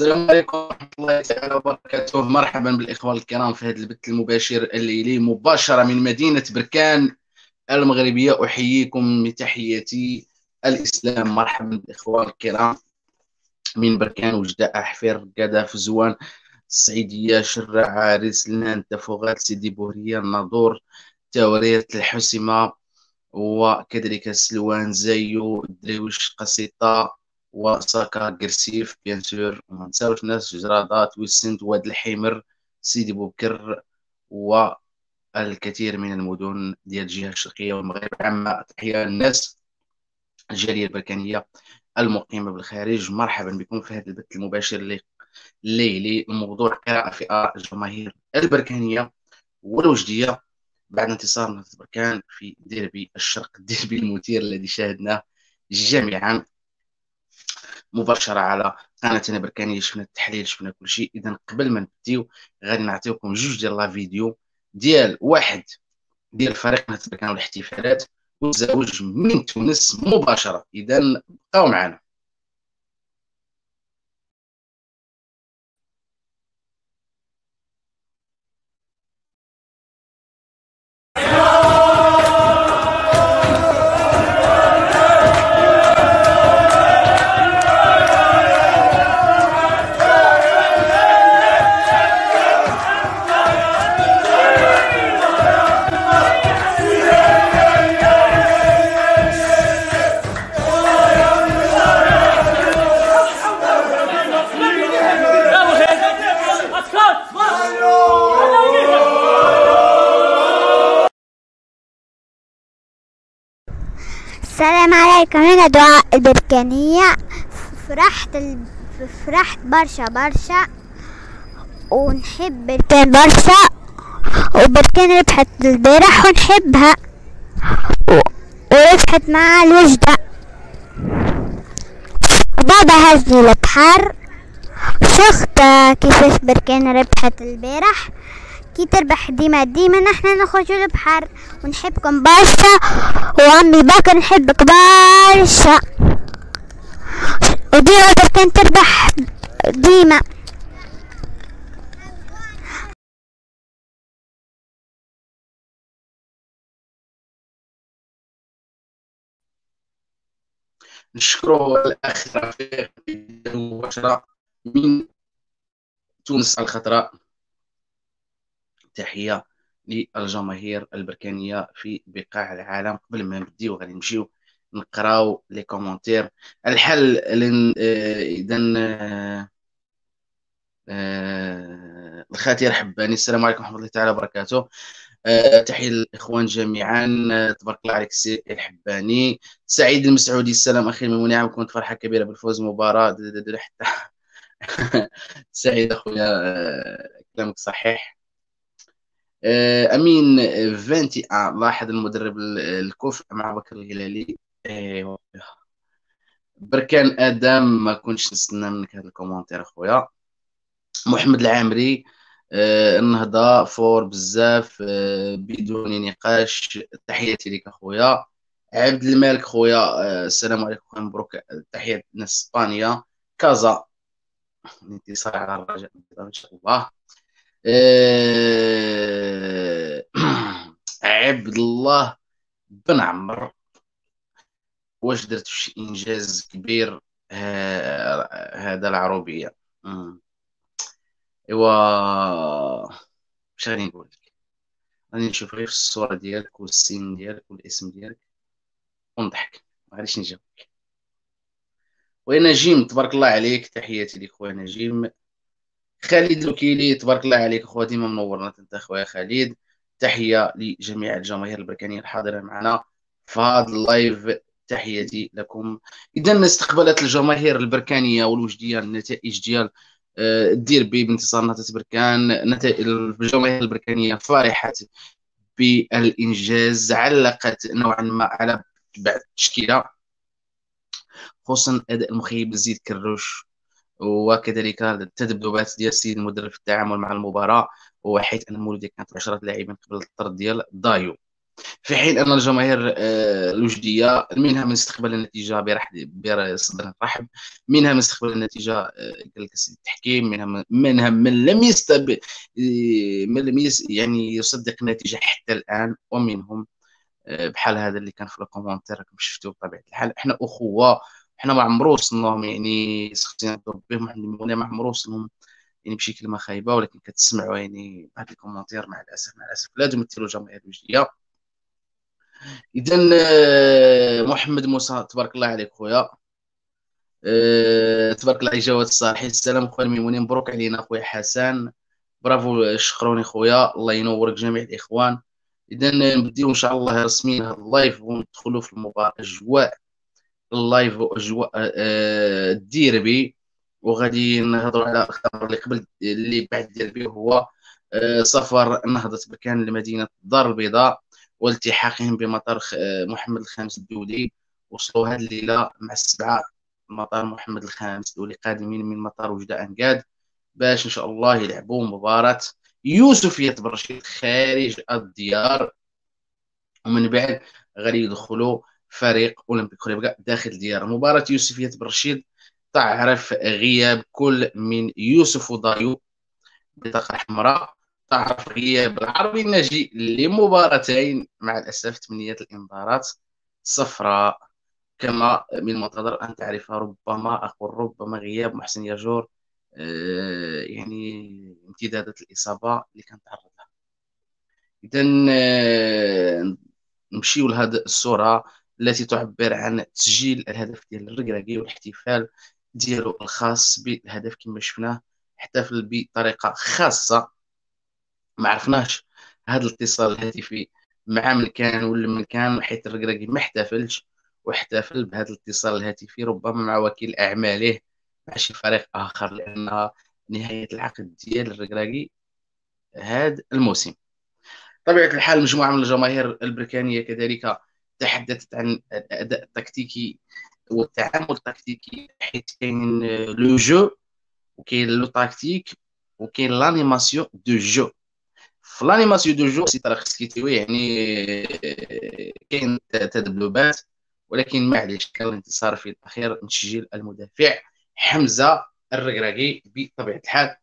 السلام عليكم ورحمة الله تعالى وبركاته. مرحبا بالإخوان الكرام في هذا البث المباشر الليلي مباشرة من مدينة بركان المغربية. أحييكم بتحياتي الإسلام. مرحبا بالإخوان الكرام من بركان وجدة أحفر قادة فزوان السعيدية شرع عارس لنان تفوغات سيدي بورية الناظور توريت الحسمة وكذلك سلوان زيو دريوش قسيطة وساكنة جرسيف bien sûr وما نساوش ناس جرادة وتويسيت واد الحيمر سيدي بوكر والكثير من المدن ديال الجهة الشرقية والمغرب. عامه تحية للناس الجالية البركانية المقيمة بالخارج. مرحبا بكم في هذا البث المباشر الليلي الموضوع قراءة في اراء الجماهير البركانية والوجدية. بعد انتصار نهضة بركان في ديربي الشرق الديربي المثير الذي شاهدناه جميعا. مباشرة على قناتنا بركانيه شفنا التحليل شفنا كل شيء اذا قبل ما نبديو غادي نعطيكم جوج ديال لا فيديو ديال واحد ديال فريق نهضه بركان والاحتفالات وزوج من تونس مباشرة. اذا بقاو معنا. السلام عليكم. أنا دعاء البركانية؟ فرحت ال... فرحت برشا برشا ونحب بركان برشا وبركان ربحت البارح ونحبها و... وربحت مع الوجدة. بابا هزني البحر شفت كيفاش بركان ربحت البارح؟ كي تربح ديما ديما نحنا نخرجوا البحر ونحبكم برشا وعمي بكر نحبك برشا وديما كان تربح ديما. نشكروا الاخ رفيق مباشره من تونس الخضراء تحية للجماهير البركانية في بقاع العالم قبل ما نبديو نمشيو نقراو les commentaires. الحل إذا آه، آه، الخاتير حباني. السلام عليكم ورحمة الله تعالى وبركاته. أه تحية للإخوان جميعا. تبارك الله عليك السي الحباني. سعيد المسعودي. السلام أخي من نعم كانت فرحة كبيرة بالفوز مباراة. حتى. سعيد أخويا. كلامك صحيح. آه، أمين فانتي آه لاحظ المدرب الكفء مع بكر الهلالي. ايوا بركان آدم ما كنتش نستنى منك هذا ال commentaire أخويا. محمد العامري آه النهضة fort بزاف آه بدون نقاش. تحياتي لك أخويا. عبد الملك خويا آه السلام عليكم خويا مبروك. تحيات ناس إسبانيا. كازا. انتصار على الرجاء إن شاء الله. آه، عبد الله بن عمر واش درت شي إنجاز كبير هذا العروبيه ايوا واش غادي نقول لك؟ غادي نشوف غير الصورة ديالك والسن ديالك والاسم ديالك ونضحك. ما غاديش نجاوبك. ونجيم تبارك الله عليك تحياتي لك خويا نجيم. خالد الوكيلي تبارك الله عليك اخويا ديما منورنا أنت أخويا خالد. تحية لجميع الجماهير البركانيه الحاضرة معنا في هذا اللايف. تحياتي لكم. اذا استقبلت الجماهير البركانيه والوجديه النتائج ديال آه، الديربي بانتصار نهضة بركان الجماهير البركانيه فرحت بالإنجاز علقت نوعا ما على بعض التشكيلة. خصوصا أداء المخيب زيد كروش. وكذلك التذبذبات ديال السيد المدرب في التعامل مع المباراة وحيث أن المولوديه كانت 10 لاعبين قبل الطرد ديال دايو. في حين أن الجماهير آه، الوجدية منها من استقبل النتيجة بصدر رحب منها من استقبل النتيجة آه، التحكيم منها منها من لم يستب من لم يعني يصدق النتيجة حتى الآن ومنهم بحال هذا اللي كان في ال commentaire راكم شفتوا بطبيعة الحال. إحنا أخوة إحنا ما عمرو وصلناهم يعني نضرب بهم واحد ما عمرو وصلهم يعني بشي كلمه خايبة ولكن كتسمعوا يعني بعض ال commentaires مع الأسف مع الأسف. لا تمثلوا الجماهير الوجدية. اذا آه، محمد موسى تبارك الله عليك خويا. أه تبارك الله جواد الصالحي السلام خويا الميمونين مبروك علينا خويا حسن. برافو شكروني خويا. الله ينورك جميع الإخوان. اذا نبديو إن شاء الله رسميا هذا ال live وندخلوا في المباراه اجواء ال live واجواء أه الديربي وغادي نهضروا على الخبر اللي قبل اللي بعد الديربي هو أه سفر نهضة بركان لمدينة الدار البيضاء والتحاقهم بمطار محمد الخامس الدولي وصلوا هذه الليلة مع السبعة مطار محمد الخامس الدولي قادمين من مطار وجدة أنقاد باش إن شاء الله يلعبوا مباراة يوسفية برشيد خارج الديار. ومن بعد غادي يدخلوا فريق أولمبيك خريبكا داخل الديار مباراة يوسفية برشيد تعرف غياب كل من يوسف وضايو بطاقة حمراء. تعرف غياب العربي الناجي لمباراتين مع الأسف تمنيات الإنذارات صفراء. كما من المنتظر أن تعرف ربما أقول ربما غياب محسن ياجور آه، يعني امتدادات الإصابة اللي كان تعرض لها إذا آه، نمشيو لهذه الصورة. التي تعبر عن تسجيل الهدف ديال الركراكي والاحتفال ديالو الخاص بالهدف كما شفناه احتفل بطريقة خاصة. ما عرفناش هذا الاتصال الهاتفي مع من كان ولا من كان حيت الركراكي ما احتفلش واحتفل بهذا الاتصال الهاتفي ربما مع وكيل أعماله مع شي فريق آخر لأن نهاية العقد ديال الركراكي هذا الموسم. طبيعة الحال مجموعة من الجماهير البركانيه كذلك تحدثت عن الاداء التكتيكي والتعامل التكتيكي حيث كاين le jeu وكاين le tactique وكاين l'animation de jeu في l'animation de jeu c'est très سكيتيوي يعني كاين تذبذبات ولكن معليش كان الانتصار في الأخير من تسجيل المدافع حمزة الركراكي بطبيعة الحال.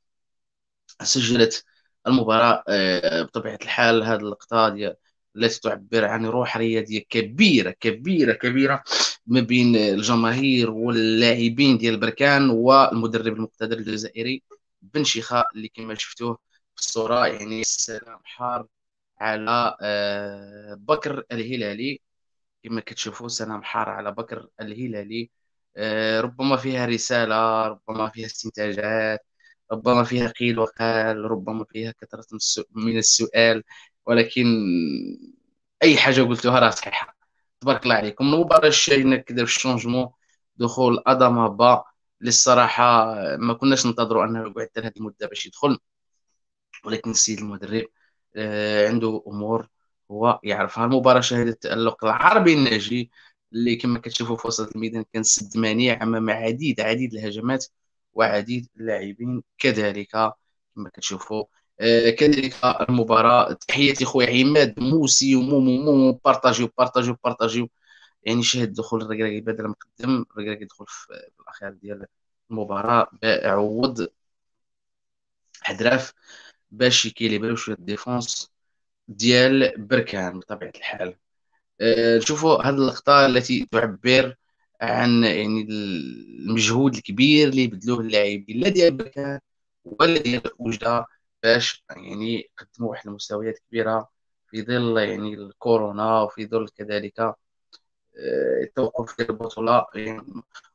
سجلت المباراة آه، بطبيعة الحال هذه اللقطة ديال التي تعبر عن روح رياضيه كبيرة كبيرة كبيرة ما بين الجماهير واللاعبين ديال بركان والمدرب المقتدر الجزائري بن شيخة اللي كما شفتوه في الصورة يعني السلام حار على آه، بكر الهلالي. كما كتشوفوا سلام حار على بكر الهلالي. آه، ربما فيها رسالة ربما فيها استنتاجات ربما فيها قيل وقال ربما فيها كثرة من السؤال. ولكن أي حاجة قلتوها راه صحيحة. تبارك الله عليكم. المباراه الشاينه كذا في الشونجمون دخول آدم با للصراحة ما كناش ننتظروا أنه يقعد هذه المدة باش يدخل. ولكن السيد المدرب آه، عنده أمور هو يعرفها. المباراه شهدت التالق العربي الناجي اللي كما كتشوفوا في وسط الميدان كان سد منيع أمام عديد عديد الهجمات وعديد اللاعبين. كذلك كما كتشوفوا كذلك المباراة. تحياتي خويا عماد موسي ومومو مومو بارطاجيو بارطاجيو بارطاجيو. يعني شاهد دخول الركراكي بدل مقدم الركراكي يدخل في الاخير ديال المباراة. عوض حدراف باش يكيليبريو شوية ال défense ديال بركان بطبيعة الحال. آه، نشوفوا هذه اللقطة التي تعبر عن يعني المجهود الكبير اللي بذلوه اللاعبين لا ديال بركان ولا ديال وجدة. باش يعني يقدموا واحد المستويات كبيرة في ظل يعني الكورونا وفي ظل كذلك آه، التوقف ديال البطولة. يعني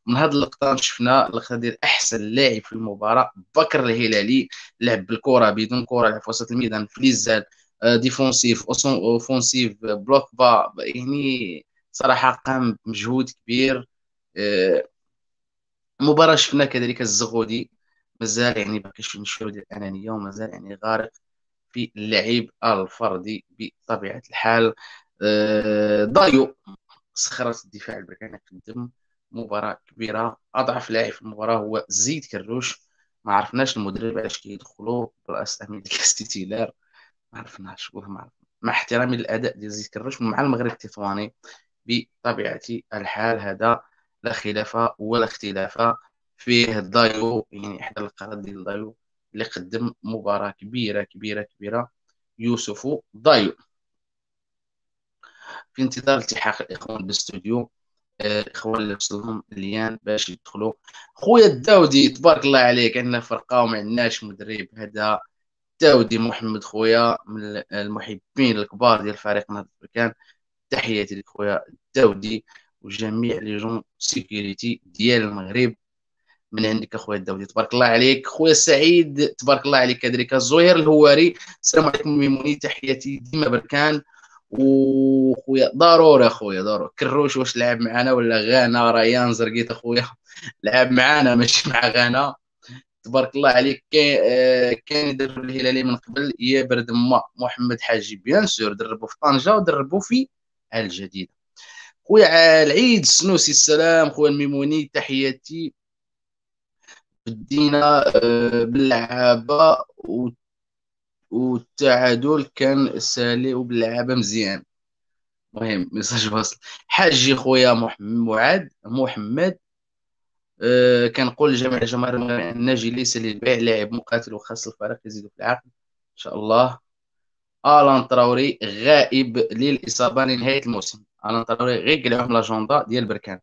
من هذه اللقطة شفنا اللقطة ديال أحسن لاعب في المباراة بكر الهلالي لعب بالكرة بدون كرة لعب في وسط الميدان ف les ailes آه، défensif offensif bloc bas. يعني صراحة قام بمجهود كبير آه، مباراة شفنا كذلك الزغودي. مازال يعني باقي شي نشوف ديال الانانيه ومازال يعني غارق في اللعب الفردي بطبيعة الحال. آه، ضايو صخرة الدفاع البركاني قدم مباراة كبيرة. أضعف لاعب في المباراة هو زيد كروش. ما عرفناش المدرب علاش كيدخلوا بلاصة أمين كاس titulaire ما عرفناش والله ما عرفنا مع احترامي للأداء ديال زيد كروش مع المغرب التطواني بطبيعة الحال. هذا لا خلاف ولا اختلاف. فيه الضايو يعني إحدى القرارات ديال الضايو اللي قدم مباراة كبيرة كبيرة كبيرة يوسف ضايو في انتظار التحاق الإخوان بالاستوديو آه، الاخوان اللي وصلهم اليان باش يدخلوا. خويا الداودي تبارك الله عليك عندنا فرقة وما عندناش مدرب. هذا داودي محمد خويا من المحبين الكبار ديال فريق نهضه بركان تحياتي لك خويا داودي وجميع les agents sécurité ديال المغرب. من عندك أخويا الداودي. تبارك الله عليك. خويا سعيد تبارك الله عليك. كذلك الزهير الهواري. السلام عليكم ميموني. تحياتي ديما بركان. وخويا ضروري أخويا ضروري. كروش واش لعب معنا ولا غانا؟ ريان زرقيت أخويا. لعب معنا ماشي مع غانا. تبارك الله عليك. آه، كان يدرب الهلالي من قبل. يا برد محمد حاجي bien sûr. دربوا في طنجة ودربوا في الجديدة. خويا العيد السنوسي السلام. خويا الميموني تحياتي. بدينا آه، باللعابة والتعادل كان سالي وباللعابة مزيان. المهم ميساج واصل حاجي خويا محمد محمد أه كنقول لجميع الجماهير الناجي ليس للبيع لاعب مقاتل وخاص الفريق يزيد في العقد. إن شاء الله. آلان تراوري غائب للإصابة لنهايه الموسم. آلان تراوري غير قلعهم لاجوندا ديال بركان.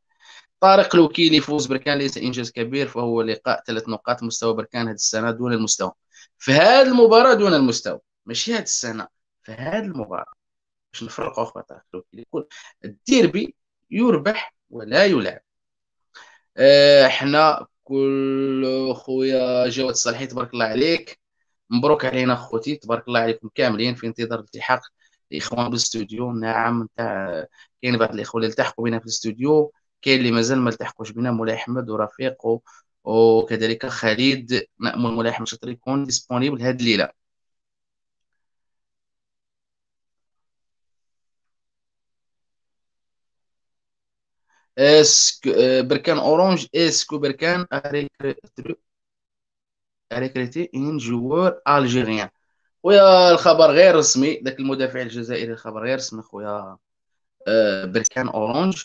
طارق الوكيل يفوز بركان ليس إنجاز كبير فهو لقاء ثلاث نقاط مستوى بركان هذه السنة دون المستوى. في هذه المباراة دون المستوى. ماشي هذه السنة في هذه المباراة. باش نفرقوا اخويا طارق الوكيل يقول الديربي يربح ولا يلعب. آه، إحنا كل خويا جواد الصالحي تبارك الله عليك مبروك علينا خوتي تبارك الله عليكم كاملين في انتظار الالتحاق. الاخوان بالاستوديو نعم تاع كاين بعض الإخوة اللي التحقوا بنا في الاستوديو. كاين اللي مازال ما التحقوش بنا مولاي احمد ورفيق و... وكذلك خالد نامل مولاي احمد شاطر يكون disponible هاد الليلة. est-ce que بركان اورانج est-ce que بركان recruter un joueur algérien خويا الخبر غير رسمي ذاك المدافع الجزائري الخبر غير رسمي خويا بركان اورانج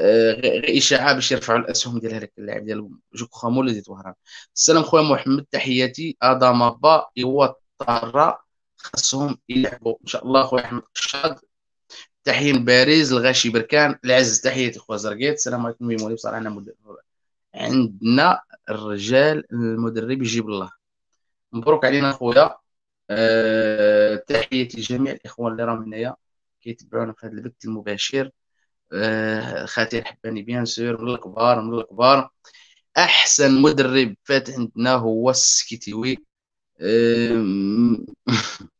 غير اشاعه باش يرفعوا الأسهم ديال هذاك اللاعب ديال جوكو خامول اللي وهران. السلام خويا محمد تحياتي. آدم با إيوا طارا خاصهم يلعبوا. إن شاء الله خويا أحمد قشاد تحية باريس الغاشي بركان. العز تحياتي خويا زرقيت. السلام عليكم ميموني بصراحه أنا مدرب. عندنا الرجال المدرب يجيب الله. مبروك علينا خويا. أه تحياتي لجميع الإخوان اللي راهم هنايا. كيتبعونا في هذا البث المباشر. أه خاطر حباني bien sûr من الكبار من الكبار. أحسن مدرب فات عندنا هو السكيتيوي أه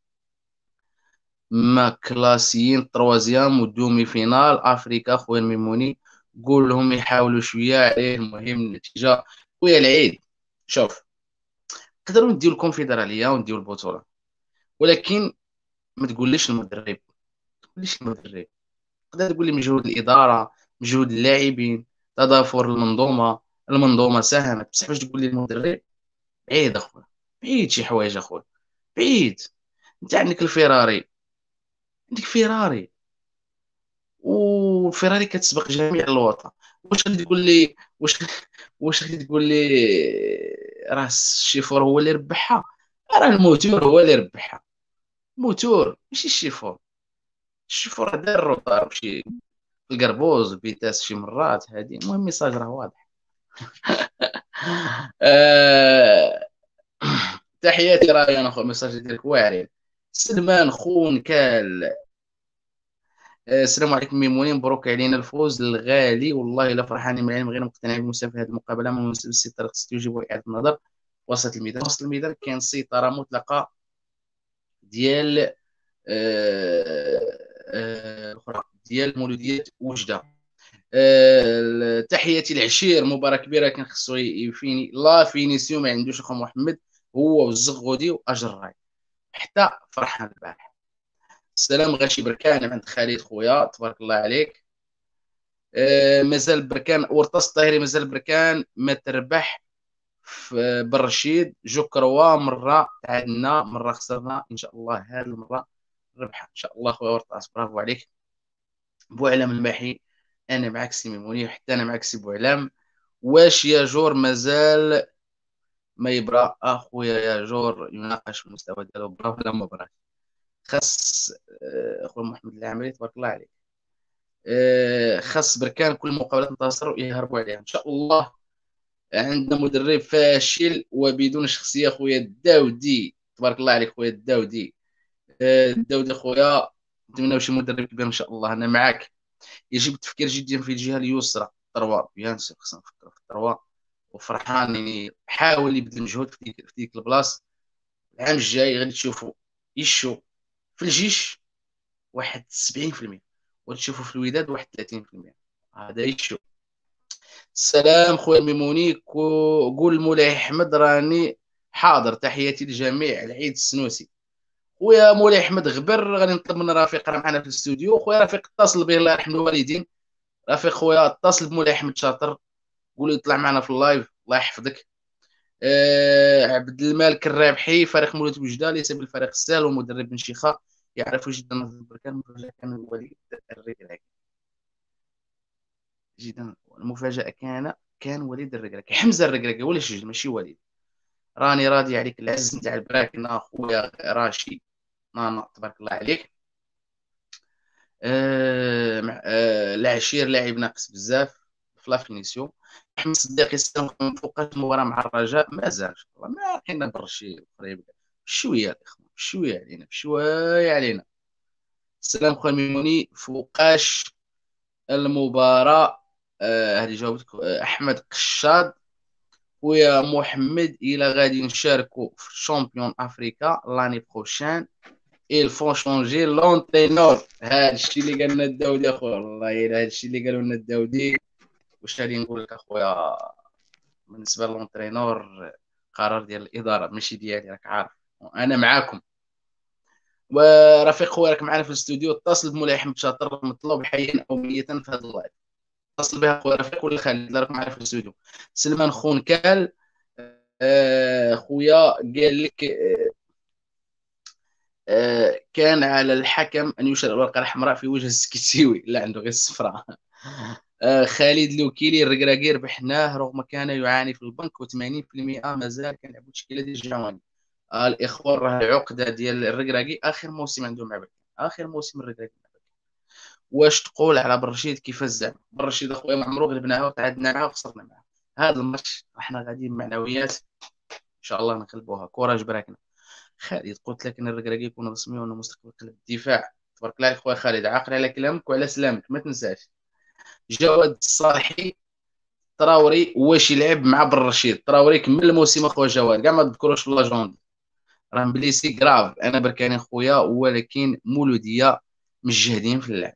مكلاسيين troisième و demi-finale. أفريكا خويا الميموني قول لهم يحاولوا شوية عليه المهم النتيجة خويا العيد. شوف نقدروا نديو الكونفدرالية ونديو البطولة ولكن ما تقوليش المدرب. ما تقوليش المدرب. تقدر تقول لي مجهود الإدارة مجهود اللاعبين تضافر المنظومة المنظومة ساهمت. بصح باش تقول لي المدرب؟ بعيد أخويا بعيد شي حوايج أخويا بعيد. أنت عندك الفيراري عندك فيراري وفيراري كتسبق جميع الوطن. واش غادي تقول لي؟ واش واش غادي تقول لي؟ راه الشيفور هو اللي ربحها. راه الموتور هو اللي ربحها. موتور ماشي الشيفور. الشيفور دار الروطار شي القربوز بيتاس شي مرات هادي. المهم message راه واضح. آه، تحياتي راهي أنا خو message ديالك واعرين سلمان خون كال آه، السلام عليكم ميمونين مبروك علينا الفوز الغالي. والله إلا فرحانين من العلم غير مقتنع بالمستوى في هذه المقابلة. من السيطره خصك يجب إعادة النظر. وسط الميدان وسط الميدان كاين سيطرة مطلقة ديال آه، آه، ديال مولودية وجدة. تحياتي العشير مباراه كبيره كان خصو يفيني la finition ما عندوش أخو محمد هو والزغودي واجراي حتى فرحان البارح. السلام غاشي بركان عند خالد خويا تبارك الله عليك. آه مازال بركان ورطاس الطاهري مازال بركان ما تربح في بالرشيد je crois مرة تعادلنا مرة خسرنا إن شاء الله هذه المرة ربحه إن شاء الله خويا ورطاس برافو عليك. بوعلام الماحي أنا معك سي ميموني وحتى أنا معك سي بوعلام واش يا جور مازال ما يبرا؟ أخويا يا جور يناقش المستوى ديالو. برافو ولا ما خاص آه، أخويا محمد العامري تبارك الله عليك. آه، خاص بركان كل المقابلات انتصروا يهربوا عليها. إن شاء الله عندنا مدرب فاشل وبدون شخصية خويا الداودي. تبارك الله عليك خويا الداودي. آه، الداودي خويا نتمنى شي مدرب كبير إن شاء الله. أنا معاك. يجب التفكير جديا في الجهة اليسرى. ال trois bien sûr خصنا نفكر في ال trois وفرحان يعني حاول يبذل مجهود في ديك البلاصه العام الجاي غادي تشوفوا يشو في الجيش واحد 70% وتشوفوا في الوداد واحد 30% هذا يشو. السلام خويا ميموني. قول مولاي أحمد راني حاضر. تحياتي للجميع العيد السنوسي. خويا مولاي أحمد غبر غادي نطلب من رفيق راه معنا في الاستوديو. خويا رفيق اتصل به الله يرحم الوالدين. رفيق خويا اتصل بمولاي أحمد شاطر. قول له يطلع معنا في ال live الله يحفظك. آه عبد المالك الرابحي فريق مولود بوجدة ليس بالفريق السهل ومدرب من شيخة. يعرف جدا بركان كان وليد الركراكي جدا المفاجأة كان كان وليد الركراكي حمزة الركراكي ولا شجل ماشي وليد. راني راضي عليك العز نتاع البراكن اخويا راشي نانا تبارك الله عليك. آه آه العشير لاعب ناقص بزاف في la finition. أحمد صديق يستلم من فوقاش المباراة مع الرجاء مازال ما كاين برشي قريب. شوية الاخوان شوية علينا شوية علينا. السلام خويا ميموني. فوقاش المباراة؟ آه هذه جاوبتك آه أحمد قشاد. ويا محمد إلى غادي نشاركوا في champions افريكا l'année prochaine il faut changer l'entraîneur. هذا الشيء اللي قالنا الداودي أخويا والله إلا هذا الشيء اللي قالوا لنا الداودي واش غادي نقول لك أخويا؟ بالنسبة ل l'entraîneur قرار ديال الإدارة ماشي ديالي راك عارف. أنا معاكم. ورفيق خويا راك معنا في الاستوديو. اتصل بمولاي أحمد شاطر مطلوب حيا أو ميتا في هذا ال live اتصل بها خويا رفيق ولا خالد راك معنا في الاستوديو. سلمان خونكال آه خويا قال لك آه كان على الحكم أن يشير الورقة الحمراء في وجه السكيتسيوي لا عنده غير الصفراء آه خالد لوكيلي الركراكي ربحناه رغم كان يعاني في البنك و80% مازال كان تشكيله ديال الجواني آه الإخوان راه العقده ديال الركراكي آخر موسم عندهم مع آخر موسم الركراكي واش تقول على برشيد كيفاش زعما برشيد أخويا ما عمرو غلبناه وقعدنا معاه وخسرنا معاه. هذا الماتش إحنا غاديين معنويات إن شاء الله نقلبوها. courage براكنا خالد قلت لك إن الركراكي يكون رسمي وأنا مستقبل قلب. الدفاع تبارك الله عليك خويا خالد عاقل على كلامك وعلى سلامك ما تنساش. جواد الصالحي تراوري واش يلعب مع بن رشيد تراوري كمل الموسم أخويا جواد كاع ما تذكروش في l'agenda راه بليسي كراف أنا بركاني خويا ولكن مولودية مجهدين في اللعب.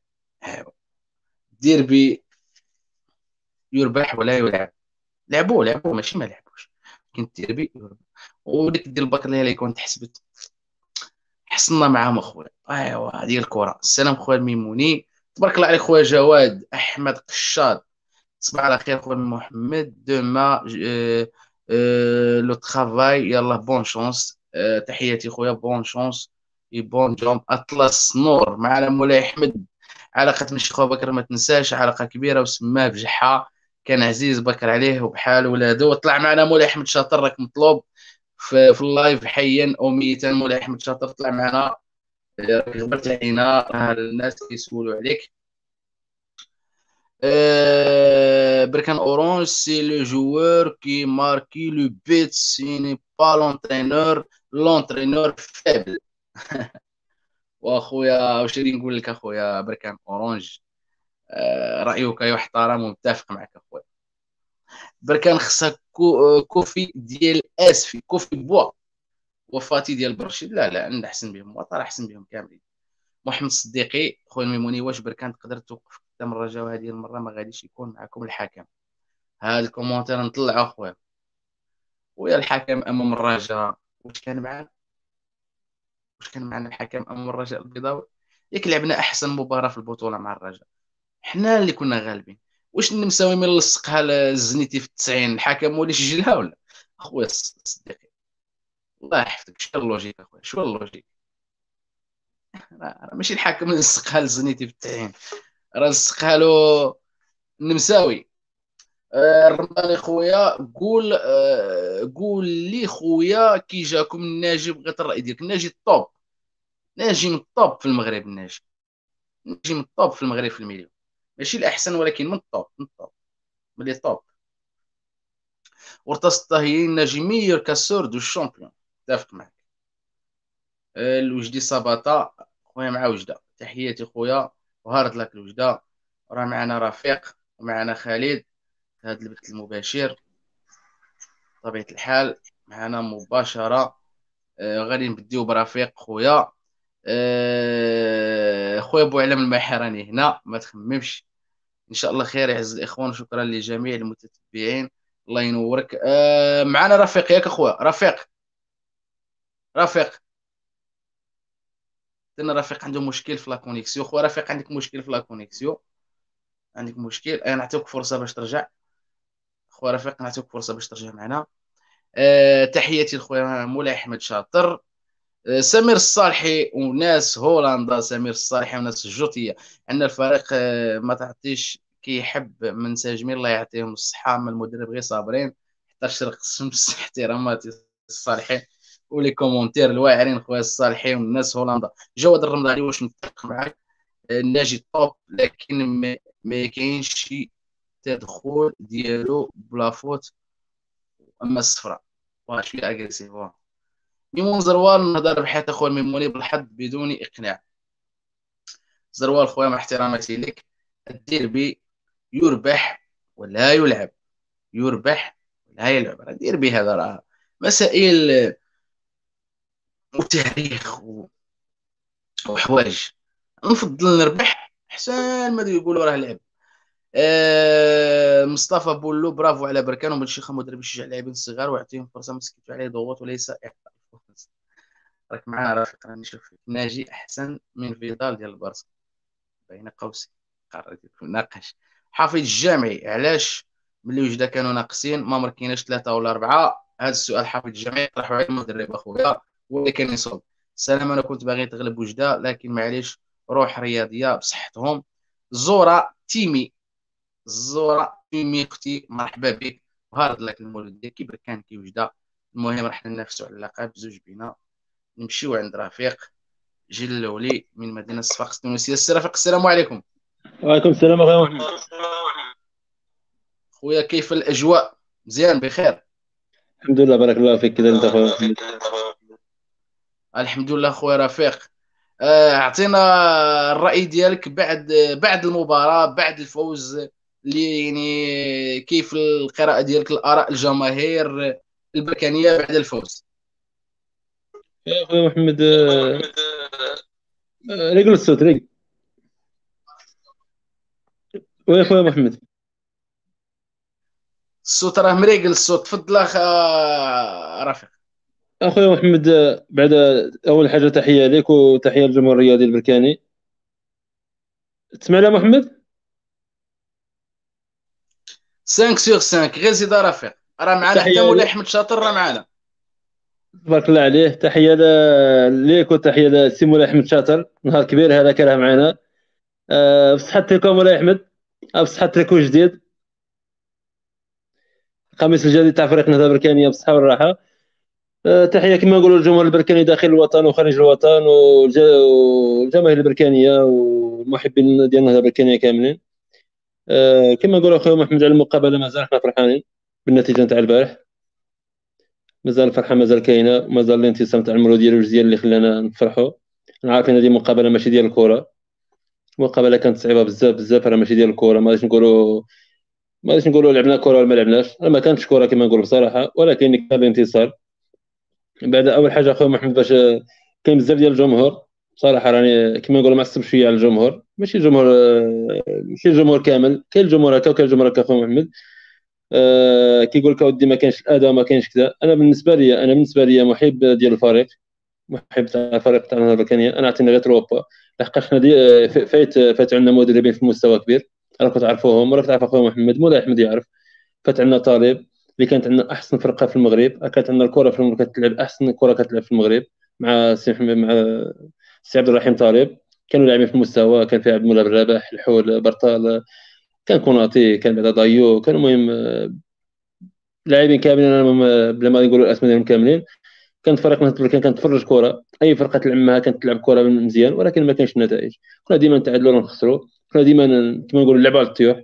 ديربي يربح ولا يلعب. لعبوا لعبوا ماشي ما لعبوش. كنت ديربي وديك ديال البكر اللي يكون تحسبت. حصلنا معاهم أخويا. أيوا هذه الكرة. السلام خويا الميموني تبارك الله عليك خويا جواد أحمد قشاد تصبح على خير خويا محمد. دوما le travail. يلا bonne chance. تحياتي خويا bonne chance. et bon job اطلس نور معنا مولاي احمد علاقة من خويا بكر ما تنساش علاقة كبيرة وسماه بجحة كان عزيز بكر عليه وبحال ولادو. طلع معنا مولاي أحمد شاطر راك مطلوب في, في ال live حيا أو مولاي أحمد شاطر طلع معنا. غبرت علينا. الناس كيسولوا عليك. Euh, Berkan Orange, c'est le joueur qui marque le but, ce n'est pas l'entraîneur, l'entraîneur faible. واخويا واش غادي نقول لك أخويا بركان أورانج؟ آه رأيك يحترم ومتفق معك اخويا بركان خصها كوفي ديال اسفي كوفي بوا. وفاتي ديال برشيد لا لا عندنا احسن بهم وطار احسن بهم كاملين. محمد الصديقي خويا الميموني واش بركان تقدر توقف قدام الرجاء وهذه المرة؟ ما غاديش يكون معكم الحكم. هذا ال commentaire نطلع أخويا. ويا الحكم أمام الرجاء. واش كان معنا؟ واش كان معنا الحكم أمام الرجاء البيضاوي؟ ياك لعبنا أحسن مباراة في البطولة مع الرجاء. حنا اللي كنا غالبين. واش نمساوي من لصقها الزنيتي في التسعين؟ الحكم ولا سجلها ولا؟ أخويا صديقي الله يحفظك. شنو ال logique أخويا شنو ال logique. ماشي الحكم اللي لصقها لزنيتي في التسعين راه لصقها له النمساوي آه، الرمضاني خويا قول آه، قول لي خويا كي جاكم الناجي بغيت الرأي ديالك. الناجي الطوب. ناجي من الطوب في المغرب الناجي ناجي من الطوب في المغرب في المليون ماشي الاحسن ولكن من الطوب من الطوب من لي طوب ورتصتا هي ناجي ميور كاسور دو الشامبيون اتفق معك. آه، الوجدي صباطا خويا مع وجدة. تحياتي خويا. وهارد لك الوجدة. راه معنا رفيق ومعنا خالد. هذا البث المباشر. بطبيعة الحال معنا مباشرة. آه غادي نبديو برفيق خويا. آه خويا بوعلم المحراني هنا ما تخممش. إن شاء الله خير يعز الإخوان شكرا لجميع المتتبعين. الله ينورك. آه معنا رفيق. ياك أخويا رفيق. رفيق. لأن رفيق عنده مشكل في la connexion خويا رفيق عندك مشكل في la connexion عندك مشكل. أنا نعطيك فرصة باش ترجع. خويا رفيق نعطيك فرصة باش ترجع معنا. أه تحياتي لخويا مولاي أحمد شاطر. سمير الصالحي وناس هولندا سمير الصالحي وناس الجوتيه عندنا الفريق أه ما تعطيش كيحب من ساجمين الله يعطيهم الصحة من المدرب غير صابرين. حتى شرق الشمس احتراماتي الصالحين و les commentaires الواعرين خويا الصالحي والناس هولندا. جواد الرمضاني واش نتفق معاك؟ آه، ناجي top لكن ما كاينش شي تدخل ديالو بلا faute. أما الصفراء شوية agressif ميمون زروال نهضر بحياة اخويا ميموني بالحظ بدون إقناع. زروال خويا مع احتراماتي لك الديربي يربح ولا يلعب. يربح ولا يلعب. الديربي هذا راه مسائل وتاريخ وحوايج. نفضل نربح احسن ما يقولوا راه لعب. آه، مصطفى بولو برافو على بركان ومن شيخ مدرب يشجع اللاعبين الصغار ويعطيهم فرصة تسكتوا عليه ضغوط وليس اعطاء راك معاه رافق راني نشوف ناجي أحسن من فيدال ديال البارسا. بين قوسين قرر ناقش حافظ الجامعي علاش ملي وجده كانوا ناقصين ما مركيناش ثلاثة ولا أربعة؟ هذا السؤال حافظ الجامعي طرحوا على المدرب أخويا اللي كان يصوب. سلام أنا كنت باغي تغلب وجده لكن معليش روح رياضية بصحتهم. زورا تيمي. الزوره ميمي أختي مرحبا بك. وهارد لك المولود ديالك كيبر كان كيوجد المهم راح ننافسوا على اللقب بزوج بينا. نمشيو عند رفيق. جيل الأولي من مدينة صفاقس التونسيه السي رفيق السلام عليكم. وعليكم السلام أخويا محمد. خويا كيف الأجواء؟ مزيان بخير. الحمد لله بارك الله فيك. كذا أنت خويا محمد؟ الحمد لله خويا رفيق. آه، أعطينا الرأي ديالك بعد بعد المباراة بعد الفوز. اللي يعني كيف القراءة ديالك الآراء الجماهير البركانية بعد الفوز؟ يا اخويا محمد آه، آه، ريقل الصوت ريقل ويا اخويا محمد. الصوت راه مريقل الصوت تفضل اخ رفيق اخويا محمد آه، بعد أول حاجة تحية لك وتحية للجمهور الرياضي البركاني. تسمعنا محمد؟ 5 سور 5 غير زيد رفيق راه معنا حتى مولاي احمد شاطر راه معنا تبارك الله عليه. تحية ليك وتحية للسي مولاي أحمد شاطر. نهار كبير هذاك راه معنا. أه لكم مولاي أحمد. أه، بصحة لكم جديد. القميص الجديد تاع فريق نهضة بركانية بالصحه والراحة. أه تحية كما نقولوا للجمهور البركاني داخل الوطن وخارج الوطن والجماهير البركانية والمحبين ديال النهضة البركانية كاملين. آه كما نقول أخويا محمد على المقابلة مازال إحنا فرحانين بالنتيجة نتاع البارح. مازال الفرحة مازال كاينة ومازال الانتصار نتاع المولود ديال الوجديه اللي خلانا نفرحوا عارفين هذه مقابلة ماشي ديال الكره مقابلة كانت صعيبة بزاف بزاف راه ماشي ديال الكره ما غاديش نقولوا ما غاديش نقولوا لعبنا كره ولا ما لعبناش. ما كانتش كره كما نقول بصراحة ولكن كان الانتصار. بعد أول حاجة أخويا محمد باش كاين بزاف ديال الجمهور. صراحة راني كما نقولوا معصب شوية على الجمهور. ماشي الجمهور ماشي الجمهور كامل. كاين الجمهور هكا وكاين الجمهور هكا أخويا محمد. آه كيقول لك أودي ما كاينش الأداء ما كاينش كذا. أنا بالنسبة لي أنا بالنسبة لي محب ديال الفريق. محب تاع الفريق تاعنا البركانيه أنا عطيني غير trois points لحقاش حنا فايت فات عندنا مدربين في مستوى كبير. راكم تعرفوهم راك تعرف أخويا محمد. مولاي أحمد يعرف. فات عندنا طالب اللي كانت عندنا أحسن فرقة في المغرب. كانت عندنا الكرة في المغرب كتلعب أحسن كرة كتلعب في المغرب مع سي مع سي عبد الرحيم طالب. كانوا لاعبين في المستوى. كان فيه عبد المولى بالرباح الحول برطال. كان كوناتي كان بعدا دايو كانوا المهم لاعبين كاملين أنا بلا ما نقولوا الاسماء ديالهم كاملين كان فريق كان كنتفرج كرة. أي فرقة تلعب معها كانت تلعب كرة مزيان ولكن ما كانش النتائج كنا ديما نتعادلوا ولا نخسروا. كنا ديما كما نقولوا نلعبوا على الطيوح.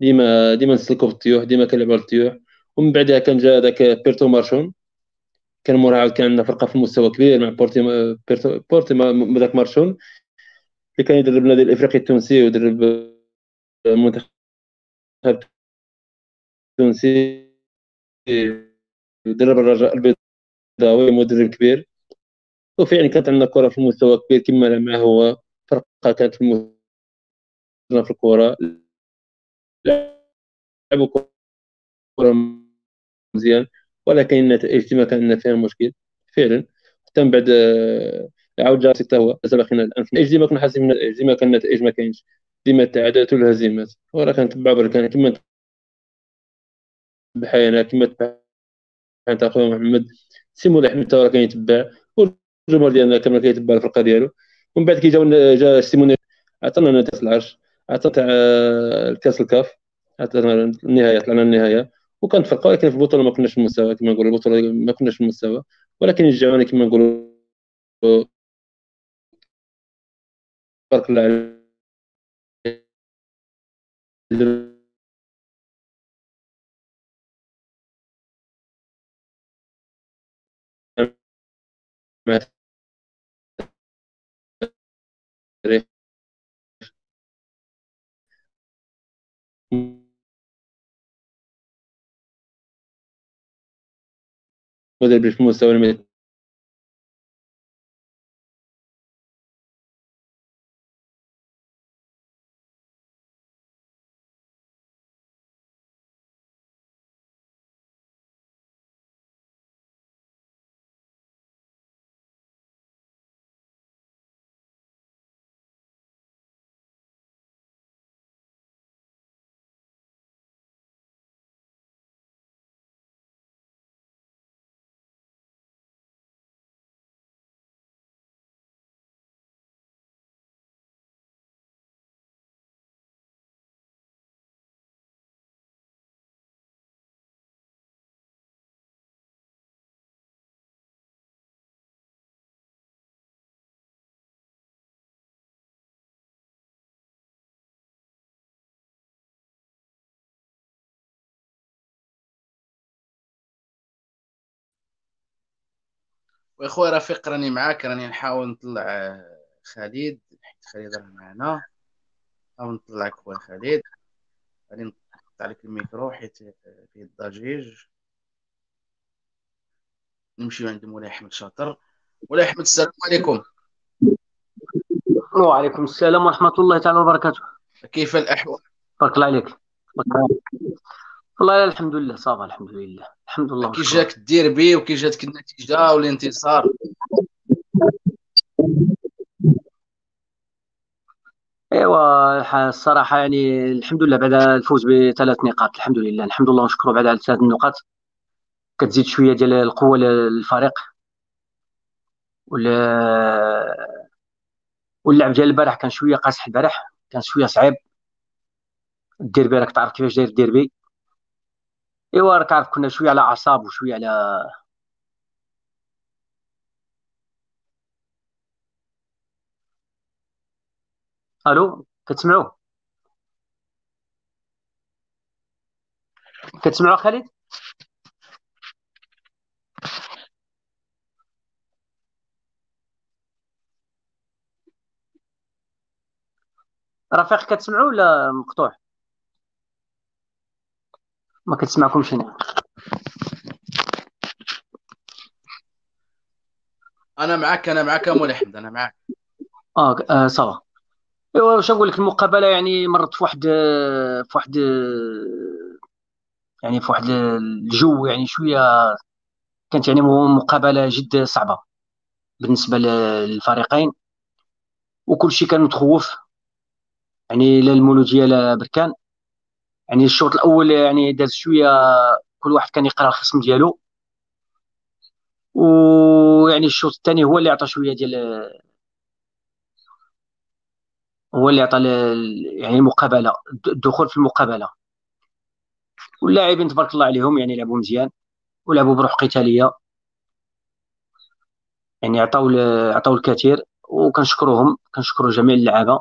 ديما ديما نسلكوا في الطيوح ديما كنلعبوا على الطيوح. ومن بعدها كان جا داك برتران مارشان. كان مورا عاود كان عندنا فرقة في المستوى كبير مع بورتي بيرتو بورتي داك مارشون اللي كان يدرب النادي الإفريقي التونسي ويدرب المنتخب التونسي يدرب الرجاء البيضاوي مدرب كبير. وفعلا كانت عندنا كرة في المستوى كبير كما معه هو فرقة كانت في المستوى في الكرة. لعبوا كرة مزيان ولكن النتائج ما كان فيها مشكل فعلا. حتى من بعد عاود جا حتى هو باقينا الان ديما كنا حاسين بالنتائج ديما كان النتائج ما كاينش ديما التعادلات والهزيمات. وراه كنتبع بركان كما بحالنا كما تبع أنت أخويا محمد. سي مولاي حمد راه كيتبع والجمهور ديالنا كامل كيتبع الفرقة ديالو. ومن بعد كي جاو جا سيموني عطانا نتائج العرش. عطى تاع الكاس الكاف. عطانا النهاية طلعنا النهاية. وكانت فرقة ولكن في البطولة ما كناش في المستوى كما نقولوا. البطولة ما كناش في المستوى. ولكن الجواني كما نقولوا. تبارك الله مدرب في مستوى واخويا رفيق راني معاك راني نحاول نطلع آه، خالد حيت خالد راه معنا. نحاول نطلعك خويا خالد غادي نقطع لك الميكرو حيت فيه الضجيج. نمشيو عند مولاي أحمد شاطر. مولاي أحمد السلام عليكم. وعليكم السلام ورحمة الله تعالى وبركاته. كيف الأحوال؟ بارك الله عليك. والله الحمد لله ça va الحمد لله. الحمد لله كي جاك الديربي وكي جاتك النتيجة والانتصار. ايوا الصراحة يعني الحمد لله بعد الفوز بثلاث نقاط الحمد لله. الحمد لله ونشكروا بعد على ثلاث النقاط. كتزيد شوية ديال القوة للفريق. واللعب ديال البارح كان شوية قاصح البارح كان شوية صعيب. الديربي راك تعرف كيفاش داير الديربي. ايوا راك عارف كنا شوية على أعصاب وشويه على ألو كتسمعوا كتسمعوا خالد؟ رفيق كتسمعوا ولا مقطوع؟ ما كتسمعكمش هنا أنا معك أنا معك يا مولاي احمد أنا معك آه, آه صافا. إيوا واش نقول لك المقابلة يعني مرت في واحد في واحد يعني في واحد الجو يعني شوية كانت يعني مقابلة جد صعبة بالنسبة للفريقين. وكل شيء كان متخوف. يعني لا المولودية لا بركان. يعني الشوط الأول يعني داز شوية كل واحد كان يقرأ الخصم ديالو. ويعني الشوط الثاني هو اللي عطى شوية ديال هو اللي عطى يعني المقابلة الدخول في المقابلة. واللاعبين تبارك الله عليهم يعني لعبوا مزيان ولعبوا بروح قتالية. يعني عطاو عطاو الكثير وكنشكروهم كنشكروا جميع اللعابة.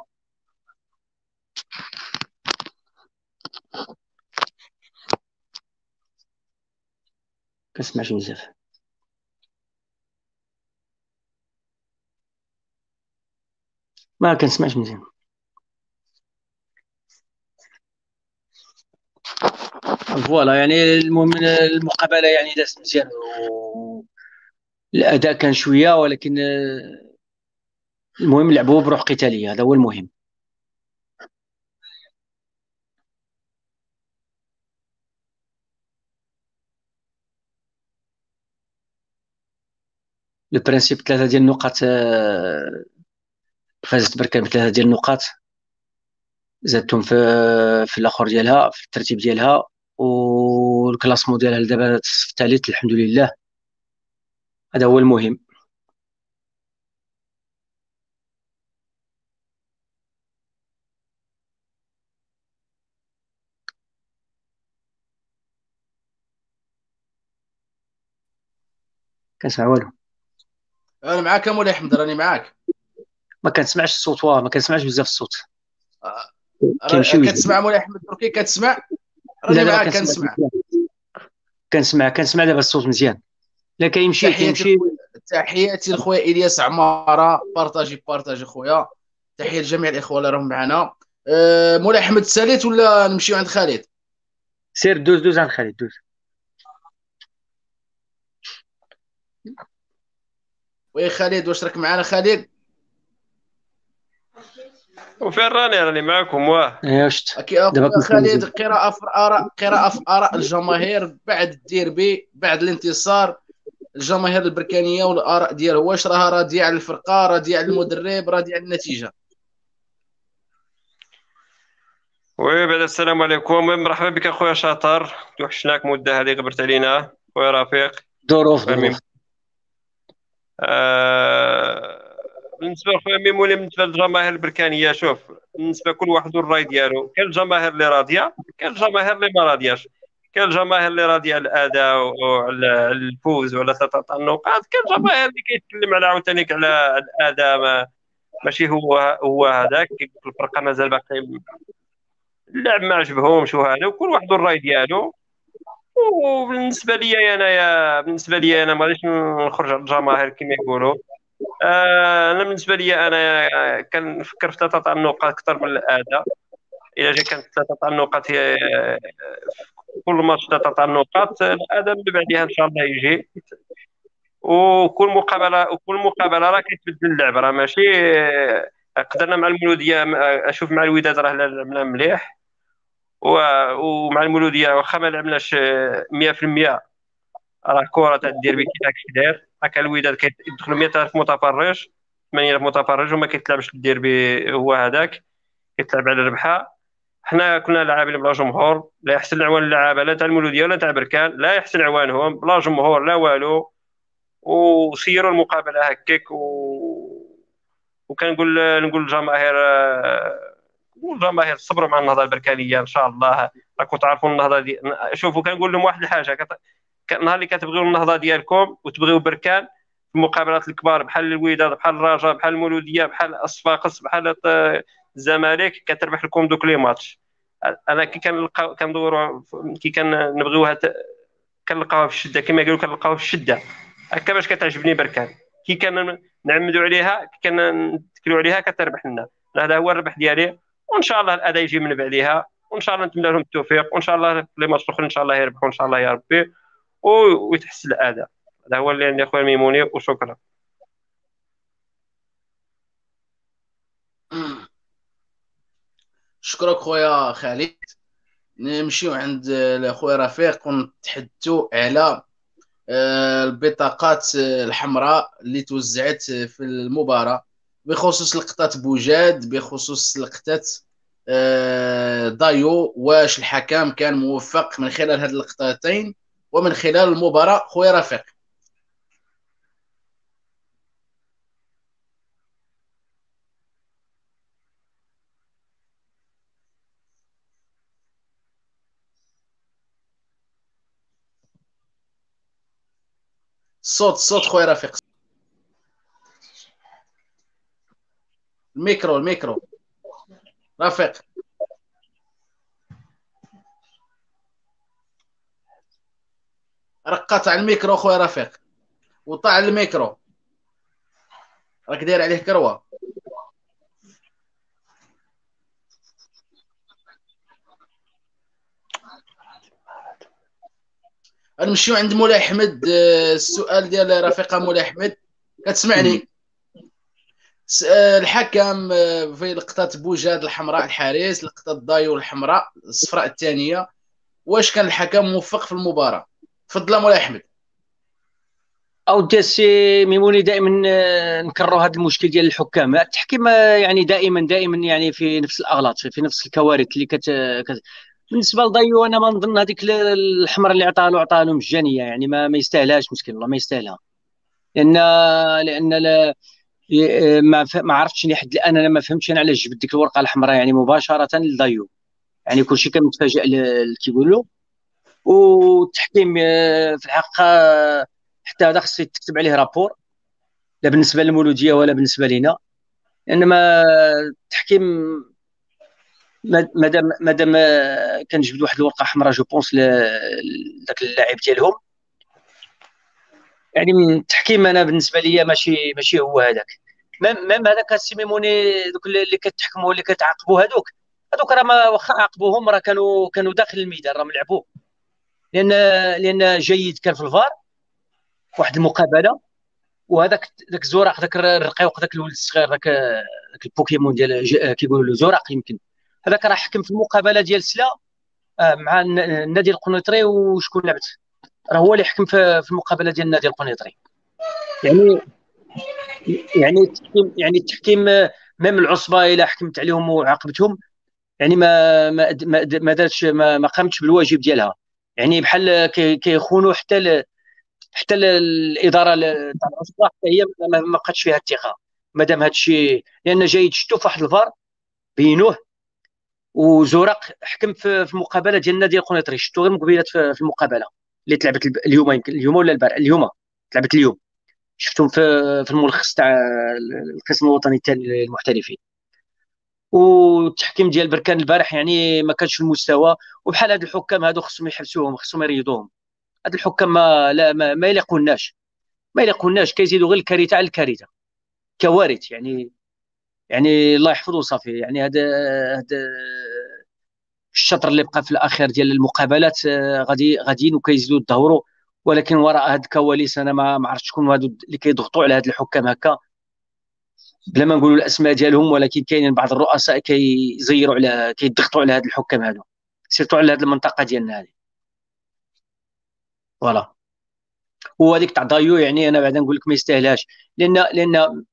كنسمعش بزاف ما كنسمعش مزيان فوالا يعني المهم المقابلة يعني دازت مزيان و... الأداء كان شوية ولكن المهم لعبوا بروح قتالية هذا هو المهم. البرانسيب ثلاثة ديال النقاط آه، فازت بركان بثلاثه ديال النقاط زادتهم في في الآخر ديالها في الترتيب ديالها والكلاسمون ديالها دابا الصف الثالث الحمد لله هذا هو المهم كنسمع والو أنا معاك يا مولاي أحمد راني معاك. ما كنسمعش الصوت واه ما كنسمعش بزاف الصوت. كيمشي كتسمع مولاي أحمد تركي كتسمع؟ راني معاك كنسمع كنسمع. كنسمع دابا الصوت مزيان. لا كيمشي كيمشي. تحياتي لخويا إلياس عمارة. بارطاجي بارطاجي خويا. تحية لجميع الإخوة اللي راهم معنا. أه مولاي أحمد ساليت ولا نمشيو عند خالد؟ سير دوز دوز عند خالد دوز. oui خالد؟ واش راك معنا خالد؟ وفين راني راني معكم واه ايوا شت دابا خالد قراءة في آراء قراءة في آراء الجماهير بعد الديربي بعد الانتصار. الجماهير البركانية والآراء ديالها واش راها؟ راضية على الفرقة راضية على المدرب راضية على النتيجة. وي بعد السلام عليكم. مرحبا بك أخويا شاطر. توحشناك مدة هذه غبرت علينا. خويا رفيق. ظروف ظروف آه بالنسبة لخويا ميموني بالنسبة للجماهير البركانيه شوف بالنسبة كل واحد والراي ديالو كاين الجماهير اللي راضية كاين الجماهير اللي ما راضياش. كاين الجماهير اللي راضية على الأداء وعلى الفوز وعلى ثلاثة النقاط كاين الجماهير اللي كيتكلم على عاوتاني على الأداء ما ماشي هو هو هذاك الفرقة مازال باقي اللعب ما عجبهمش وهذا وكل واحد والراي ديالو. وبالنسبه لي انايا بالنسبة لي أنا ما غاديش نخرج على الجماهير كما يقولوا. آه، أنا بالنسبة لي أنا كنفكر في ثلاثة تاع النقاط أكثر من الأداء. إلا جا كانت ثلاثة تاع النقاط هي كل ماتش ثلاثة تاع النقاط الأداء من بعدها إن شاء الله يجي. وكل مقابله وكل مقابلة راه كيتبدل اللعب راه ماشي قدرنا مع المولودية أشوف مع الوداد راه لعبنا مليح. ومع المولودية واخا ما لعبناش 100% راه كرة تدير بك داكشي داير. هكا الوداد كيدخلوا 100000 متفرج 8000 متفرج وما كيتلعبش الديربي هو هذاك. كيتلعب على الربحه حنا كنا لاعبين بلا جمهور. لا يحسن عوان اللعابه لا تاع المولودية ولا تاع بركان. لا يحسن عوانهم بلا جمهور لا والو. وسيروا المقابلة هكاك و... وكنقول نقول للجماهير الجماهير صبروا مع النهضة البركانية إن شاء الله. راكم تعرفوا النهضة دي. شوفوا كنقول لهم واحد الحاجة. نهار اللي كتبغيو النهضة ديالكم وتبغيو بركان في المقابلات الكبار بحال الوداد بحال الرجاء بحال المولودية بحال الصفاقس بحال الزمالك كتربح لكم دوك لي ماتش. أنا كي كنلقى كندوروا كي كنبغيوها كنلقاوها في الشدة. كما قالوا كنلقاوها في الشدة. هكا باش كتعجبني بركان. كي كنعمدوا عليها كي كنتكلوا عليها كتربح لنا. هذا هو الربح ديالي. وإن شاء الله الأداء يجي من بعديها. وإن شاء الله نتمنى لهم التوفيق. وإن شاء الله لي ماتش الاخرين إن شاء الله يربحوا ان شاء الله يا ربي. ويتحسن الأداء. هذا هو اللي عندي اخويا ميموني وشكرا. شكرا خويا خالد. نمشيو عند خويا رفيق ونتحدثوا على آه، البطاقات الحمراء اللي توزعت في المباراة. بخصوص لقطات بوجاد بخصوص لقطات آه، دايو واش الحكم كان موفق من خلال هذه اللقطتين ومن خلال المباراة. خويا رفيق. الصوت الصوت خويا رفيق. الميكرو الميكرو. رفيق رقات على الميكرو خويا رفيق وطاع الميكرو. راك داير عليه كروة. نمشيو عند مولاي أحمد. آه، السؤال ديال رفيقة مولاي أحمد. كتسمعني. الحكم آه، في لقطة بوجاد الحمراء الحارس لقطة دايو الحمراء الصفراء الثانية. واش كان الحكم موفق في المباراة؟ تفضل مولاي أحمد. أو سي ميموني دائما نكرروا هذا المشكل ديال الحكام. التحكيم يعني دائما دائما يعني في نفس الأغلاط في نفس الكوارث اللي كت... كت... بالنسبة لضيو أنا ما نظن هذيك الحمر اللي عطاه له عطاه له مجانية يعني ما, ما يستاهلهاش مسكين والله ما يستاهلها. لأن لأن لا ما ما عرفتش الان أنا ما فهمتش أنا علاش جبت ديك الورقة الحمراء يعني مباشرة لضيو يعني كلشي كان متفاجئ كيقولوا والتحكيم آه، في الحقيقة حتى هذا خصو يتكتب عليه رابور. لا بالنسبة للمولودية ولا بالنسبة لنا إنما التحكيم مادام مادام كنجبد واحد الورقة حمراء je pense لذاك اللاعب ديالهم. يعني التحكيم أنا بالنسبة لي ماشي ماشي هو هذاك. ميم هذاك السي ميموني دوك اللي كتحكموا اللي كتعاقبوا هذوك هذوك راه ما واخا عاقبوهم راه كانوا كانوا داخل الميدان راهم لعبوا لأن لأن جيد كان في الفار واحد المقابلة وهذاك ذاك الزوراق ذاك الرقيق ذاك الولد الصغير ذاك ذاك البوكيمون ديال كيقولوا له زوراق يمكن. هذاك راه حكم في المقابلة ديال سلا آه، مع النادي القنيطري وشكون لعبت؟ راه هو اللي حكم في المقابلة ديال النادي القنيطري. يعني يعني التحكيم يعني التحكيم ميم العصبة إلى حكمت عليهم وعاقبتهم يعني ما ما ما دارتش ما, ما قامتش بالواجب ديالها. يعني بحال كيخونوا حتى حتى الإدارة تاع العصبة حتى هي ما بقاتش فيها الثقة. مادام هذا الشيء لأن جاي تشتو في واحد الفار بينوه وزورق حكم في, في مقابلة ديال النادي القنيطري شفتو غير مقبلات في المقابلة اللي تلعبت اليوم اليوم ولا البارح؟ اليوم. تلعبت اليوم. شفتهم في في الملخص تاع القسم الوطني الثاني للمحترفين. والتحكيم ديال بركان البارح يعني ما كانش في المستوى وبحال هاد الحكام هادو خصهم يحبسوهم خصهم يريضوهم هاد الحكام ما لا ما, ما يليقوناش ما يليقوناش كيزيدوا غير الكارثة على الكارثة. كوارث يعني يعني الله يحفظه صافي. يعني هذا هذا الشطر اللي بقى في الأخير ديال المقابلات آه، غادي غاديين وكيزيدوا يدهوروا. ولكن وراء هاد الكواليس أنا ما عرفتش شكون هادو اللي كيضغطوا على هاد الحكام هكا. بلا ما نقولوا الأسماء ديالهم ولكن كاينين بعض الرؤساء كيزيروا على كيضغطوا على هاد الحكام هادو. سيرتو على هاد المنطقة ديالنا هذه voilà. وهذيك تاع دايو يعني أنا بعدا نقول لك ما يستاهلهاش. لأن لأن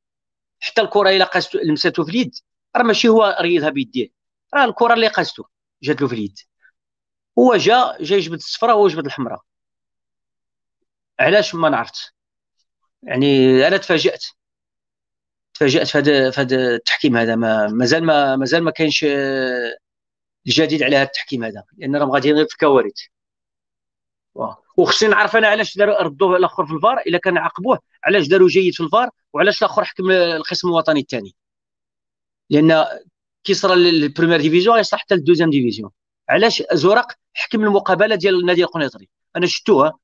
حتى الكرة إلا قاستو لمساتو في اليد راه ماشي هو ريضها بيديه. راه الكرة اللي قاستو جات له في اليد. هو جا جا يجبد الصفراء وهو جبد الحمراء. علاش ما نعرفت يعني أنا تفاجأت. تفاجأت في هذا التحكيم هذا. ما مازال ما مازال ما كاينش آه، الجديد على هذا التحكيم هذا. لأن راهم غاديين غير في الكوارث. وخصني نعرف أنا علاش داروا ردوه الأخر في الفار إلا كان عاقبوه. علاش داروا جيد في الفار وعلاش الأخر حكم القسم الوطني الثاني. لأن كي صرا لل première division يصلح حتى لل deuxième division علاش زورق حكم المقابلة ديال النادي القنيطري؟ أنا شفتوها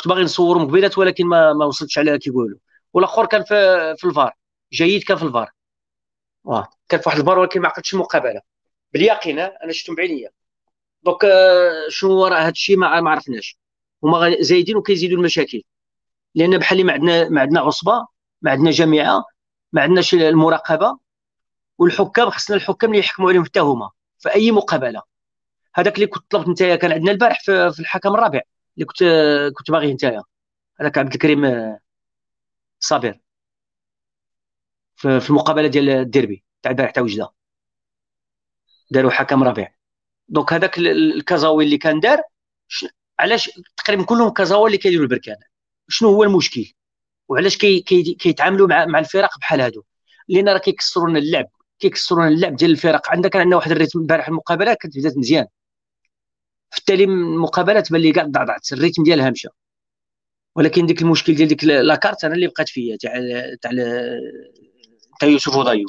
كنت باغي نصور مقابلات ولكن ما ما وصلتش عليها كيقولوا والآخر كان في في الفار. جيد كان في الفار. واه كان في واحد الفار ولكن ما عقدش المقابلة. باليقين أنا شفتهم بعينيا. donc آه، شنو وراء هذا الشيء ما, ما عرفناش. هما زايدين وكيزيدوا المشاكل. لأن بحال اللي ما عندنا ما عندنا عصبة ما عندنا جامعة ما عندناش المراقبة. والحكام خصنا الحكام اللي يحكموا عليهم حتى هما. في أي مقابلة. هذاك اللي كنت طلبت نتايا كان عندنا البارح في الحكم الرابع. اللي كنت كنت باغي نتايا. هذاك عبد الكريم آه، صابر. في المقابلة ديال الديربي تاع البارح تاع وجدة. داروا حكم رابع donc هذاك الكازاوي اللي كان دار علاش تقريبا كلهم كازاوي اللي كيديروا البركان. شنو هو المشكل؟ وعلاش كي كي كيتعاملوا مع مع الفرق بحال هادو؟ لأن راه كيكسروا لنا اللعب. كيكسروا لنا اللعب ديال الفرق. عندك عندنا واحد ال rythme البارح المقابلات كانت بدات مزيان. في التالي المقابلات بان لي كاع ضعضعت ال rythme ديالها مشى ولكن ديك المشكل ديال ديك la carte أنا اللي بقات فيا تاع تاع تاع يوسف وضيو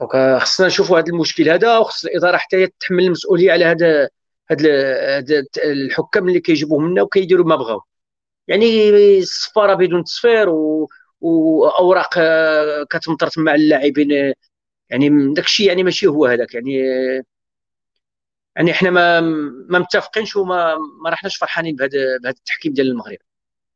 donc خصنا نشوفوا هذا المشكل هذا وخص الإدارة حتى تتحمل المسؤولية على هذا هاد الحكام اللي كيجيبوهم لنا وكيديروا ما بغاو يعني الصفاره بدون تصفير. واوراق كتمطر مع اللاعبين يعني داك الشيء يعني ماشي هو هذاك يعني يعني إحنا ما ما متفقينش وما ما رحناش فرحانين بهذا بهذا التحكيم ديال المغرب.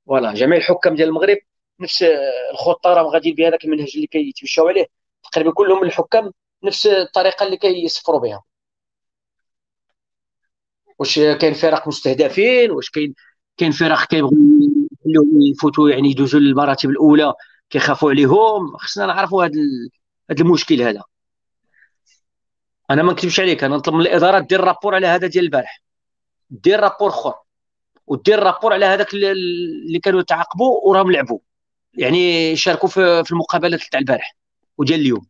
فوالا جميع الحكام ديال المغرب نفس الخطة راهم غاديين بهذاك المنهج اللي كيتمشاو عليه. تقريبا كلهم الحكام نفس الطريقة اللي كيصفروا بها. واش كاين فرق مستهدفين؟ واش كاين كاين فرق كيبغيو يفوتوا يعني يدوزوا للمراتب الأولى كيخافوا عليهم؟ خصنا نعرفوا هذا هذا المشكل هذا. أنا ما نكذبش عليك أنا نطلب من الإدارة دير رابور على هذا ديال البارح. دير رابور آخر ودير رابور على هذاك اللي كانوا تعاقبوا وراهم لعبوا يعني شاركوا في المقابلات تاع البارح وديال اليوم.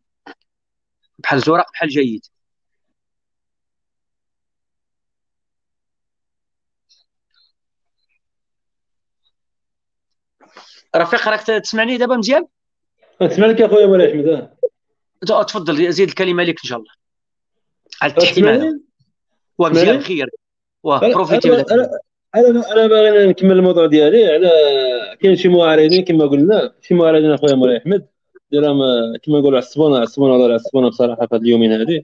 بحال زرق بحال جيد رفيق راك تسمعني دابا مزيان؟ نسمع لك أخويا مولاي احمد تفضل زيد الكلمة لك إن شاء الله. على التحكيم هذا ومزيان خير. بروفيتي أنا أنا أنا باغي نكمل الموضوع ديالي. على كاين شي معارضين كما قلنا. شي معارضين أخويا مولاي أحمد. ديالهم كما نقولوا عصبونا عصبونا الله عصبونا بصراحة في هاد اليومين هادي.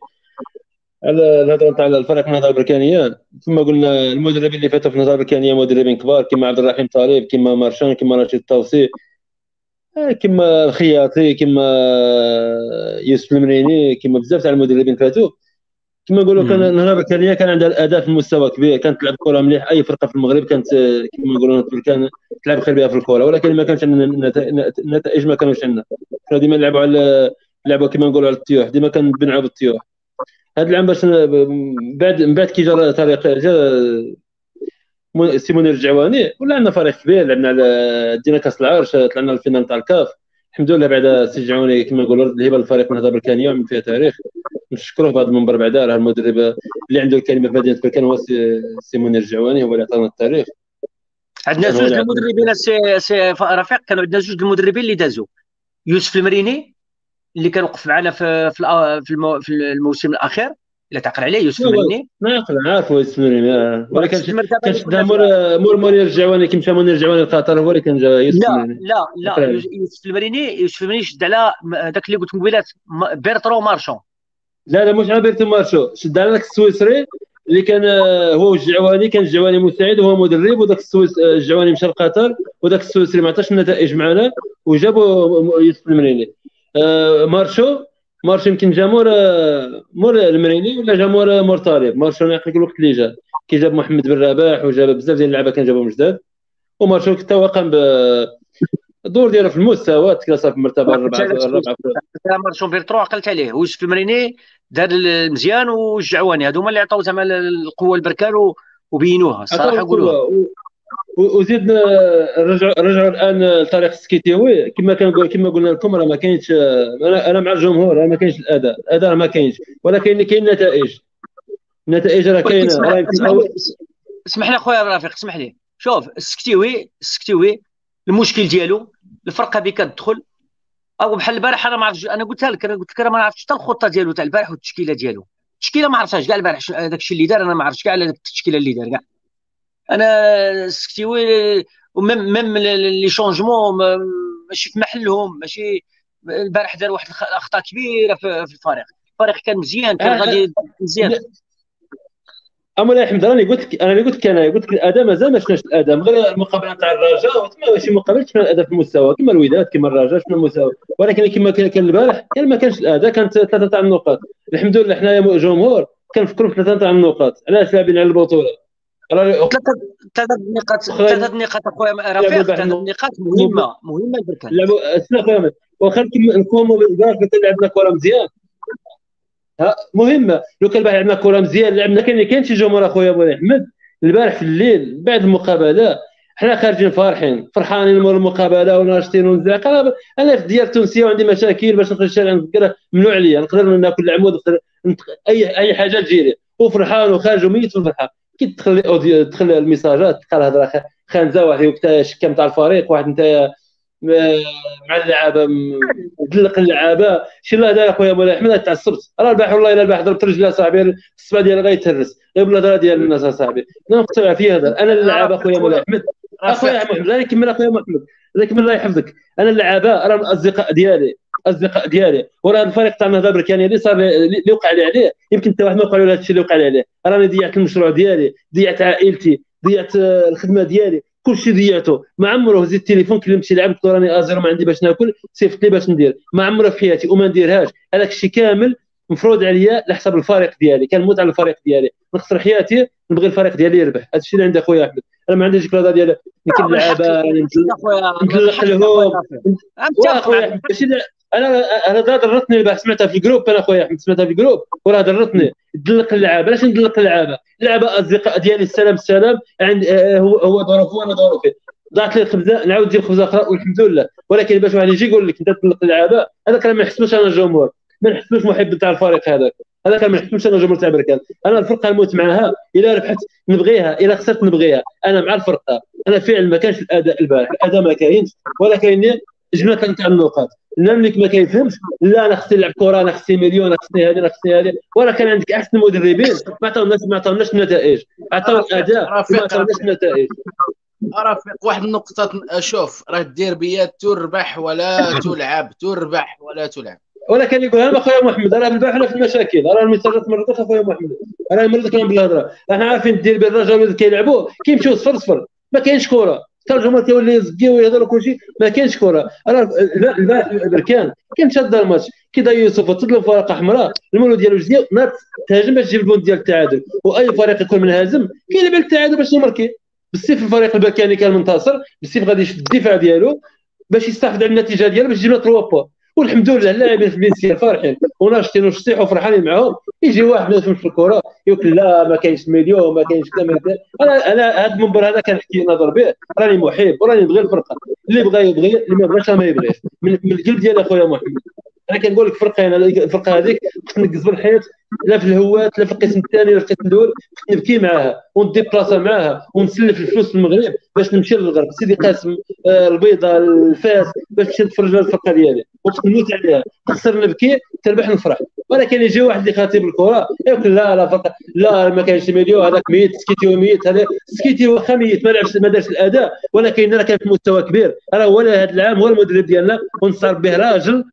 على الهضرة نتاع الفرق النهضه البركانيه كما قلنا المدربين اللي فاتوا في النهضه البركانيه مدربين كبار. كما عبد الرحيم طالب كما مارشان كما رشيد الطوسي كما الخياطي كما يوسف المريني كما بزاف تاع المدربين فاتوا كما نقولوا كان النهضه البركانيه كان عندها الأداء في المستوى كبير كانت تلعب كرة مليح أي فرقة في المغرب كانت كما نقولوا كان تلعب خير بها في الكرة. ولكن ما كانش عندنا النتائج ما كانوش عندنا. كنا ديما نلعبوا على لعبوا كما نقولوا على التيوح ديما كنبنعوا بالتيوح هذا العام باش بعد من بعد كي جا طريق جا سي منير الجعواني ولا عندنا فريق كبير لعبنا دينا كاس العرش طلعنا ال finale تاع الكاف. الحمد لله بعد سجعوني كما نقولوا الهبه للفريق النهضة البركانيه وعمل فيها تاريخ. نشكروه بهذا المنبر بعدا راه المدرب اللي عنده الكلمة في مدينه بركان هو سي منير الجعواني هو اللي عطانا التاريخ. عندنا زوج المدربين سي سي رفيق كانوا عندنا زوج المدربين اللي دازوا يوسف المريني اللي كان وقف معنا في في في الموسم الأخير. إلا تعقل عليه يوسف المريني نعقل عارف يوسف المريني ولكن كان شدا مور مور مور كي مشى منير الجعواني لقطر هو اللي كان يوسف لا لا لا يوسف المريني يوسف المريني شد على داك اللي قلت مقابلات بيرترو مارشون. لا لا مش على بيرترو مارشون شد على داك السويسري اللي كان هو الجعواني كان الجعواني مساعد وهو مدرب وداك السويس الجعواني مشى لقطر وداك السويسري ما عطاش النتائج معنا وجابوا يوسف المريني. آه، مارشو مارشو يمكن جا مور مور المريني ولا جا مور مور طالب مارشو نعقل الوقت اللي جا. كي جاب محمد بن رباح وجاب بزاف ديال اللعابه كان جابهم جداد. ومارشو حتى هو قام الدور ديالو في المستوى تكلاسا في المرتبة الرابعة مارشو بيرترو عقلت عليه. ويوسف المريني؟ دار المزيان والجعواني هذوما اللي عطاو زعما القوة البركان وبينوها. الصراحه نقولوها وزيد رجعوا رجعوا الآن لطارق السكتيوي كما كان كما قلنا لكم راه ما كاينش أنا أنا مع الجمهور راه ما كاينش الأداء. الأداء ما كاينش. ولكن كاين نتائج. النتائج راه كاينة. اسمح لي خويا رفيق اسمح لي. شوف السكتيوي السكتيوي المشكل ديالو الفرقة اللي كتدخل أو بحال البارح أنا ما عرفتش أنا قلتها لك أنا قلت لك أنا ما عرفتش حتى الخطة ديالو تاع البارح والتشكيلة ديالو. التشكيلة ما عرفتهاش. كاع البارح داك الشيء اللي دار أنا ما عرفتش. كاع على التشكيلة اللي دار كاع. أنا سكتيوي وميم ميم لي شونجمون ماشي في محلهم ماشي البارح دار واحد الاخطاء كبيرة في الفريق. الفريق كان مزيان كان غادي مزيان. أما لا احمد راني قلت لك أنا اللي قلت لك أنا قلت لك الأداء مازال ما شفناش الأداء. غير المقابلة تاع الرجاء ماشي مقابلة شفنا الأداء في المستوى. كما الوداد كما الرجاء شفنا المستوى. ولكن كما كان البارح كان ما كانش الأداء كانت ثلاثة تاع النقاط. الحمد لله حنايا جمهور كنفكروا في ثلاثة تاع النقاط. علاش لاعبين على البطولة؟ ثلاثة نقاط ثلاثة نقاط اخويا رفيق ثلاثة نقاط مهمة مهمة لبركان لعبوا اسمع خويا واخا نكونوا كاع لعبنا كرة مزيان. مهمة. لو كان لعبنا كرة مزيان لعبنا كاين كاين شي جمهور أخويا أبو أحمد. البارح في الليل بعد المقابلة حنا خارجين فرحين. فرحانين مور المقابلة وناشطين أنا في ديار تونسية وعندي مشاكل باش نخرج الشارع ممنوع عليا. نقدر ناكل العمود اي أي حاجة تجيني. وفرحان وخارج وميت في الفرحة. كي تدخل الاوديو تدخل الميساجات تلقى الهضره خانزه واحد وقتها شكا نتاع الفريق واحد نتايا مع اللعابة مدلق اللعابة. شي لا هذا أخويا مولاي أحمد تعصبت راه الباح والله إلا الباح ضربت رجلي صاحبي السبع ديالي غيتهرس غير الهضره ديال الناس اصاحبي أنا مقتنع في هذا. أنا اللعابة أخويا مولاي أحمد. أخويا محمد لا يكمل أخويا محمد. لا يكمل الله يحفظك. أنا اللعابة راه الأصدقاء ديالي. الأصدقاء ديالي. وراه الفريق تاعنا هذا بركاني اللي صار اللي وقع لي عليه. يمكن حتى واحد ما يقول له هذا الشيء اللي وقع لي عليه. راني ضيعت المشروع ديالي ضيعت عائلتي ضيعت الخدمة ديالي كلشي ضيعته. ما عمره هز التليفون كلمت شي لعب قلت له راني ازيرو ما عندي باش ناكل صيفط لي باش ندير. ما عمره في حياتي وما نديرهاش. هذاك الشيء كامل مفروض عليا لحساب الفريق ديالي. كنموت على الفريق ديالي. نخسر حياتي نبغي الفريق ديالي يربح. هذا الشيء اللي عندي أخويا أحمد. أنا ما عنديش الهضره ديال لعابه نتلح لهم أخويا أحمد. أنا أنا ضرتني البارح سمعتها في ال groupe أنا أخويا أحمد سمعتها في ال groupe وراه ضرتني تدلق اللعابه علاش ندلق اللعابه اللعابه أصدقاء ديالي السلام السلام. عند آه، هو هو ظروفه وأنا ظروفي ضاعت لي الخبزة. نعاود نجيب خبزة أخرى والحمد لله. ولكن باش واحد يجي يقول لك أنت تدلق اللعابه هذاك ما نحسبوش أنا الجمهور ما نحسبوش محب تاع الفريق هذاك. هذاك ما نحسبوش أنا الجمهور تاع بركان. أنا الفرقة نموت معاها. إلا ربحت نبغيها إلا خسرت نبغيها. أنا مع الفرقة. أنا فعلا ما كانش الأداء البارح. الأداء ما كاينش. كاين جملة تاع النقاط المملك ما كيفهمش. لا أنا خصني نلعب كرة أنا خصني مليون أنا خصني هذه أنا خصني هذه. ولا كان عندك أحسن مدربين. ما عطاوناش ما عطاوناش النتائج عطاو الاداء ما عطاوناش النتائج رفيق واحد النقطة شوف راه الديربيات تربح ولا تلعب تربح ولا تلعب. ولكن يقول أنا أخويا محمد بالبارح أنا في المشاكل أنا الميساجات مرضت أخويا محمد أنا مرضت كلام بالهضرة. إحنا عارفين الديربي الرجال كيلعبوا كيمشيو صفر صفر. ما كاينش كرة. حتى الجمهور كيولي يزكي ويهضر كلشي ما كاينش كره أنا البارح بركان كان شاد الماتش. كي يوسف وتظلم فرقة حمراء المولود ديالو جديد ناض تهاجم باش تجيب ال point ديال التعادل. وأي فريق يكون منهزم كيلعب التعادل باش يمركي. بالسيف الفريق البركاني كان منتصر بالسيف غادي يشد الدفاع ديالو باش يستحفظ على النتيجة ديالو باش يجيب لنا 3 بوان. والحمد لله اللاعبين في البنسيه فرحين وناشطين وشطيح وفرحانين معاهم. يجي واحد ما يفهمش الكره يقول لا ما كاينش مليون ما كاينش كذا أنا أنا هذا المنبر هذا كنحكي نظر به راني محب وراني نبغي الفرقة. اللي بغى يبغي اللي ما بغاش ما يبغيش من, القلب ديال أخويا محمد. أنا كنقول لك فرقة أنا الفرقه هذيك كنت نقز بالحيط لا في الهوات لا في القسم الثاني لا في القسم الأول. كنت نبكي معاها بلاصه معاها ونسلف الفلوس المغرب باش نمشي للغرب. سيدي قاسم آه، البيضاء الفاس باش نمشي نتفرج على الفرقه ديالي. ونموت عليها. نخسر نبكي تربح نفرح. ولكن يجي واحد اللي خاتم الكرة يقول لا لا فرقه لا ما كاينش ميديو هذاك ميت سكيتي ميت هذا سكيتي واخا ميت ما لعبش ما دارش الأداء. ولكن راه كان في مستوى كبير راه هو هذا العام هو المدرب ديالنا ونصار به راجل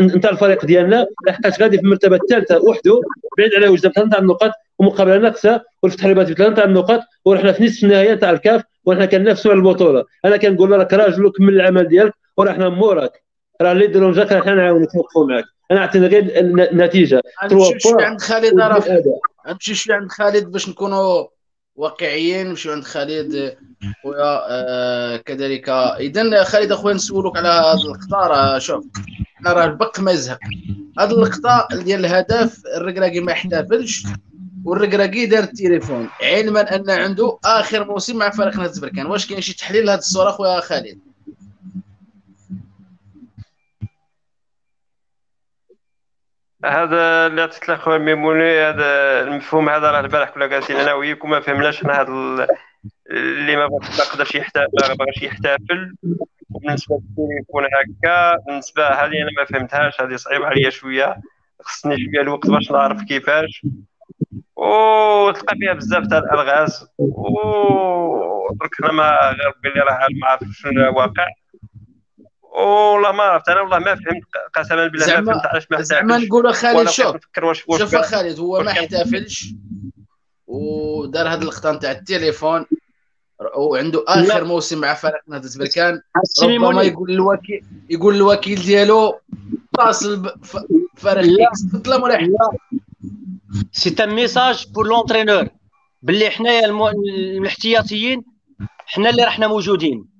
نتاع الفريق ديالنا. لحقاش غادي في المرتبة الثالثة وحده بعيد على وجده ثلاثة النقاط ومقابله ناقصه والفتح الرباطي ثلاثة النقاط ورحنا في نصف النهائي تاع الكاف ونحن كننافسوا على البطولة. أنا كنقول لك راجل وكمل العمل ديالك وراه حنا موراك راه اللي ديروا جاك حنا نعاونك نوقفوا معك أنا أعطينا غير النتيجه نمشي شوية عند خالد راه نمشي شوية عند خالد باش نكونوا واقعيين نمشيو عند خالد خويا آه كذلك. اذا خالد أخويا نسولك على هذا القطار شوف حنا راه البق ما يزهق هذا اللقطه ديال الهدف الركراكي ما احتفلش والركراكي دار التليفون. علما أن عنده آخر موسم مع فريق نادي بركان. واش كاين شي تحليل لهذه الصورة خويا خالد؟ هذا اللي عطيت خويا ميموني هذا المفهوم هذا راه البارح كنا جالسين أنا وياك وما فهمناش أنا هذا اللي ما بغاش يحتفل ما بغاش يحتفل. بالنسبة يكون هكا بالنسبة هذه أنا ما فهمتهاش هذه صعيبة عليا شوية. خصني شوية الوقت باش نعرف كيفاش. وتلقى فيها بزاف تاع الألغاز. و ما غير بلي راه ما عرفت شنو الواقع والله ما عرفت أنا والله ما فهمت قسما بالله ما فهمت علاش ما زعما نقول خالد شوف. شوف خالد هو ما احتفلش ودار هذا اللقطة نتاع التليفون. وعنده آخر لا. موسم مع فريق نادي بركان ربما يقول الوكيل يقول الوكيل ديالو اتصل بفريق X تفضل مولاي c'est un message pour l'entraîneur باللي حنايا الاحتياطيين حنا اللي رحنا موجودين.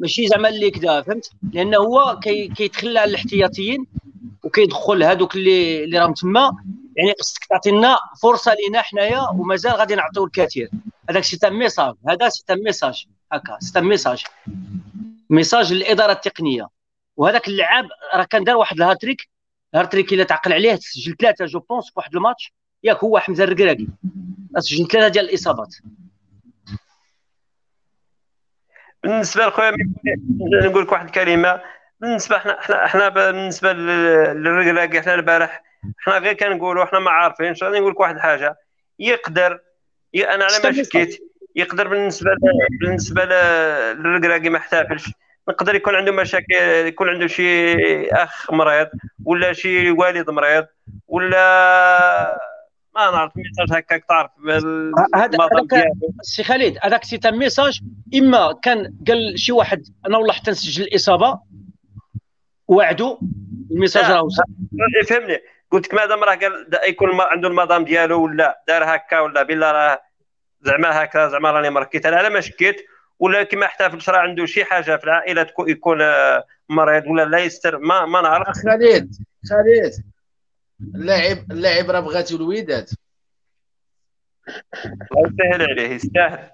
ماشي زعما اللي كذا فهمت؟ لأن هو كي كيتخلى على الاحتياطيين وكيدخل هذوك اللي اللي راهم تما يعني خصك تعطينا فرصة لينا حنايا ومازال غادي نعطيو الكثير. هذاك c'est un message هذا c'est un message هكا c'est un message. message للإدارة التقنية. وهذاك اللعاب راه كان دار واحد الهاتريك الهاتريك إلا تعقل عليه سجل ثلاثة جو بونس في واحد الماتش ياك هو حمزة الركراكي سجل ثلاثة ديال الإصابات. بالنسبة لخويا نقول لك واحد الكلمة بالنسبة إحنا إحنا إحنا بالنسبة للركراكي إحنا البارح إحنا غير كنقولوا إحنا ما عارفينش. غادي نقول لك واحد الحاجة يقدر أنا على ما شكيت يقدر بالنسبة بالنسبة للركراكي ما احتفلش نقدر يكون عنده مشاكل يكون عنده شي أخ مريض ولا شي والد مريض ولا ما نعرف message هكاك تعرف هذا سي خالد هذاك c'est message إما كان قال شي واحد أنا والله حتى نسجل الإصابة وعدو ال message راهو فهمني. قلت لك مادام راه قال يكون عنده المدام ديالو ولا دار هكا ولا بالله راه زعما هكا زعما راني مركيت أنا على ما شكيت ولا كما احتفلش راه عنده شي حاجة في العائلة يكون آه، مريض ولا لا يستر ما ما نعرف. خالد خالد. اللاعب اللاعب راه بغاتو الوداد. الله يسهل عليه يستاهل.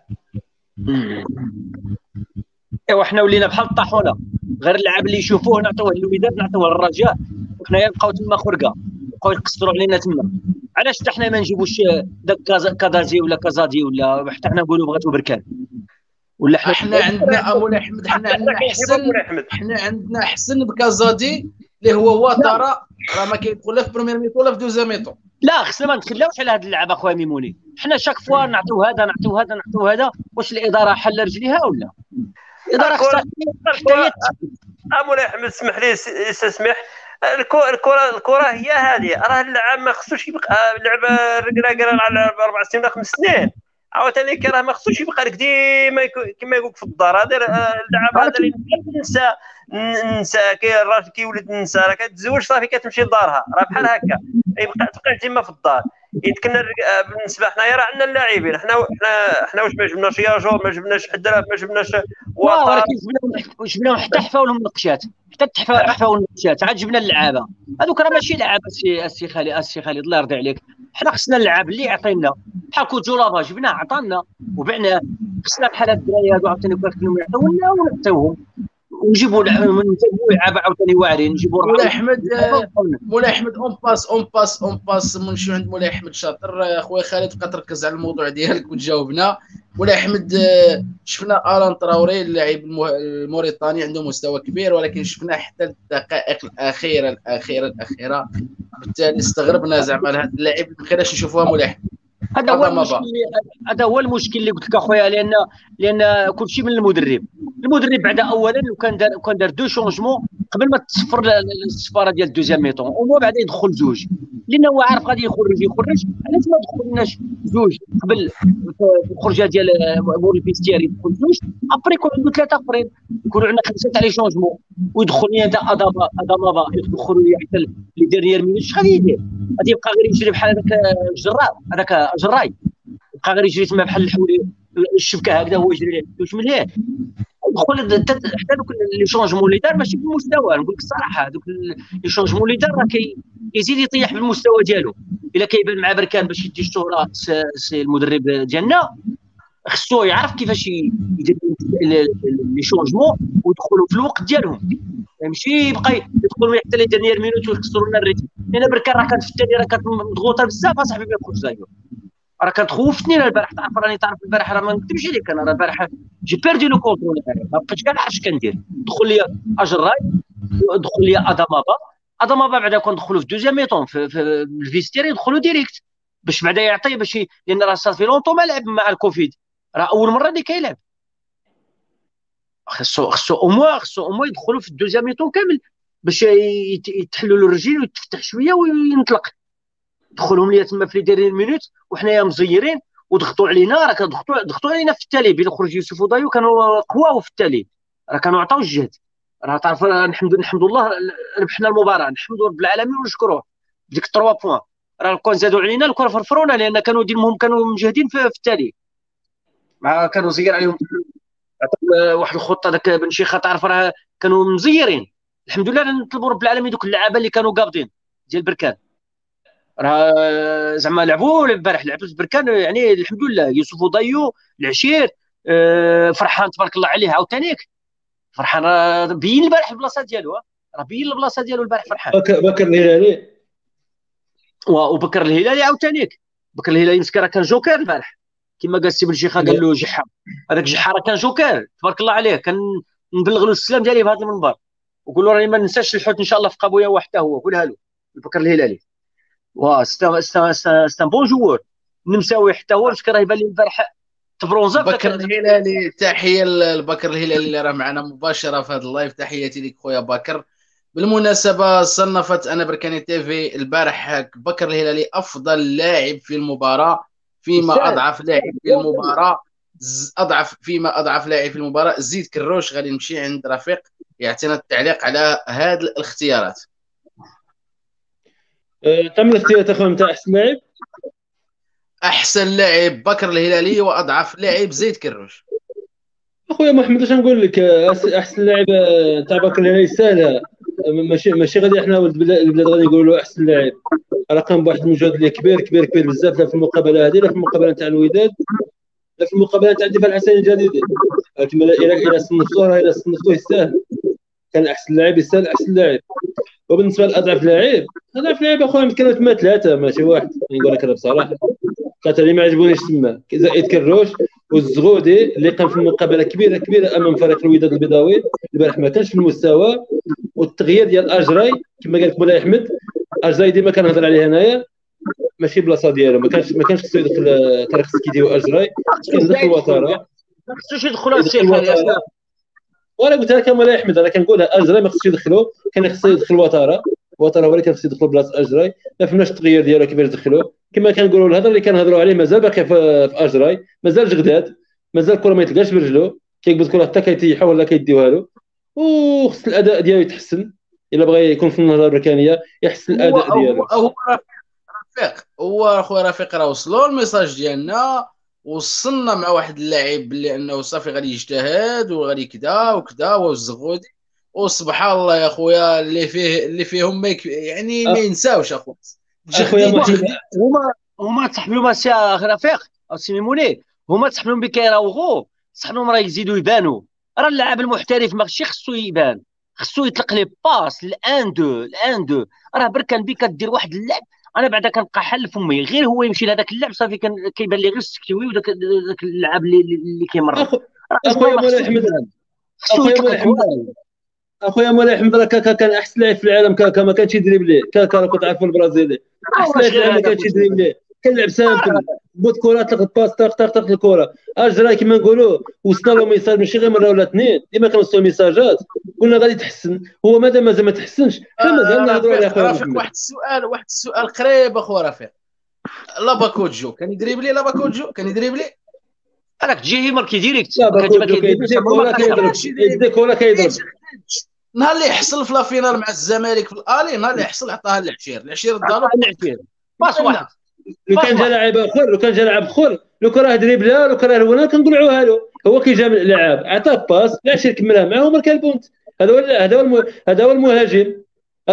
إيوا حنا ولينا بحال الطاحونه غير اللعاب اللي يشوفوه نعطوه للوداد نعطوه للرجاء وحنايا نبقاو تما خرقة. بقاو يقصروا علينا تما. علاش حتى حنا ما نجيبوش داك كازازي ولا كازادي ولا حتى حنا نقولوا بغاتو بركان ولا حنا حنا عندنا أبو احمد حنا عندنا احسن حنا عندنا احسن بكازادي. اللي هو واترا راه ما كيدخل لا في première mi-temps ولا في deuxième mi-temps. لا خصنا ما نتخلاوش على هذا اللعب أخويا ميموني؟ حنا chaque fois نعطيو هذا نعطيو هذا نعطيو هذا واش الإدارة حل رجليها ولا؟ الإدارة خصها أبو احمد اسمح لي استسمح الكره الكره الكرة هي هذه. راه اللعب ما خصوش يبقى لعبه رقراقه على أربع سنين ولا خمس سنين عاوتاني راه ما خصوش يبقى لك ديما كما يقول في الدار. هذا اللعب هذا اللي ننسى. ننسى كي الراجل كيولد ننسى راه كتزوج صافي كتمشي لدارها. راه بحال هكا. يبقى تبقى تما في الدار. يتكنا بالنسبة حنايا راه عندنا اللاعبين. حنا حنا حنا واش ما جبناش ياجور ما جبناش حدراف ما جبناش ولكن جبناهم حتى حفاو لهم النقشات حتى حفاو النقشات عاد جبنا اللعابة. هذوك راه ماشي لعابة السي السي خالد السي خالد الله يرضي عليك. حنا خصنا اللعاب اللي يعطينا بحال كوتشورابا جبناه عطانا وبعناه خصنا بحال هاد الدراري هادو عاوتاني كانوا يعطيونا ونعطيوهم. ونجيبوا لعابه عاوتاني واعرين نجيبوا مولاي أحمد مولاي أحمد on passe on passe on passe نمشيو عند مولاي أحمد شاطر. خويا خالد بقى تركز على الموضوع ديالك وتجاوبنا. مولاي أحمد شفنا آلان تراوري اللاعب الموريتاني عنده مستوى كبير ولكن شفنا حتى الدقائق الأخيرة الأخيرة الأخيرة. بالتالي استغربنا زعما هذا اللاعب ما بقيناش نشوفوها مولاي أحمد؟ هذا هو المشكل هذا هو المشكل اللي قلت لك أخويا لأن لأن كل شيء من المدرب. المدرب بعد اولا لو كان دار كان دار deux changements قبل ما تصفر الصفارة ديال ال deuxième mi-temps ومن بعد يدخل زوج. لأن هو عارف غادي يخرج يخرج علاش ما دخلناش زوج. قبل الخرجة ديال مول ال vestiaire يدخل زوج أبري يكون عنده ثلاثة آخرين. يكونوا عندنا خمسة تاع les changements. ويدخل لي ادابا أدابا يدخلوا لي حتى les dernières minutes اش غادي يدير؟ غادي يبقى غير يجري بحال هذاك الجرار هذاك جراي. يبقى غير يجري تما بحال الحولي الشبكة هكذا هو يجري واش مليح دخل حتى دوك les changements اللي دار ماشي بالمستوى نقول لك الصراحة دوك les changements اللي دار راه كيزيد يطيح بالمستوى ديالو. إلا كيبان مع بركان باش يدي الشهرة سي المدرب ديالنا خصو يعرف كيفاش يدير les changements ويدخلوا في الوقت ديالهم. ماشي يبقى يدخلوا حتى les dernières minutes ويكسروا لنا ال rythme. لأن بركان راه كانت في الثاني راه كانت مضغوطة بزاف أصاحبي ما يخرج زيه راه كانت خوفتني أنا البارح تعرف راني تعرف البارح راه ما نكذبش عليك أنا البارح j'ai perdu le contrôle ما بقيتش كاع عرفت كندير دخل لي اجراي دخل لي ادامابا ادامابا بعدا كندخلوا في deuxième mi-temps في, في ال vestiaire يدخلوا direct باش بعدا يعطي باش لأن راه صافي longtemps ما لعب مع الكوفيد راه اول مره اللي كيلعب خصو خصو أو موا خصو أو موا يدخلوا في ال deuxième mi-temps كامل باش يتحلوا الرجل ويتفتح شوية وينطلق دخلهم ليا تما في les dernières minutes وحنايا مزيرين وضغطوا علينا راه كضغطوا ضغطوا علينا في التالي بين خرج يوسف ودايو كانوا قواو في التالي راه كانوا عطاو الجهد. راه تعرف نحمد نحمد الله ربحنا المباراة. نحمد رب العالمين ونشكروه. ديك 3 points. راه كون زادوا علينا الكرة فرفرونا لأن كانوا ديالهم كانوا مجهدين في, في مع كانوا زير عليهم. واحد الخطة داك بن شيخه تعرف راه كانوا مزيرين. الحمد لله نطلبوا رب العالمين دوك اللعابة اللي كانوا قابضين. ديال بركان راه زعما لعبوا البارح لعبوا بركان يعني الحمد لله. يوسف ضيو العشير آه، فرحان تبارك الله عليه عاوتانيك فرحان راه بين البارح البلاصة ديالو راه بين البلاصة ديالو البارح فرحان. بكر الهلالي. وبكر الهلالي عاوتانيك بكر الهلالي مسكين راه كان جوكر البارح. كما قال السي بلجيخا قال له جحا هذاك جحا راه كان جوكر تبارك الله عليه. كان نبلغ له السلام ديالي في هذا المنبر. وقول له راني ما ننساش الحوت إن شاء الله في قابويا وحده هو. قولها له بكر الهلالي. وا c'est un bon joueur نمساوي حتى هو باش راه يبان لي البارح تبرونزا بكر الهلالي تحية لبكر الهلالي اللي راه معنا مباشرة في هذا ال live. تحياتي لك خويا بكر. بالمناسبة صنفت أنا بركاني تيفي البارح بكر الهلالي أفضل لاعب في المباراة فيما أضعف لاعب في المباراة. أضعف فيما أضعف لاعب في المباراة. زيد كروش غادي نمشي عند رفيق يعطينا التعليق على هذه الاختيارات. تم الاختيارات اخويا نتاع أحسن لاعب؟ أحسن لاعب بكر الهلالي وأضعف لاعب زيد كروش. اخويا محمد اش نقول لك أحسن لاعب تاع بكر الهلالي سهلة. ماشي ماشي غادي إحنا ولد البلاد غادي نقولوا أحسن لاعب. راه قام بواحد المجهود اللي كبير كبير كبير بزاف لا في المقابلة هذه لا في المقابلة تاع الوداد لا في المقابلة تاع الدفاع الحسني الجديد. كما إلى إلى صنفتوه إلى صنفتوه يستاهل. كان أحسن لاعب يستاهل أحسن لاعب. وبالنسبة لأضعف لاعب أضعف لاعب أخويا يمكن تما ثلاثة ماشي واحد نقول لك هذا بصراحة. ثلاثة اللي ما عجبونيش تما زائد كروش والزغودي اللي قام في مقابلة كبيره كبيرة أمام فريق الوداد البيضاوي البارح ما كانش في المستوى والتغيير ديال أجراي كما قال لك مولاي أحمد أجراي ديما كنهضر عليه هنايا ماشي بلاصة ديالو ما كانش ما كانش خصو يدخل طريق سكيدي اجراي كان يدخل وتاره ما خصوش يدخلوا السيف وأنا قلت لك مولاي احمد أنا كنقولها اجراي ما خصوش يدخلوا كان خصو يدخل وتاره وتاره هو اللي كان خصو يدخل بلاصة اجراي ما فهمناش التغيير ديالو كيفاش دخلوا كما كنقولوا الهضرة اللي كنهضروا عليه مازال باقي في اجراي مازال جغداد مازال الكره ما يتلقاش برجلو. كيقبض الكره حتى كيتيحها ولا كيديوها له وخص الأداء ديالو يتحسن. إلا بغى يكون في النهضه البركانيه يحسن الأداء ديالو. هو رفيق. هو اخويا رفيق. راه وصلوا ال message ديالنا. وصلنا مع واحد اللاعب اللي انه صافي غادي يجتهد وغادي كذا وكذا والزغودي وسبحان الله يا خويا اللي فيه اللي فيهم ما يعني ما ينساوش اخويا اخويا هما هما تحملوا ما سي رفيق أو سي ميموني هما تحملوا بكيراوغو صحنهم راه يزيدوا يبانوا راه اللاعب المحترف ماشي خصو يبان. خصو يطلق لي باس الان دو الان دو. راه برك كان بك دير واحد اللعب أنا بعدا كنبقى حل فمي غير هو يمشي لهذاك اللعب صافي كان كيبان لي غير السكتوي وداك ذاك اللعب اللي, اللي كيمر أخويا مولاي احمد أخويا مولاي احمد راه كان أحسن لاعب في العالم كما كانش يدريبلي. كان كنت عارفوا البرازيلي. أحسن لاعب في العالم ما كانش يدريبلي. كنلعب simple بوت كره طلق ال passe طق طق طق الكره اجرا كما نقولوا وصلنا له message ماشي غير مرة ولا اثنين. ديما كنوصلوا ميساجات. قلنا غادي يتحسن هو مادام مازال ما تحسنش حنا مازال نهضروا عليه اخويا رفيق واحد السؤال واحد السؤال قريب أخويا رفيق. لاباكوجو كان يدريبلي لاباكوجو كان يدريبلي راك تجي هي ماركي ديريكت. يديك ولا كيضرب. نهار اللي يحصل في لافينال مع الزمالك في الالي نهار اللي يحصل عطاها للعشير العشير. دارو العشير. باس واحد. لو كان جا لاعب آخر لو كان جا لاعب آخر لو كان راه دريبلا لو كان راه هنا كنقولوها له هو كي جا من اللعاب عطاه باس العشير كملها معاه وماركا البونت. هذا هو هذا هو هذا هو المهاجم.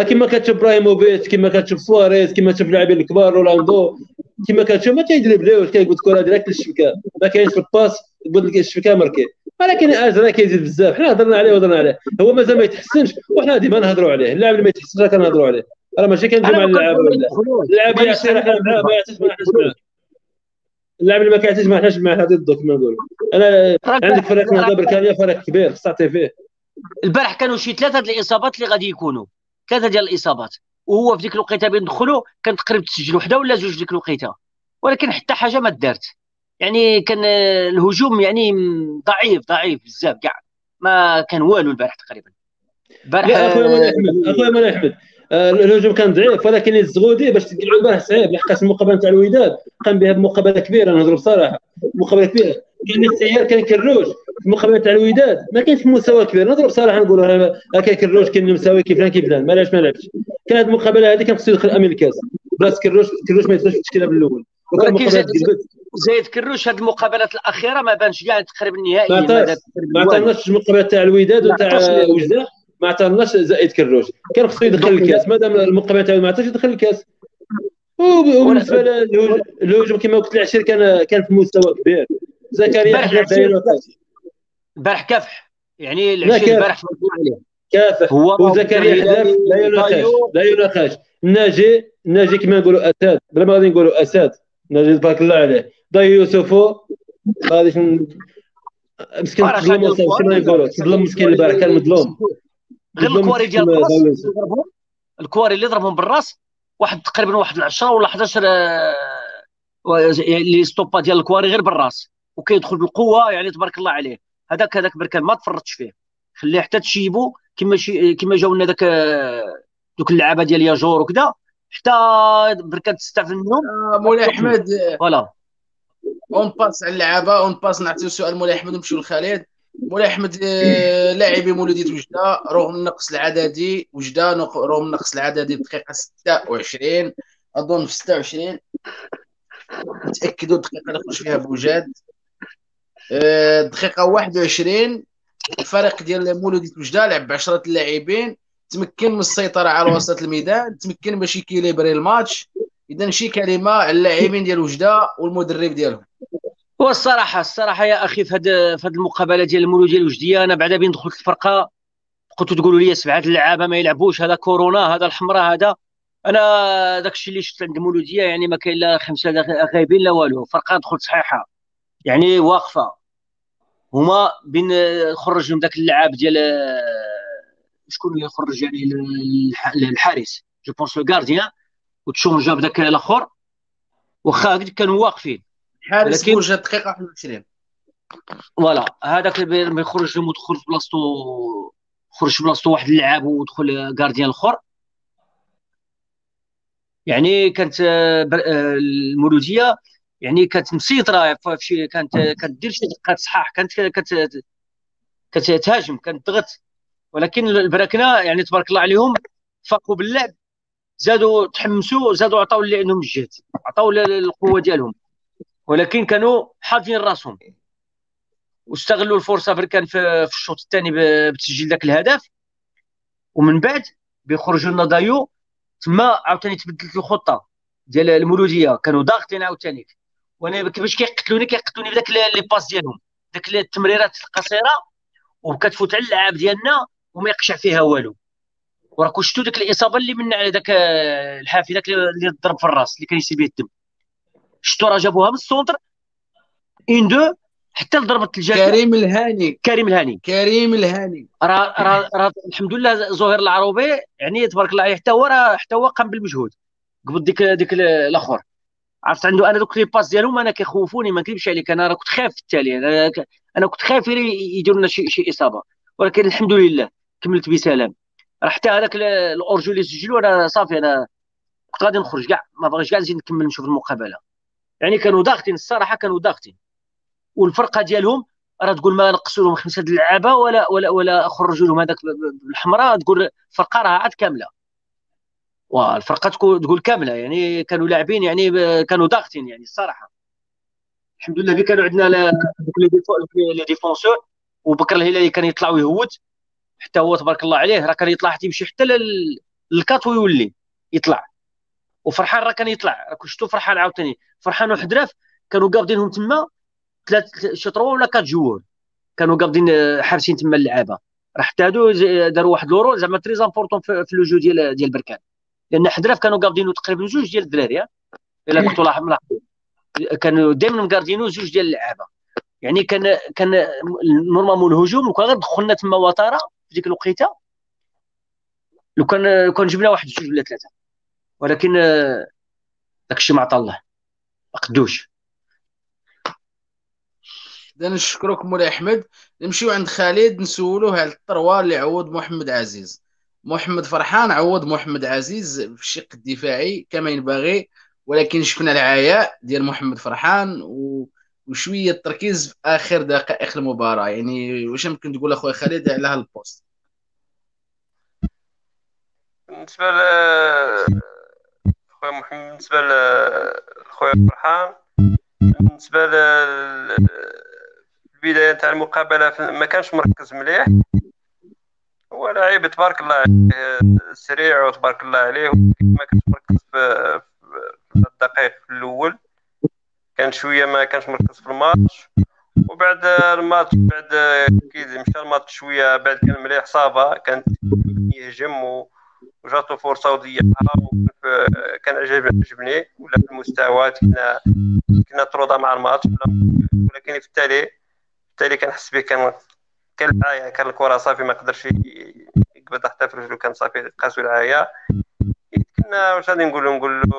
كما كتشوف إبراهيموفيتش كما كتشوف سواريز كما تشوف اللاعبين الكبار رونالدو. كما كتشوف ما تيدريبليوش كيقول الكره direct للشبكة. ما كاينش في ال passe يقول لك الشبكة ماركي ولكن اجرا كيزيد بزاف. حنا هضرنا عليه وهضرنا عليه. هو مازال ما يتحسنش وحنا ديما نهضروا عليه. اللاعب اللي ما يتحسنش كنهضروا عليه. راه ماشي كنجيو مع اللاعب اللاعب يعطي راه حنا معاه ما اللاعب اللي ما كيعطيش ما حناش معاه هذا ضدو كما نقولوا أنا عندك فريق نهضه بركانيه فريق كبير خص تعطي فيه البارح كانوا شي ثلاثة د الإصابات اللي غادي يكونوا. ثلاثة ديال الإصابات. وهو في ديك الوقيتة بين دخلوا كان تقريبا تسجل وحده ولا جوج ديك الوقيتة. ولكن حتى حاجة ما دارت. يعني كان الهجوم يعني ضعيف ضعيف بزاف كاع. ما كان والو البارح تقريبا. البارح أخويا مولاي أحمد أخويا مولاي أحمد. آه، الهجوم كان ضعيف ولكن الزغودي باش تقلعوا البارح صعيب. لحقاش المقابلة تاع الوداد قام بها بمقابلة كبيرة نهضروا بصراحة مقابلة كبيرة. كان السيار كان كروش في المقابلة تاع الوداد ما كانش مستوى كبير. نضرب بصراحة نقولوا هكا كروش كان مساوي كيف فلان كيف فلان. ما ما لعبش كانت المقابلة هذه كان خصو يدخل أمين الكاس. بلاص كروش كروش ما يدخلش في التشكيلة بالأول. ولكن زايد كروش هذه المقابلات الأخيرة ما بانش كاع تقريبا النهائي. ما عطاناش المقابلات تاع الوداد وتاع وجدة. ما عطاناش زائد كروش. كان خصو يدخل الكاس. مادام المقابلة تاعو ما عطاش يدخل الكاس. وبالنسبة للهجوم كما قلت العشير كان كان في مستوى كبير. زكريا البارح كافح يعني العشير البارح كافح وزكريا حذاف لا يناقش. لا يناقش. الناجي الناجي كما نقولوا أساد. بلا ما غادي نقولوا أساد. ناجي تبارك الله عليه. ضي يوسفو. غادي مسكين تظلم. يقولوا؟ تظلم مسكين البارح. كان مظلوم. غير الكواري ديال الراس. اللي ضربهم. الكواري اللي ضربهم بالراس واحد تقريبا واحد 10 ولا 11 آه، و- اللي ستوبا ديال الكواري غير بالراس. وكيدخل بالقوة يعني تبارك الله عليه. هذاك هذاك بركان ما تفرطش فيه. خليه حتى تشيبو كما شي كما جاو لنا داك آه، دوك اللعابة ديال ياجور وكذا حتى بركان تستعفى منهم. آه، مولاي أحمد voilà. on passe على اللعابة on passe نعطيو سؤال مولاي أحمد ونمشيو لخالد. مولاي أحمد آه، لاعبي مولوديه وجدة رغم النقص العددي وجدة رغم النقص العددي بدقيقة 26 أظن في 26 تأكدوا الدقيقه اللي خرج فيها بوجاد. آه، دقيقة 21 الفريق ديال مولوديه وجدة لعب ب 10 لاعبين تمكن من السيطرة على وسط الميدان تمكن باش يكيليبري الماتش. إذا شي كلمة على اللاعبين ديال وجدة والمدرب ديالهم. هو الصراحه يا أخي في هذه في المقابلة ديال المولوديه الوجديه أنا بعد بين دخلت الفرقة كنتوا تقولوا لي سبعة اللعابة ما يلعبوش هذا كورونا هذا الحمراء هذا. أنا داك الشيء اللي شفت عند المولودية يعني ما كاين لا خمسة غايبين لا والو. فرقة دخلت صحيحة يعني واقفة. هما بين خرج لهم ذاك اللعاب ديال شكون اللي خرج يعني الح- الحارس؟ je pense le gardien وتشوم جاب ذاك الآخر. واخا كانوا واقفين. حارس ولكن- بوجه دقيقة 21 voilà هذاك ما يخرج في بلاصتو خرج في بلاصتو واحد اللعاب ودخل gardien الأخر. يعني كانت آه، المولودية يعني كانت مسيطره في شي كانت كدير شي دقات صحاح كانت كانت كتهاجم كانت تضغط ولكن البراكنة يعني تبارك الله عليهم فاقوا باللعب زادوا تحمسوا زادوا عطاو اللي عندهم الجهد عطاو ال- القوة ديالهم. ولكن كانوا حاطين راسهم. واستغلوا الفرصة بركان في, الشوط الثاني بتسجيل ذاك الهدف. ومن بعد بيخرجوا لنا دايو تما عاوتاني تبدلت الخطة ديال المولودية. كانوا ضاغطين عاوتاني. وأنا كيفاش كيقتلوني كيقتلوني بداك لي باس ديالهم. داك التمريرات القصيرة. وكتفوت على اللعاب ديالنا وما يقشع فيها والو. وراكم شفتوا ديك الإصابة اللي من على داك الحافي داك اللي ضرب في الراس اللي كان يسيب به الدم شفتوا راه جابوها من ال centre une-deux حتى لضربت الجزاء. كريم الهاني. كريم الهاني. كريم الهاني. راه راه راه الحمد لله زهير العروبي يعني تبارك الله عليه حتى هو راه حتى هو قام بالمجهود. قبل ديك ديك الأخر. عرفت عنده أنا دوك لي باس ديالهم أنا كيخوفوني ما نكذبش عليك أنا راه كنت خايف في التالي. أنا أنا كنت خايف يديروا لنا شي شي إصابة. ولكن الحمد لله كملت بسلام. راه حتى هذاك ال- الأورجو اللي سجلوا أنا صافي أنا كنت غادي نخرج كاع ما بغيتش كاع نزيد نكمل نشوف المقابلة. يعني كانوا ضاغطين الصراحة كانوا ضاغطين. والفرقة ديالهم راه تقول ما نقصوا لهم خمسة اللعابة ولا ولا ولا خرجوا لهم هذاك بالحمراء تقول الفرقة راه عاد كاملة. والفرقة تقول كاملة يعني كانوا لاعبين يعني كانوا ضاغطين يعني الصراحة. الحمد لله كانوا عندنا les défen- les défenseurs وبكر الهلالي كان يطلع ويهود حتى هو تبارك الله عليه راه كان يطلع حتى يمشي حتى لل- للكات ويولي يطلع. وفرحان راه كان يطلع. راكم شفتوا فرحان عاوتاني. فرحان وحدراف كانوا قابضينهم تما ثلاث شي trois ولا quatre joueurs كانوا قابضين آه، حابسين تما اللعابة. راه حتى هادو ز- داروا واحد le rôle. زعما très important في le jeu ديال ديال بركان. لأن حدراف كانوا قابضينو تقريبا جوج ديال الدراري؟ إلا كنتوا لاحظ ملاحظين. كانوا دائما مقاردينو جوج ديال اللعابة. يعني كان كان normalement الهجوم لو كان غير دخلنا تما وتاره في ديك الوقيتة. لو كان لو كان جبنا واحد جوج ولا ثلاثة. ولكن آه، داك الشيء ما عطا الله. ما قدوش. إذا نشكرك مولاي أحمد. نمشيو عند خالد نسولوه على الطروه اللي عوض محمد عزيز. محمد فرحان عوض محمد عزيز في الشق الدفاعي كما ينبغي ولكن شفنا العياء ديال محمد فرحان و... وشوية التركيز في آخر دقائق المباراة. يعني واش يمكن تقول اخويا خالد على هذا البوست؟ بالنسبة ل خويا محمد بالنسبة لخويا فرحان بالنسبة ل البداية تاع المقابلة ما كانش مركز مليح. هو لاعب تبارك الله عليه سريع وتبارك الله عليه ما كانش مركز في في الدقائق الأول. كان شوية ما كانش مركز في الماتش. وبعد الماتش بعد كي مشى الماتش شوية بعد كان مليح صافا كان يهجم و وجاتو فرصة وضيعها عجب- عجبني ولا في المستوى كنا كنا تروضا مع الماتش ولكن في التالي في التالي كنحس به كان كان العاية كان الكرة صافي ما قدرش يقبض حتى في رجلو كان صافي قاسو العاية. كنا واش غادي نقول نقول له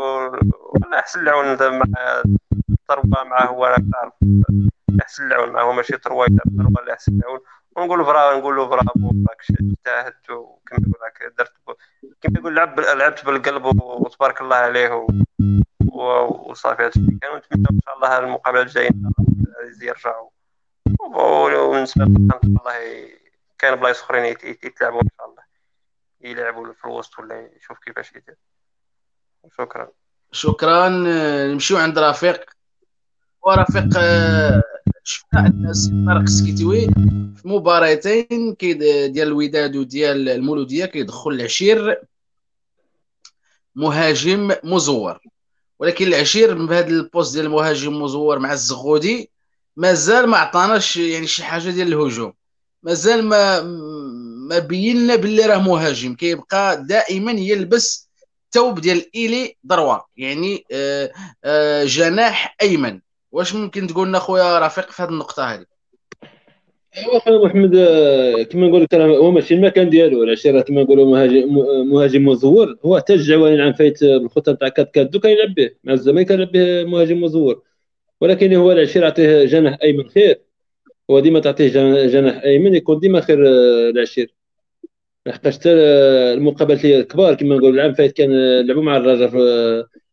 والله أحسن العون مع تربى معاه هو راك تعرف. أحسن العون هو ماشي تربى اللي أحسن العون ونقول برا نقول له برافو راك اجتهدت وكما يقول لك درت كما يقول لعب لعبت بالقلب وتبارك الله عليه وصافي هادشي. كان ونتمنى إن شاء الله المقابلة الجاية يرجعوا وبالنسبه الله كان بلايص أخرين يتلعبوا إن شاء الله. يلعبوا في الوسط ولا يشوف كيفاش يدير. شكرا. شكرا. نمشيو عند رفيق. ورفيق شفنا عندنا السي طارق السكيتوي في مباراتين ديال الوداد وديال المولودية كيدخل العشير مهاجم مزور. ولكن العشير بهذا البوست ديال المهاجم مزور مع الزغودي مازال ما عطاناش يعني شي حاجة ديال الهجوم. مازال ما ما بينا باللي راه مهاجم. كيبقى دائما يلبس الثوب ديال إيلي دروا يعني آه آه جناح أيمن. واش ممكن تقول لنا خويا رفيق في هذه النقطة هذه أيوا خويا محمد آه، كما نقول لك هو ماشي المكان ديالو. العشيره كما نقولوا مهاجم مهاجم مزور هو حتى الجواني العام فايت بالخطة تاع quatre-quatre-deux كيلعب به مع الزمالك كيلعب به مهاجم مزور. ولكن هو العشير عطيه جناح أيمن. خير. هو ديما تعطيه جناح أيمن يكون ديما خير آه، العشير لحقاش حتى المقابلات الكبار كما نقول العام فايت كان لعبوا مع الرجاء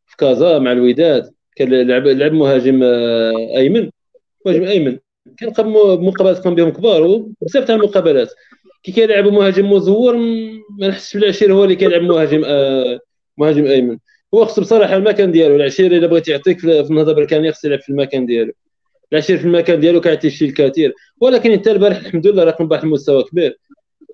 في كازا مع الوداد. كان لعب لعب مهاجم آه، أيمن. مهاجم أيمن. كان مقابلات قام بهم كبار وبزاف تاع المقابلات. كي كيلعب مهاجم مزور ما نحسش بالعشير هو اللي كيلعب مهاجم آه مهاجم أيمن. هو خصو بصراحة المكان ديالو. العشير إلا بغيت يعطيك في النهضة بركانيه خصو يلعب في المكان ديالو. العشير في المكان ديالو كيعطي الشيء الكثير. ولكن انت البارح الحمد لله راكم بواحد المستوى كبير.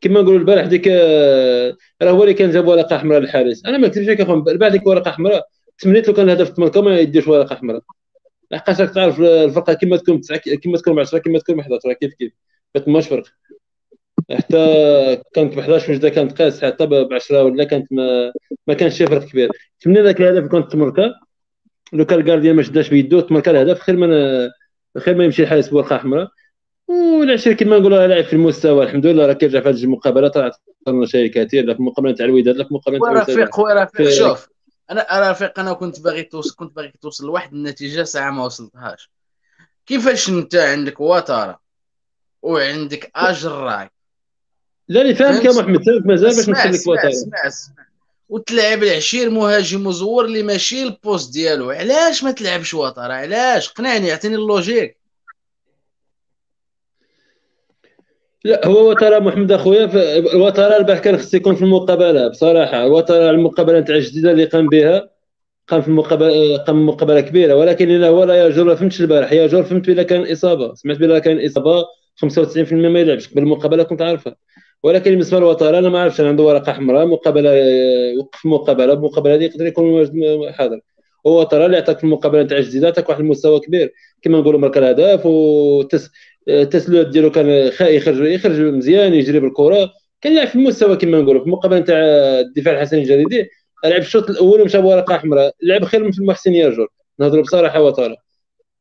كما نقولوا البارح ديك آه، راه هو اللي كان جاب ورقة حمراء للحارس. أنا ما كنتش لك البارح ديك ورقة حمراء تمنيت لو كان الهدف تمركا ما يديرش ورقه حمراء لحقاش راك تعرف الفرقة كما تكون كما تكون ب 10 كما تكون ب 11 كيف كيف؟ ما تماش فرق. حتى كانت ب 11 وجده كانت قاس حتى ب 10 ولا كانت ما, ما كانش شي فرق كبير. تمنى ذاك الهدف كنت تمركا لو كان الكارديان ما شداش بيدو تمركا الهدف خير من خير ما يمشي الحارس بورقه حمراء والعشير كما نقولوا لاعب في المستوى الحمد لله راه كيرجع في هذه المقابلات راه عطانا شيء كثير لا في المقابله تاع الوداد لا في المقابله تاع رفيق رفيق. شوف أنا رفيق أنا كنت باغي توصل كنت باغي توصل لواحد النتيجة ساعة ما وصلتهاش كيفاش انت عندك واتارا وعندك اجراي لا اللي فاهمك يا محمد فاهمك مازال باش نخليك لك واتارا اسمع اسمع. وتلعب العشير مهاجم مزور اللي ماشي ال poste ديالو. علاش ما تلعبش واتارا علاش؟ قنعني اعطيني ال logique. لا هو وترى محمد أخويا وترى البارح كان خصو يكون في المقابلة بصراحة. وترى المقابلة تاع الجديده اللي قام بها قام في المقابله قام مقابلة كبيرة. ولكن إلا هو لا يا جور ما فهمتش البارح. يا جور فهمت بلا كان إصابة. سمعت بلا كان إصابة 95% ما يلعبش. قبل المقابلة كنت عارفها. ولكن بالنسبة لوتر أنا ما عرفتش. عنده ورقة حمراء مقابلة وقف مقابلة. المقابله هذه يقدر يكون حاضر. هو ترى اللي عطاك في المقابلة تاع الجديده عطاك واحد المستوى كبير. كما نقولوا مركز الاهداف وتس التسلل ديالو كان يخرج يخرج مزيان يجري بالكرة. كان يلعب في المستوى كما نقولوا في المقابله تاع الدفاع الحسني الجديدي لعب الشوط الأول ومشى بورقة حمراء لعب خير من المحسن ياجور نهضروا بصراحة وطالع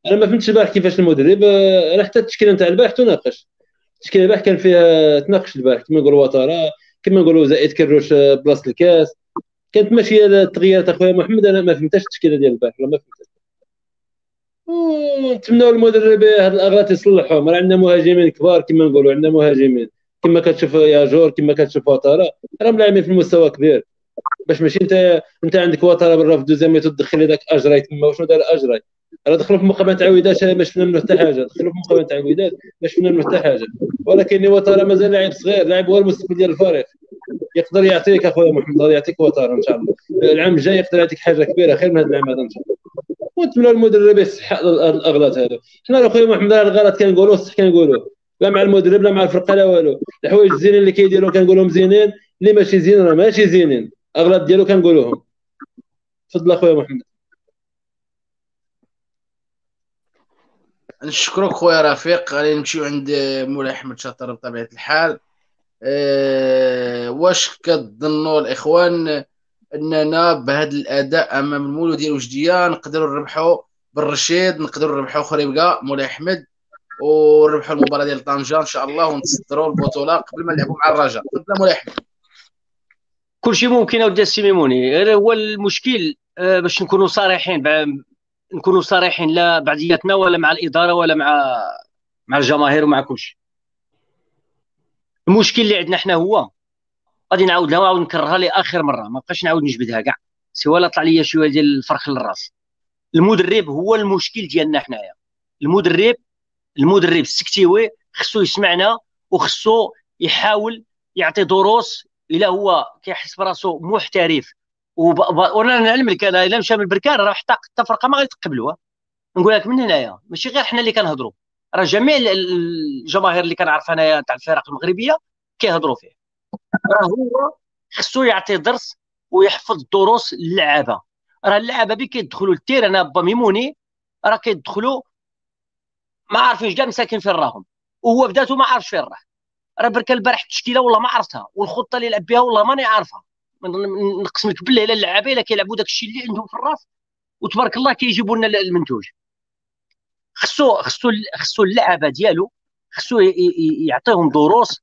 أنا ما فهمتش البارح كيفاش المدرب أنا حتى التشكيلة نتاع البارح تناقش. التشكيلة البارح كان فيها تناقش البارح كما نقولوا وطارا كما نقولوا زائد كروش بلاصة الكاس. كانت ماشية التغييرات أخويا محمد أنا ما فهمتش التشكيلة ديال البارح ما فهمتش. ونتمنوا المدرب هاد الأغلاط يصلحهم. راه عندنا مهاجمين كبار كما نقولوا عندنا مهاجمين. كما كتشوف يا جور كما كتشوف وطارا راه ملاعبين في المستوى كبير. باش ماشي انت انت عندك وطارا برا في دوزيام تدخل داك اجراي تما وشنو دار اجراي راه دخلوا في مقابله الوداد ما شفنا منه حتى حاجة. دخلوا في مقابله الوداد ما شفنا منه حتى حاجة. ولكن وطارا مازال لاعب صغير لاعب هو المستقبل ديال الفريق. يقدر يعطيك أخويا محمد يعطيك وطارا إن شاء الله. العام الجاي يقدر يعطيك حاجة كبيرة خير من هذا العام هذا إن شاء الله. ونتمنى المدرب يصح الأغلاط هذا حنا اخويا محمد الغلط كنقولوا صح كنقولوا لا مع المدرب لا مع الفرقة لا والو. الحوايج الزينين اللي كيديروا كنقولوا مزيانين اللي ماشي زينين راه ماشي زينين. أغلاط ديالو كنقولوهم. تفضل أخويا محمد. نشكرك خويا رفيق. غادي نمشيو عند مولاي أحمد شاطر بطبيعة الحال. أه واش كتظنوا الإخوان اننا بهذا الاداء امام المولوديه الوجديه نقدروا نربحوا بالرشيد نقدروا نربحوا اخر يبقى مولاي احمد ونربحوا المباراة ديال طنجة إن شاء الله ونتصدروا البطولة قبل ما نلعبوا مع الرجاء. تفضل مولاي احمد. كلشي ممكن أودي السي ميموني. غير هو المشكل آه، باش نكونوا صريحين نكونوا صريحين لا بعضياتنا ولا مع الإدارة ولا مع مع الجماهير ومع كلشي. المشكل اللي عندنا حنا هو غادي نعاود لها ونعاود نكررها لاخر مرة. ما بقاش نعاود نجبدها كاع. سوا لا طلع ليا شوية ديال الفرخ للراس. المدرب هو المشكل ديالنا حنايا. المدرب المدرب السكتيوي خصو يسمعنا وخصو يحاول يعطي دروس إلا هو كيحس براسو محترف. وأنا نعلم لك أنا إلا مشى من البركان راه حتى حتى فرقة ما غيتقبلوها نقول لك من هنايا ماشي غير حنا اللي كنهضروا. راه جميع ال- ال- الجماهير اللي كنعرف أنايا تاع الفرق المغربية كيهضروا فيه. راه هو خصو يعطي درس ويحفظ دروس للعابه راه اللعابة بي كيدخلوا لل terrain أنا با ميموني راه كيدخلوا ما عارفينش كاع مساكن فين راهم. وهو بداتو ما عارفش فين راه. راه برك البارح التشكيله والله ما عرفتها والخطة اللي لعب بها والله ماني عارفها. نقسم لك بالله إلا اللعابة إلا كيلعبوا داك الشيء اللي عندهم في الراس وتبارك الله كيجيبوا لنا المنتوج. خصو خصو خصو اللعابة ديالو خصو يعطيهم دروس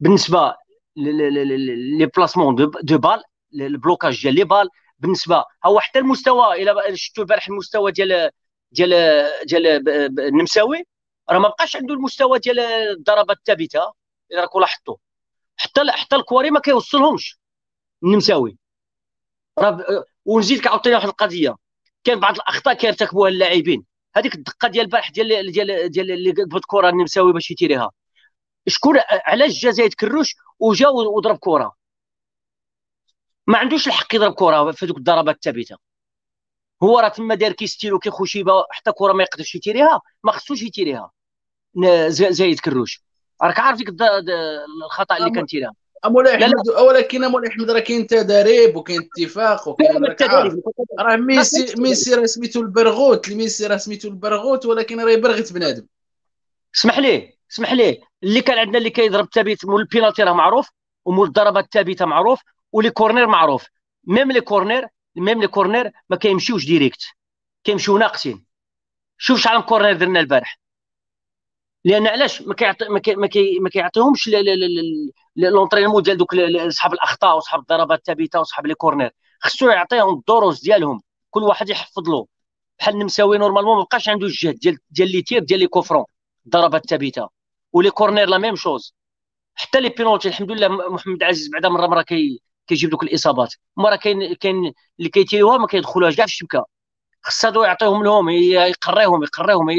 بالنسبة لي placement de balle ال blocage ديال les balles. بالنسبة هو حتى المستوى إلى شفتوا البارح المستوى ديال ديال ديال النمساوي راه ما بقاش عنده المستوى ديال الضربات الثابتة إلا راكم لاحظتوا حتى حتى الكواري ما كيوصلهمش النمساوي. راه ب- ونزيد كعاوتاني واحد القضية. كاين بعض الأخطاء كيرتكبوها اللاعبين. هذيك الدقة ديال البارح ديال ديال ديال اللي قبض كرة النمساوي باش يتيريها شكون علاش جا زايد كروش وجا وضرب كرة؟ ما عندوش الحق يضرب كرة في هذوك الضربات الثابتة. هو راه تما داير كيستيلو كيخوشيبه حتى كرة ما يقدرش يتيريها ما خصوش يتيريها. زايد كروش. راك عارف ديك الخطأ اللي كان تيرها. احمد ولكن مولاي احمد راه كاين تدريب وكاين اتفاق وكاين راه ميسي ميسي راه سميتو البرغوت ميسي راه سميتو البرغوت ولكن راه يبرغت بنادم. اسمح ليه اسمح ليه اللي كان عندنا اللي كيضرب ثابت مول البينالتي راه معروف ومول الضربات الثابتة معروف و les corners معروف. même les corners même les corners ما كيمشيوش directs كيمشيو ناقصين. شوف شحال من corner درنا البارح. لأن علاش؟ ما كيعطي ما كي ما, كي ما كيعطيهمش ل- ل- ل- ل- l'entraînement ديال دوك ل- ل- صحاب الأخطاء وصحاب الضربات الثابتة وصحاب les corners. خصو يعطيهم الدروس ديالهم. كل واحد يحفظ له. بحال النمساوي normalement ما بقاش عنده الجهد ديال ديال les tirs ديال les coups francs. الضربات الثابتة. و les corners la même chose. حتى les penaltys الحمد لله محمد عزيز بعدا مرة مرة كي كيجيب دوك الإصابات. مرة كاين كاين اللي كيتيروها ما كيدخلوهاش كاع في الشبكة. خص هادو يعطيهم لهم يقريهم يقريهم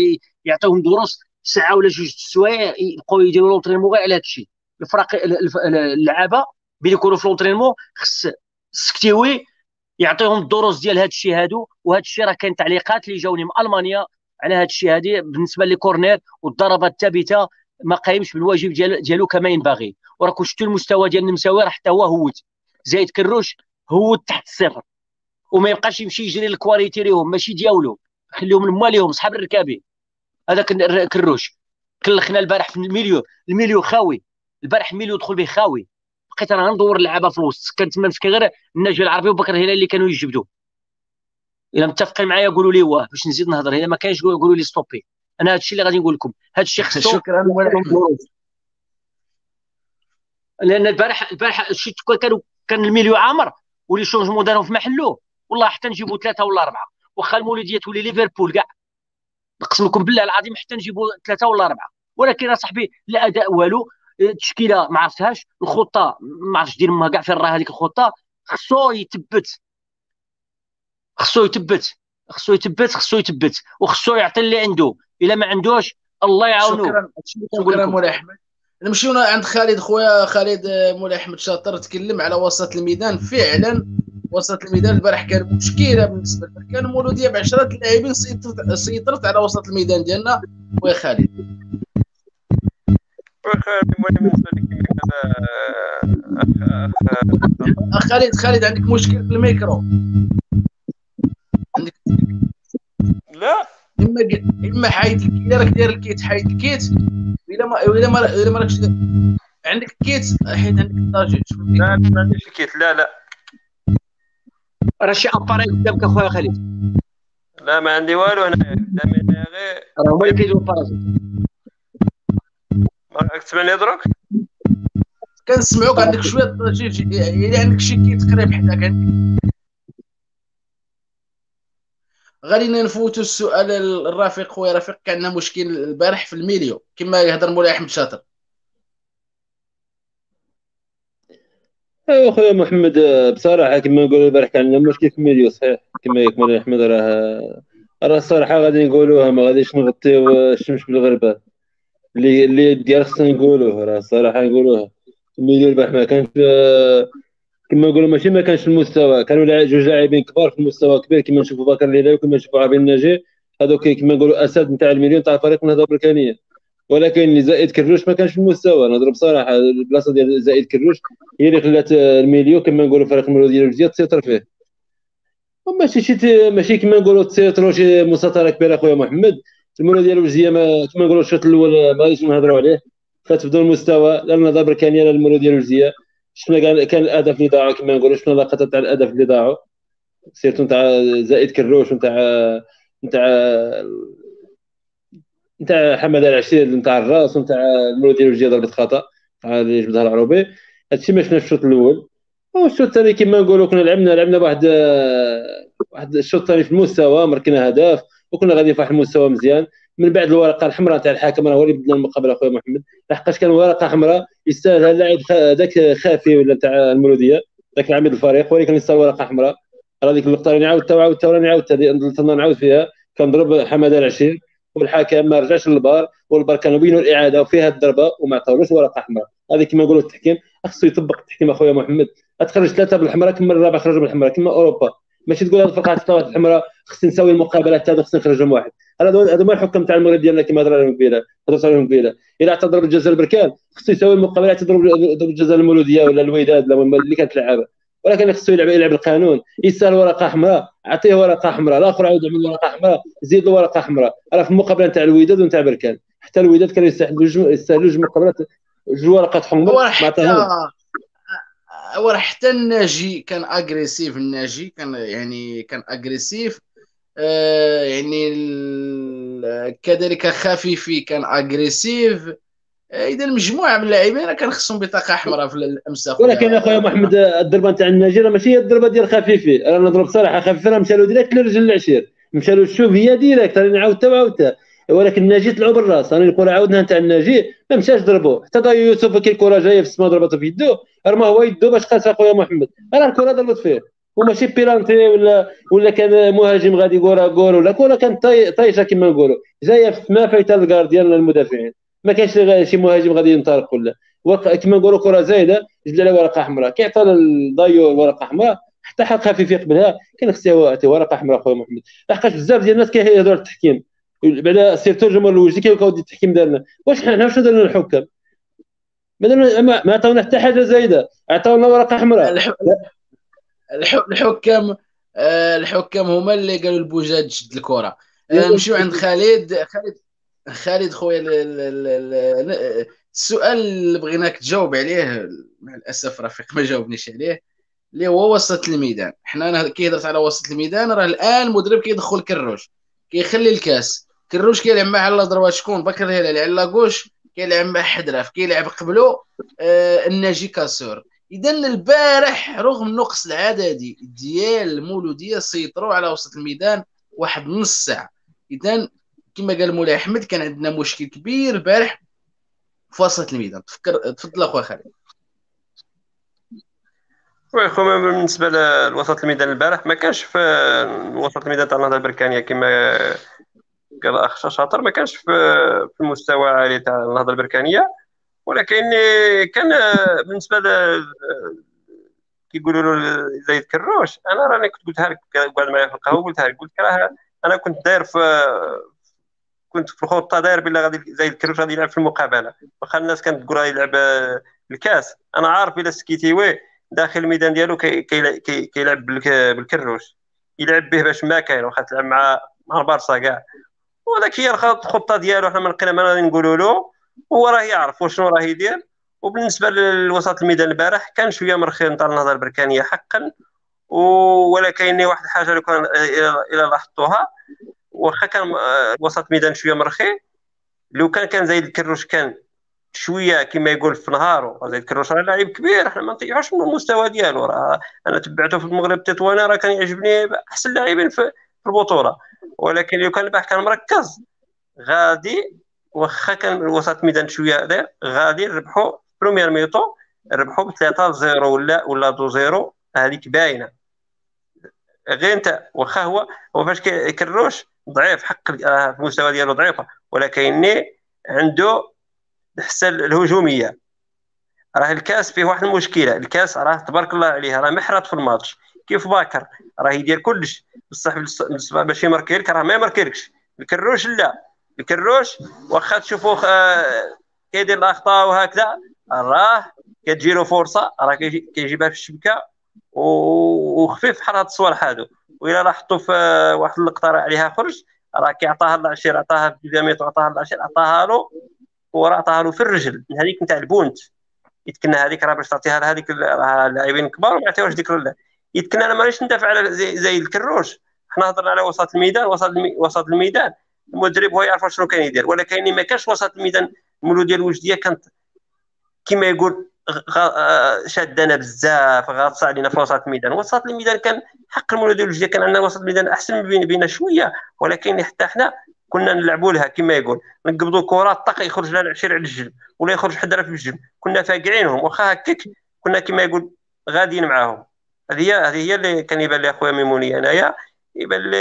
يعطيهم دروس ساعة ولا جوج السوايع يبقاو يديروا l'entraînement غير على هذا الشيء. الفرق ال- الف- ال- اللعابة بين يكونوا في l'entraînement خص السكتيوي يعطيهم الدروس ديال هذا الشيء هادو. وهذا الشيء راه كاين تعليقات اللي جاوني من ألمانيا على هذا الشيء هذه بالنسبة les corners والضربات الثابتة. ما قايمش بالواجب ديال ديالو كما ينبغي. وراكم شفتوا المستوى ديال النمساوي راه حتى هو هوت. زايد كروش هو تحت الصفر. وما يبقاش يمشي يجري الكواري يتيريهم ماشي دياولو خليهم لمواليهم صحاب الركابي. هذاك كروش. كلخنا البارح في ال milieu ال milieu خاوي. البارح ال milieu دخل به خاوي. بقيت أنا غندور اللعابة في الوسط. تما مسكين غير الناجي العربي وبكر الهلال اللي كانوا يجبدوا إلا متفقين معايا قولوا لي واه باش نزيد نهضر. إلا ما قولوا قولوا لي stoppez أنا هذا الشيء اللي غادي نقول لكم. هذا الشيء خصو شكرا لأن البارح البارح شفت كانوا كان ال milieu عامر و les changements دارهم في محله والله حتى نجيبوا ثلاثة ولا أربعة. واخا المولوديه تولي ليفربول كاع. نقسم لكم بالله العظيم حتى نجيبوا ثلاثة ولا أربعة. ولكن اصاحبي لا أداء والو. التشكيلة ما عرفتهاش. الخطة ما عرفتش دير امها كاع فين راه هذيك الخطة. خصو يثبت خصو يثبت خصو يثبت خصو يثبت وخصو يعطي اللي عنده. إلا ما عندوش الله يعاونو شكرا شكرا. مولاي أحمد. نمشيو عند خالد خويا خالد آه، مولاي أحمد شاطر تكلم على وسط الميدان. فعلا وسط الميدان البارح كان مشكلة بالنسبة لنا. كان مولودية بعشرة لاعبين سيطرت سيطرت على وسط الميدان ديالنا. خويا خالد. اخ أخ خالد خالد عندك مشكل في الميكرو؟ عندك لا. إما إما حايد ال kit الا راك داير ال kit حايد ال kit. الا ما الا ما الا ما راكش عندك ال kit حيت عندك الطاجين. لا ما عنديش ال kit. لا لا. راه شي appareil قدامك اخويا خالد لا ما عندي والو أنا. قدامي غير. راه هما اللي كيديروا ال parasites ما راك تسمعني دروك كنسمعوك عندك شوية ضجيج يعني عندك شي kit قريب حداك. عندك غادي نفوتوا السؤال الرفيق خويا رفيق كان عندنا مشكل البارح في ال milieu. كما يهضر مولاي أحمد شاطر. أيوا خويا محمد بصراحة كما نقولوا البارح كان عندنا مشكل في ال milieu صحيح. كما يكمل أحمد راه راه الصراحة غادي نقولوها ما غاديش نغطيو الشمس بالغربال. اللي اللي ديال خصنا نقولوه راه الصراحة نقولوها ال milieu البارح ما كانش كما نقولوا ماشي ما كانش المستوى. كانوا جوج لاعبين كبار في المستوى كبير كما نشوفوا بكر الليلاوي وكما نشوفوا عربي الناجي. هذوك كما نقولوا أسد نتاع ال milieu تاع الفريق النهضه البركانيه ولكن زائد كروش ما كانش في المستوى. نهضر بصراحه البلاصة ديال زائد كروش هي اللي خلات ال milieu كما نقولوا فريق ال milieu ديال الجزيره تسيطر فيه. ماشي شي ماشي كما نقولوا تسيطروا شي مساطره كبيرة اخويا محمد. المولودية ديال الوجدية ما كما نقولوا الشوط الأول ما غاديش نهضروا عليه. فتبدو المستوى لا النهضه البركانيه لا المولى ديال الوجزيه شفنا كان كان الأهداف اللي ضاعوا؟ كما نقولوا شفنا اللقطات تاع الأهداف اللي ضاعوا؟ سيرتو نتاع زائد كروش نتاع نتاع نتاع حمد العشير نتاع الراس ونتاع المولود ديال الوجيه ضربة خطأ اللي جبدها العروبي. هادشي ما شفنا في الشوط الأول. والشوط الثاني كما نقولوا كنا لعبنا لعبنا بواحد واحد الشوط الثاني في المستوى مركنا هدف وكنا غاديين في واحد المستوى مزيان. من بعد الورقة الحمراء تاع الحكم راه هو اللي بدنا المقابله أخويا محمد. لحقاش كان ورقة حمراء يستاهل اللاعب ذاك خافي ولا تاع المولودية ذاك عميد الفريق ولكن يستاهل ورقة حمراء. راه ديك اللقطه نعاود عاودتها وراني عاودتها نعاود فيها. كنضرب حمادة العشير والحكم ما رجعش للبار والبار كانوا بينوا الإعادة وفيها الضربة وما عطاولوش ورقة حمراء. هذه كما نقولوا التحكيم خصو يطبق التحكيم أخويا محمد. تخرج ثلاثة بالحمراء كما الرابع خرج بالحمراء كما أوروبا. ماشي تقول هذه الفرقه عطات الحمراء خصني نساوي المقابلات هذا خصني نخرجهم واحد هذا هذا ما الحكم تاع المغرب ديالنا كما هضر عليهم قبيله هضرت عليهم قبيله اذا اعتذر بالجزائر البركان خصو يساوي المقابلات يضرب الجزائر المولودية ولا الوداد اللي كانت تلعبها ولكن خصو يلعب يلعب القانون. يسأل ورقة حمراء. أعطيه ورقة حمراء. الآخر عاود يعمل ورقة حمراء. زيد له ورقه حمراء. راه في المقابلة نتاع الوداد ونتاع بركان حتى الوداد كانوا يستاهلوا جوج مقابلات جوج ورقات حمراء. ما عطاهمش هو حتى الناجي كان agressif الناجي كان يعني كان agressif آه يعني كذلك خفيفي كان agressif آه إذا مجموعه من اللاعبين كان خصهم بطاقة حمراء في الأمس ولكن أخويا محمد الضربة نتاع الناجي راه ماشي هي الضربة ديال خفيفي. أنا نهضر صراحة خفيفي راه مشى له direct لرجل العشير. مشى له الشوف هي direct راني عاودتها وعاودتها. ولكن الناجي طلعوا بالراس راني نقول عاودنا نتاع الناجي ما مشاش ضربوه. حتى ضايو يوسف كي الكرة جاية في السماء ضربته في يدو راه هو يدو باش قاس أخويا محمد. راه الكرة ضربت فيه. وماشي بيلانتي ولا ولا كان مهاجم غادي كورا جول ولا كره كانت طايشة كما نقولوا. جاية ما فايته ال quatre ديال المدافعين ما كانش شي مهاجم غادي ينطلق ولا. كما نقولوا كرة زايدة جد على ورقة حمراء كيعطى ضايو ورقة حمراء حتى حق خفيف يقبلها كان خصها ورقة حمراء خويا محمد. لحقاش بزاف ديال الناس كيهضروا على التحكيم بعدا surtout الجمهور الوجدي كيبقاو التحكيم دارنا واش حنا شنو درنا الحكام ما عطاونا حتى حاجة زايدة. عطاونا ورقة حمراء. الحكام الحكام هما اللي قالوا البوجاد شد الكرة. نمشيو عند خالد. خالد خالد خويا السؤال اللي بغيناك تجاوب عليه مع الأسف رفيق ما جاوبنيش عليه اللي هو وسط الميدان. حنا كي هضرت على وسط الميدان راه الآن المدرب كيدخل كروش كيخلي الكاس. كروش كيلعب مع على ضربات شكون بكر الهلالي على لاكوش كيلعب مع حدراف كيلعب قبلو آه الناجي كاسور. اذا البارح رغم النقص العددي ديال المولوديه سيطروا على وسط الميدان واحد نص ساعة. اذا كما قال مولاي أحمد كان عندنا مشكل كبير البارح في وسط الميدان. تفكر تفضل أخويا خالد. وي خويا بالنسبة لوسط الميدان البارح ما كانش في وسط الميدان تاع النهضة البركانيه كما قال اخ شاطر ما كانش في المستوى العالي تاع النهضة البركانيه ولكن كان بالنسبة ل كيقولوا له زايد كروش أنا راني كنت قلتها لك قاعد معايا في القهوة قلتها لك قلت راه أنا كنت داير في كنت في الخطة داير بلا غادي زايد كروش غادي يلعب في المقابلة. واخا الناس كانت تقول يلعب الكاس. أنا عارف إلا سكيتيوي داخل الميدان ديالو كيلعب بالكروش. يلعب به باش ما كاين واخا تلعب مع مع البارسا كاع. وهذاك هي الخطة ديالو حنا ما لقينا ما نقولوا له. هو راه يعرف شنو راه يدير. وبالنسبة لوسط الميدان البارح كان شوية مرخي نتاع النهضه البركانيه حقا. ولكن واحد الحاجة لو كان إلى لاحظتوها. واخا كان آه، وسط الميدان شوية مرخي. لو كان كان زايد الكروش كان شوية كما يقول في نهارو زايد الكروش راه لاعب كبير. إحنا ما نطيحوش من المستوى ديالو. راه أنا تبعته في المغرب تطواني راه كان يعجبني أحسن لاعبين في البطولة. ولكن لو كان الباح كان مركز. غادي واخا كان الوسط الميدان شوية داير غادي نربحوا بروميير ميطو ربحوا ب 3 0 ولا ولا 2 0 هذيك باينة. غير انت واخا هو هو فاش كروش ضعيف حق آه، المستوى ديالو ضعيفه ولكن عنده الحسه الهجومية. راه الكاس فيه واحد المشكلة الكاس راه تبارك الله عليه راه محرط في الماتش. كيف باكر؟ راه يدير كلش. بصح باش يماركي لك راه ما يماركيلكش الكروش لا. الكروش واخا تشوفوه آه، كيدير الأخطاء وهكذا راه كتجي له فرصة راه كيجيبها في الشبكة وخفيف بحال هاد الصوالح هادو. وإلا لاحظتوا في واحد اللقطه راه عليها خرج راه كيعطاها العشير عطاها في دياميتر عطاها العشير عطاها له وراه عطاها له في الرجل. هذيك نتاع ال pointe. يتكنى هذيك راه باش تعطيها لهذيك راه اللاعبين الكبار وما يعطيوهاش ديك يتكنى أنا مانيش ندافع على زي, زي الكروش. حنا هضرنا على وسط الميدان وسط المي... وسط الميدان. المدرب هو يعرف شنو كان يدير ولكن ما كانش وسط الميدان المولودية ديال الوجديه كانت كما يقول شادنا بزاف غاطس علينا في وسط الميدان. وسط الميدان كان حق المولودية ديال الوجديه كان عندنا وسط الميدان أحسن من بينا شوية. ولكن حتى حنا كنا نلعبوا لها كما يقول. نقبضوا كرة طق يخرج لنا العشير على الجنب ولا يخرج حدا في الجنب كنا فاقعينهم واخا هكاك كنا كما يقول غاديين معاهم. هذه هي هذه هي اللي كان يبان لي أخويا ميموني أنايا. يبان لي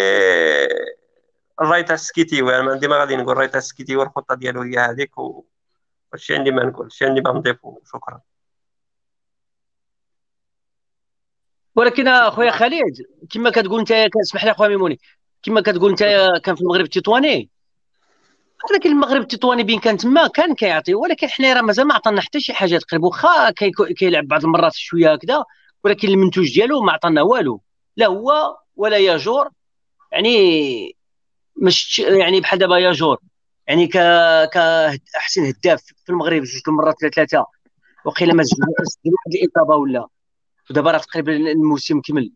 الراي تاع السكيتي وأنا عندي ما غادي نقول الراي تاع السكيتي والخطة ديالو هي هذيك وهادشي عندي ما نقول هادشي عندي ما نضيف شكرا. ولكن أخويا خالد كما كتقول انت كنسمح لي أخويا ميموني كما كتقول انت كان في المغرب التطواني. ولكن المغرب التطواني بين كان تما كان كيعطي ولكن حنا راه مازال ما عطانا حتى شي حاجة تقريبا واخا كيلعب بعض المرات شوية هكذا. ولكن المنتوج ديالو ما عطانا والو. لا هو ولا ياجور. يعني مش يعني بحال دابا ياجور. يعني ك كاحسن هداف في المغرب جوج المرات ثلاثة. وقيل ما سجل واحد الاصابه ولا. ودابا راه تقريبا الموسم كمل.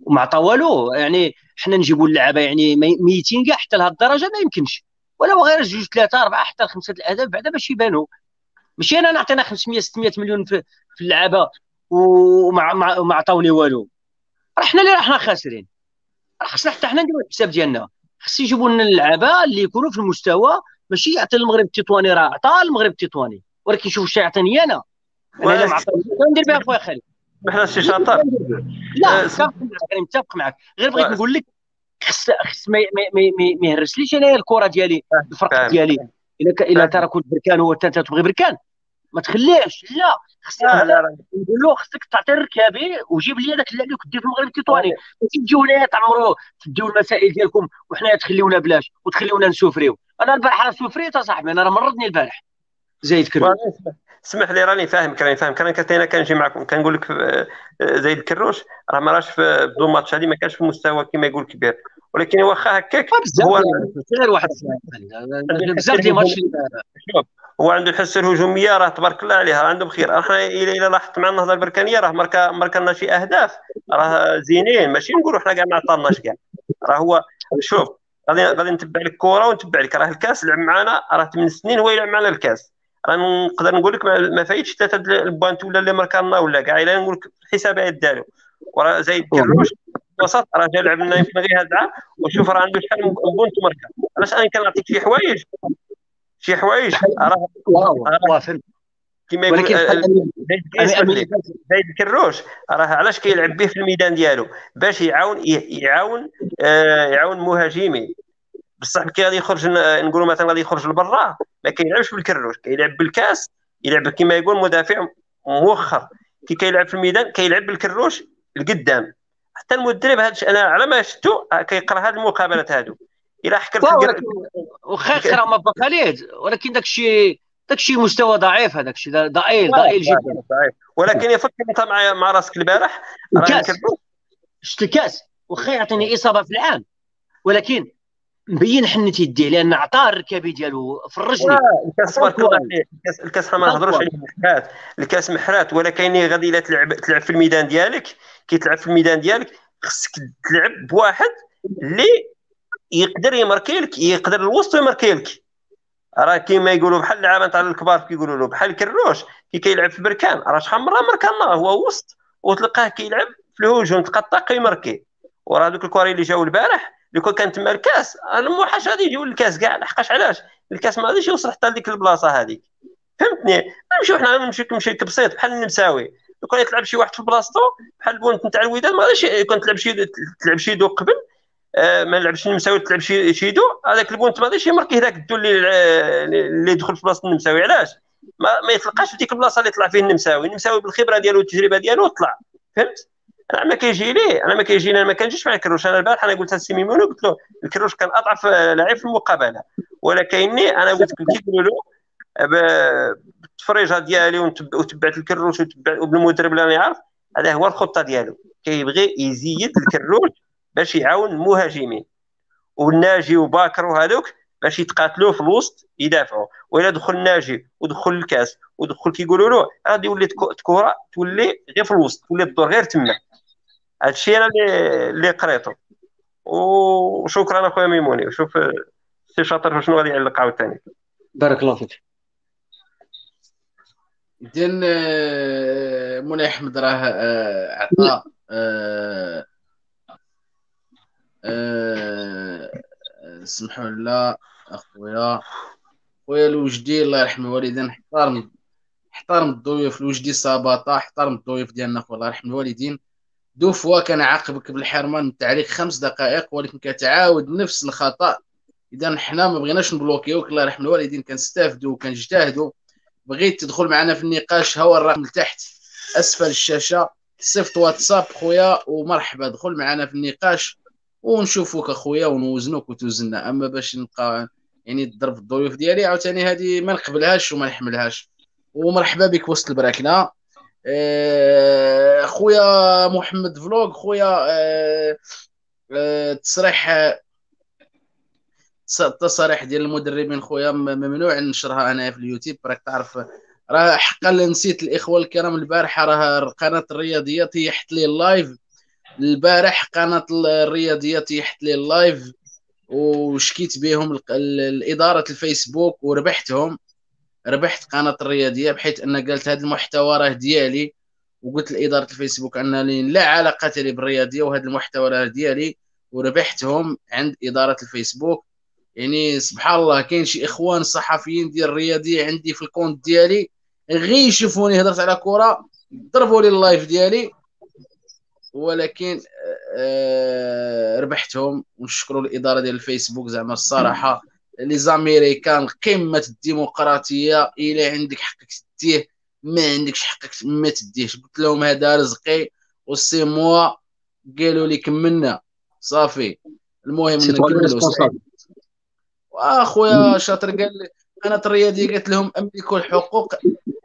وما عطا والو. يعني حنا نجيبوا اللعابة يعني ميتين كاع حتى لهذ الدرجة ما يمكنش. ولا غير جوج ثلاثة أربعة حتى خمسه الأهداف بعدا باش يبانوا ماشي أنا نعطينا 500 600 مليون في, في اللعابة. وما ما عطاوني والو. راه حنا اللي راحنا خاسرين. خصنا حتى حنا نديرو الحساب ديالنا. خص يجيبوا لنا اللعابة اللي يكونوا في المستوى ماشي يعطي المغرب التطواني راه عطى المغرب التطواني. ولكن شوف شنو يعطيني أنا. أنا إلا ما ندير بها أخويا خالد. بحال شي شاطر. لا متفق معك متفق معك. غير بغيت نقول لك خص خص ما ما يهرسليش أنايا الكرة ديالي الفرق ديالي. إلا إلا ترى كنت بركان هو انت تبغي بركان. ما تخليهش لا خصك نقول له خصك تعطي الركابي وجيب لي هذاك اللعب اللي كنت في المغرب التطواني تجيو هنايا تعمروا تديو المسائل ديالكم وحنايا تخليونا بلاش وتخليونا نسوفريو. أنا البارح سوفريت اصاحبي أنا راه مرضني البارح. زايد كروش اسمح لي راني فاهمك راني فاهمك أنا كنت كنجي معكم كنقول لك آه، زايد الكروش راه ما راهش في بدون ماتش هذه ما كانش في مستوى كما يقول كبير. ولكن واخا هكاك هو غير واحد بزاف ديال الماتش هو عنده الحس الهجوميه راه تبارك الله عليها عنده بخير إحنا إلى لاحظت مع النهضه البركانيه راه marqua لنا شي أهداف. راه زينين ماشي نقولوا حنا كاع ما عطاناش كاع راه هو شوف غادي غادي نتبع لك الكره ونتبع لك. راه الكاس لعب معنا راه 8 سنين هو يلعب معنا الكاس. راه نقدر نقول لك ما فايتش ثلاثة ال points ولا اللي marqua لنا ولا كاع إلا نقول لك الحسابات ديالو وراه زايد كروش وسط راه جا لعب لنا يمكن غير هاد العام. وشوف راه عنده شحال من but marqua علاش أنا كنعطيك شي حوايج؟ شي حوايج؟ راه كما يقول زايد الكروش راه علاش كيلعب به في الميدان ديالو؟ باش يعاون يعاون آه يعاون مهاجمي. بصح كي غادي يخرج نقولوا مثلا غادي يخرج لبرا ما كيلعبش بالكروش. كيلعب بالكاس يلعب كما يقول مدافع موخر كي كيلعب في الميدان كيلعب بالكروش القدام حتى المدرب هذا أنا على ما شفتو كيقرأ هذه المقابلات هادو. إلى حكى واخا احترام ابا خالد ولكن داك الشيء داك الشيء مستوى ضعيف هذاك الشيء ضئيل ضئيل جدا. ضعيف ولكن يفكر أنت مع مع راسك البارح؟ الكاس. شفت الكاس. واخا يعطيني إصابة في العام. ولكن مبين حنت يديه لأن عطاه الركابي ديالو فرجني الكاس الله الكاس الكاس ما نهضروش عليه محرات الكاس محرات. ولكن غادي إلا تلعب تلعب في الميدان ديالك كي تلعب في الميدان ديالك خصك تلعب بواحد اللي يقدر يماركي لك يقدر الوسط يماركي لك راه كيما يقولوا بحال اللعابه تاع الكبار كيقولوا له بحال كروش كي كيلعب في بركان راه شحال مره ماركانا هو وسط وتلقاه كيلعب في الهجوم تقطع كيماركي وراه دوك الكواري اللي جاو البارح اللي كون كانت تما الكاس الموحش غادي يجيو للكاس كاع لحقاش علاش؟ الكاس ما غاديش يوصل حتى لديك البلاصة هذيك فهمتني؟ نمشيو حنا نمشيو نمشي بسيط بحال النمساوي. لو كان تلعب شي واحد في بلاصتو بحال البونت نتاع الوداد ما غاديش كون تلعب شي تلعب شي دو قبل ما لعبش النمساوي تلعب شي شي دو. هذاك البونت ما غاديش يمركي هذاك الدو اللي اللي يدخل في بلاصة النمساوي علاش؟ ما, ما يطلقاش في ديك البلاصة اللي طلع فيه النمساوي. النمساوي بالخبرة ديالو والتجربة ديالو طلع. فهمت؟ أنا ما كيجي ليه أنا ما كيجي أنا ما كنجيش مع الكروش. أنا البارح أنا قلت لسي ميمونو قلت له الكروش كان أضعف لاعب في المقابلة. ولكني أنا قلت كيقولوا له بالتفريجة ديالي وتبعت الكروش وبالمدرب اللي أنا عارف هذا هو الخطة ديالو. كيبغي يزيد الكروش باش يعاون المهاجمين. والناجي وباكر وهذوك باش يتقاتلوا في الوسط يدافعوا. وإلا دخل ناجي ودخل الكاس ودخل كيقولوا له غادي يولي الكره تولي غير في الوسط تولي الدور غير تما. هادشي أنا اللي اللي قريته. وشكرا أخويا ميموني. وشوف سي شاطر شنو غادي يعلق عاوتاني بارك الله فيك. ديال آه، مولاي أحمد راه آه، عطى سمحوا لنا أخويا. خويا الوجدي الله يرحم الوالدين احترم احترم الضيوف الوجدي صابطه احترم الضيوف ديالنا خويا الله يرحم الوالدين deux fois كنعاقبك بالحرمان من التعليق خمس دقائق ولكن كتعاود نفس الخطأ. إذا حنا ما بغيناش نبلوكيوك الله يرحم الوالدين كنستافدوا وكنجتهدوا بغيت تدخل معنا في النقاش هو الرقم لتحت أسفل الشاشة صيفط واتساب خويا ومرحبا دخل معنا في النقاش. ونشوفوك اخويا ونوزنوك وتوزنا أما باش نبقى يعني تضرب الضيوف ديالي عاوتاني هذه ما نقبلهاش وما نحملهاش. ومرحبا بك وسط البراكنة. آه، خويا محمد فلوق خويا آه، آه، تصريح التصاريح ديال المدربين خويا ممنوع نشرها أنا في اليوتيوب. راك تعرف راه حقا نسيت الإخوة الكرام البارحة راه قناة الرياضيات طيحت لي ال live البارح قناة الرياضيات طيحت لي ال live وشكيت بهم الاداره الفيسبوك وربحتهم. ربحت قناة الرياضية بحيث أن قالت هذا المحتوى راه ديالي وقلت لإدارة الفيسبوك انني لا علاقة لي بالرياضية وهذا المحتوى راه ديالي وربحتهم عند إدارة الفيسبوك. يعني سبحان الله كاين شي إخوان صحفيين ديال الرياضية عندي في ال compte ديالي غير يشوفوني هضرت على كرة ضربوا لي ال live ديالي. ولكن آه ربحتهم ونشكروا الإدارة ديال الفيسبوك زعما الصراحة. les Américains قمة الديمقراطية إلى عندك حقك تديه ما عندكش حقك ما تديهش. قلت لهم هذا رزقي وسي موا قالوا لي كملنا. صافي. المهم نكملوا وأخويا شاطر قال لي قناه الرياضيه قالت لهم أملكوا الحقوق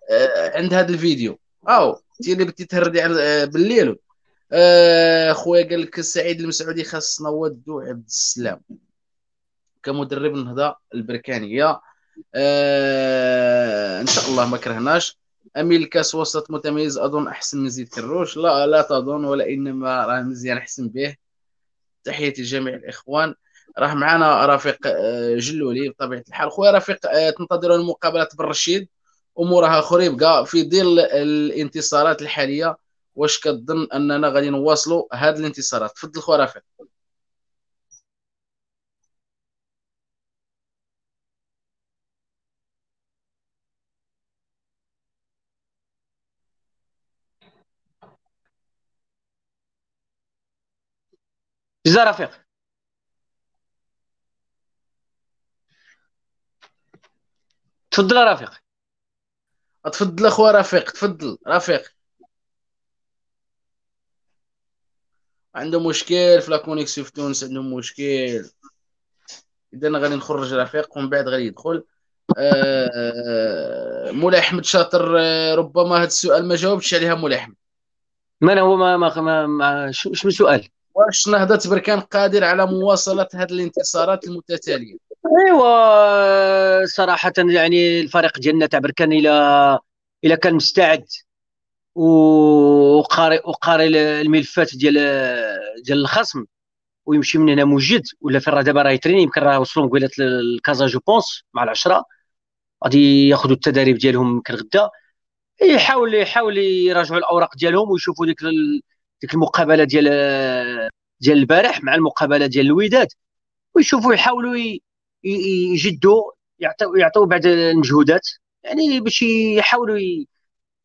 آه، عند هذا الفيديو. أو انت اللي بديتي تهردي آه، بالليل. خويا قال لك سعيد المسعودي خاصنا ودو عبد السلام. كمدرب النهضة البركانيه آه إن شاء الله ما كرهناش. أميل كاس وسط متميز أظن أحسن من زيد كروش. لا لا تظن ولا إنما راه مزيان أحسن به. تحياتي لجميع الإخوان. راه معنا رفيق آه، جلولي بطبيعة الحال. خويا رفيق آه، تنتظروا المقابلات بالرشيد أمورها أخرى يبقى في ظل الانتصارات الحالية. واش كتظن أننا غادي نواصلوا هذه الانتصارات؟ تفضل خويا رفيق جزا رفيق. تفضل رفيق. تفضل اخويا رفيق تفضل. رفيق عنده مشكل في la connexion في تونس عندهم مشكل. إذا غادي نخرج رفيق ومن بعد غادي يدخل. آه مولاي أحمد شاطر آه، ربما هذا السؤال ما جاوبتش عليها مولاي أحمد. من هو ما ما, ما, ما شو السؤال؟ واش نهضة بركان قادر على مواصلة هذه الانتصارات المتتالية؟ ايوا صراحة يعني الفريق ديالنا تاع بركان إلى إلى كان مستعد. وقاري وقاري الملفات ديال ديال الخصم ويمشي من هنا موجد ولا فين راه دابا راه يتريني يمكن راه وصلوا مقبله الكازا je pense مع العشرة. غادي ياخذوا التدريب ديالهم يمكن غدا. يحاول يحاول يراجعوا الأوراق ديالهم ويشوفوا ديك ديك المقابلة ديال ديال البارح مع المقابلة ديال الوداد. ويشوفوا يحاولوا يجدوا يعطيو يعطيو بعض المجهودات. يعني باش يحاولوا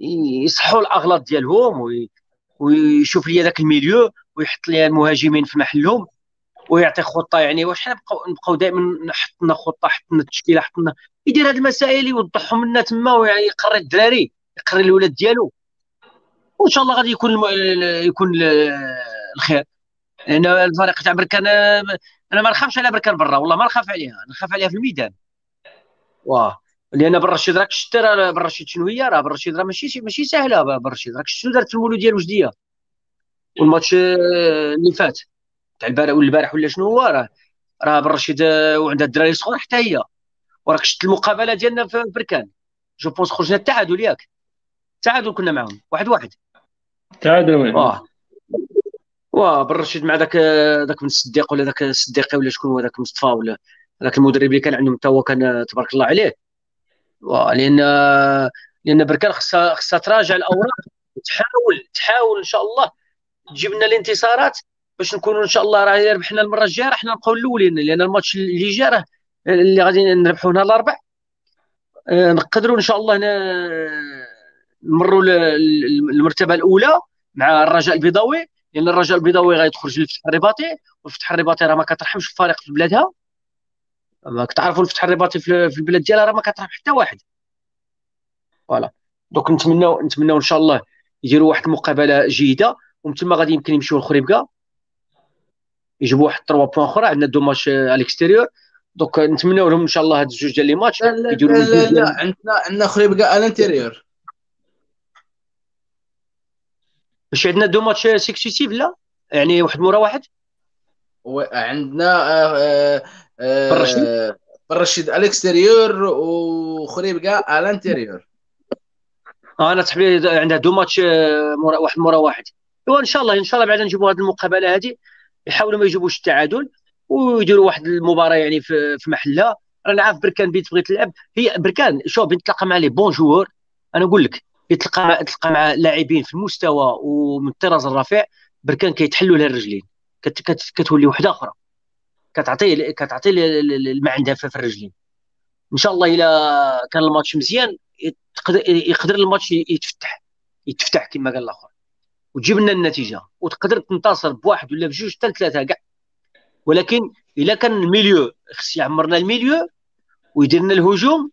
يصحوا الأغلاط ديالهم ويشوف لي ذاك الميليو ويحط لي المهاجمين في محلهم ويعطي خطة يعني واش حنا نبقاو نبقاو دائما حطنا خطة حطنا التشكيلة حطنا يدير هاد المسائل يوضحهم لنا تما ويقري الدراري يقري الولاد ديالو. وإن شاء الله غادي يكون الم... يكون الخير. لأن الفريق تاع بركان أنا ما نخافش على بركان برا والله ما نخاف عليها نخاف عليها في الميدان. واه. لأن بن رشيد راك شفت راه بن رشيد شنو هي راه بن رشيد راه ماشي ماشي سهله بن رشيد راك شنو دارت في المولود ديال وجديه والماتش اللي فات. تاع البارح ولا البارح ولا شنو هو؟ راه راه بن رشيد وعندها الدراري صغار حتى هي. وراك شفت المقابلة ديالنا في بركان. je pense خرجنا التعادل ياك. تعادل كنا معاهم. واحد واحد. تعادل واه. واه بن رشيد مع ذاك ذاك بن الصديق ولا ذاك الصديقي ولا شكون هو ذاك مصطفى ولا ذاك المدرب اللي كان عندهم حتى هو كان تبارك الله عليه. لأن لأن بركان خصها خصها تراجع الأوراق. وتحاول تحاول إن شاء الله تجيب لنا الانتصارات باش نكونوا إن شاء الله راه ربحنا المرة الجاية. راه حنا نبقاو الأولين لأن الماتش اللي جا راه اللي غادي نربحوا نهار الأربع. آه، نقدروا إن شاء الله نمروا المرتبة الأولى مع الرجاء البيضاوي لأن الرجاء البيضاوي غيدخل للفتح الرباطي والفتح الرباطي راه ما كترحمش الفريق في بلادها. ما كتعرفوا الفتح الرباطي في البلاد ديالها راه ما كترحم حتى واحد. voilà. Donc نتمناو نتمناو إن شاء الله يديروا واحد المقابلة جيدة ومن ثم غادي يمكن يمشيو لخريبكا يجيبوا واحد 3 points أخرى عندنا deux matchs à l'extérieur donc نتمناو لهم إن شاء الله هاد الجوج ديال les matchs يديروا لا لا, لا عندنا عندنا خريبكا à l'intérieur ماشي عندنا deux matchs successifs لا؟ يعني واحد مورا واحد؟ عندنا آه آه بالرشيد بالرشيد à l'extérieur وخريبكا à l'intérieur آه أنا تحبي عندها deux matchs مورا واحد مورا واحد. إن شاء الله إن شاء الله بعد نجيبوا هذه المقابلة هذه يحاولوا ما يجيبوش التعادل ويديروا واحد المباراة يعني في, في محلها. رانا عارف بركان بيت تبغي تلعب. هي بركان شوف تلقى مع les bons joueurs أنا نقول لك يتلقى تلقى مع لاعبين في المستوى ومن الطراز الرفيع بركان كيتحلوا لها الرجلين. كتولي وحدة أخرى. كتعطي كتعطي ما عندها في الرجلين. إن شاء الله إلا كان الماتش مزيان يقدر الماتش يتفتح يتفتح كما قال الآخر. وتجيب لنا النتيجة وتقدر تنتصر بواحد ولا بجوج حتى ثلاثة كاع. ولكن إلا كان ال milieu خص يعمرنا ال milieu ويدير لنا الهجوم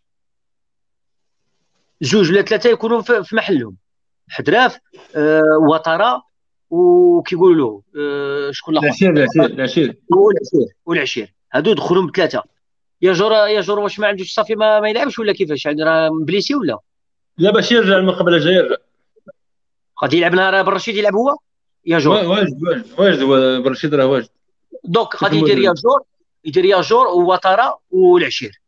زوج ولا ثلاثة يكونوا في محلهم. حدراف آه وطرة وكيقولوا له آه شكون الأخر؟ العشير العشير. العشير. والعشير والعشير هادو دخلوا بثلاثه يا جور يا جور واش ما عندوش صافي ما, ما يلعبش ولا كيفاش؟ يعني راه مبليسي ولا؟ لا باش يرجع المقابله الجايه يرجع غادي يلعب نهار بالرشيد يلعب هو؟ يا جور. واجد واجد واجد بالرشيد راه واجد. دونك غادي يدير يا جور يدير يا جور ووتارا والعشير.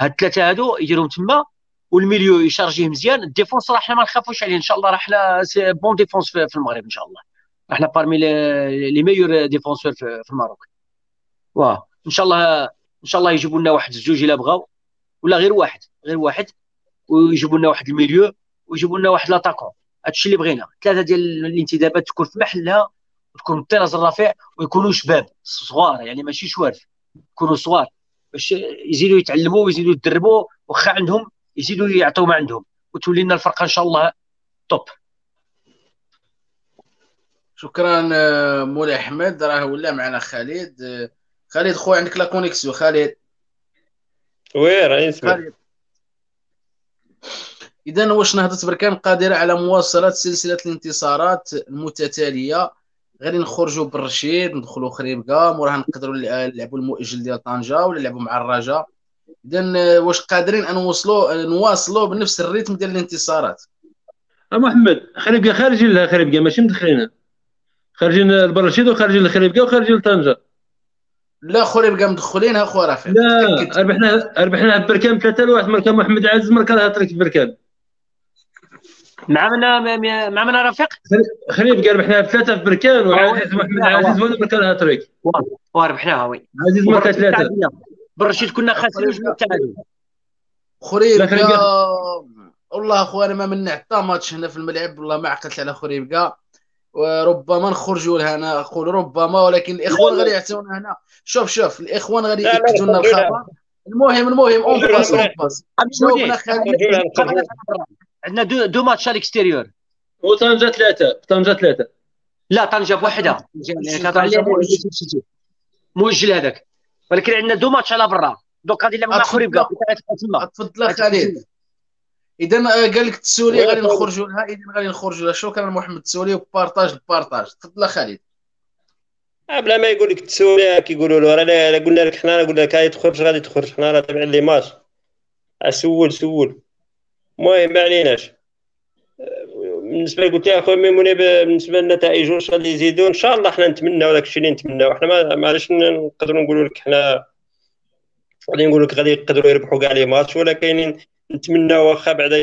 هاد الثلاثه هادو يديرهم تما والميليو يشارجيوه مزيان. ال défense راه حنا ما نخافوش عليه. إن شاء الله راه حنا bonne défense في المغرب إن شاء الله. حنا parmi les meilleurs défenseurs في ال Maroc واه. إن شاء الله إن شاء الله يجيبوا لنا واحد الزوج إلا بغاو ولا غير واحد غير واحد ويجيبوا لنا واحد الميليو ويجيبوا لنا واحد l'attaquant هادشي اللي بغينا. ثلاثة ديال الانتدابات تكون في محلها وتكون الطراز الرفيع ويكونوا شباب صغار يعني ماشي شوارف. يكونوا صغار. باش يزيدوا يتعلموا ويزيدوا يدربوا واخا عندهم يزيدوا يعطوا ما عندهم. وتولي لنا الفرقة إن شاء الله top شكرا آه، مولاي أحمد. راه ولا معنا خالد. آه، خالد خويا عندك la connexion خالد. oui راه نسمع اذا واش نهضه بركان قادرة على مواصله سلسلة الانتصارات المتتالية. غادي نخرجوا بالرشيد ندخلوا خريبكا موراها نقدروا نلعبوا المؤجل ديال طنجة ولا نلعبوا مع الرجاء اذا واش قادرين أن نوصلوا نواصلوا بنفس الريتم ديال الانتصارات؟ محمد خريبكا خارجين لها خريبكا ماشي مدخلينها خارجين البرشيد وخارجين لخريبكا وخارجين لطنجه لا خريبكا مدخلينها خو رافع. لا ربحنا ربحنا بركان 3 لواحد مركان محمد عزيز مركان هاتريك بركان مع من مع من رفيق قال ربحناها بثلاثة في بركان آه، وعزيز محمد عزيز ولا بركان هاتريك. وربحناها وي. عزيز مركز ثلاثة. بالرشيد كنا خاسرين جوج التعادل خريب لا، خلينا كا- والله اخواني ما من حتى ماتش هنا في الملعب والله ما عقلت على خريب كاع وربما نخرجوا لهنا. نقول ربما ولكن الإخوان غادي يعطيونا هنا. شوف شوف الإخوان غادي يأكدوا لنا الخبر. المهم المهم اون باس. اون باس. عندنا deux, deux matchs على ال extérieur. وطنجة ثلاثة. طنجة ثلاثة. لا طنجة بوحده كتهضر عليها مؤجل هذاك. ولكن عندنا deux matchs على برا. donc غادي نلعبوا مع. خريبكا تفضل خالد. إذا قال لك التسولي غادي نخرجوا لها إذا غادي نخرجوا لها. شكرا محمد التسولي و partage ال partage تفضل خالد. آه، بلا ما يقول لك تسولي كيقولوا له راه قلنا لك حنا قلنا لك غادي تخرج غادي تخرج. حنا راه تابعين les matchs آه، سول سول. المهم ما عليناش. آه، بالنسبة لي قلت لك اخويا ميموني بالنسبة للنتائج واش غادي يزيدوا. إن شاء الله حنا نتمناو داك الشيء اللي نتمناو؟ حنا معليش نقدروا نقولوا لك حنا غادي نقول لك غادي يقدروا يربحوا كاع les matchs ولكن نتمناو واخا بعدا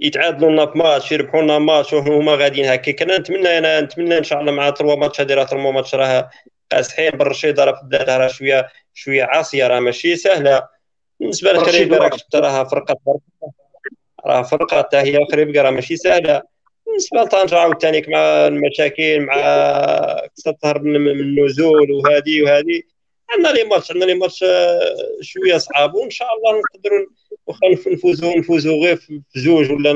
يتعادلوا لنا في ماتش يربحوا لنا ماتش وهما غاديين هكاك أنا نتمنى أنا نتمنى إن شاء الله مع trois matchs هذه راه trois matchs راه قاسحين بالرشيد راه في بدايتها راه شوية شوية عاصية راه ماشي سهلة. بالنسبة لخريبكا. راك شفت راها فرقة راه فرقة حتى هي خريبكا راه ماشي سهلة. بالنسبة لطنجة عاوتاني مع المشاكل مع خصها تهرب من من النزول وهذه وهذه عندنا لي ماتش عندنا لي ماتش آه، شوية صعاب وإن شاء الله نقدروا واخا نف- نفوزوا نفوزوا غير في زوج ولا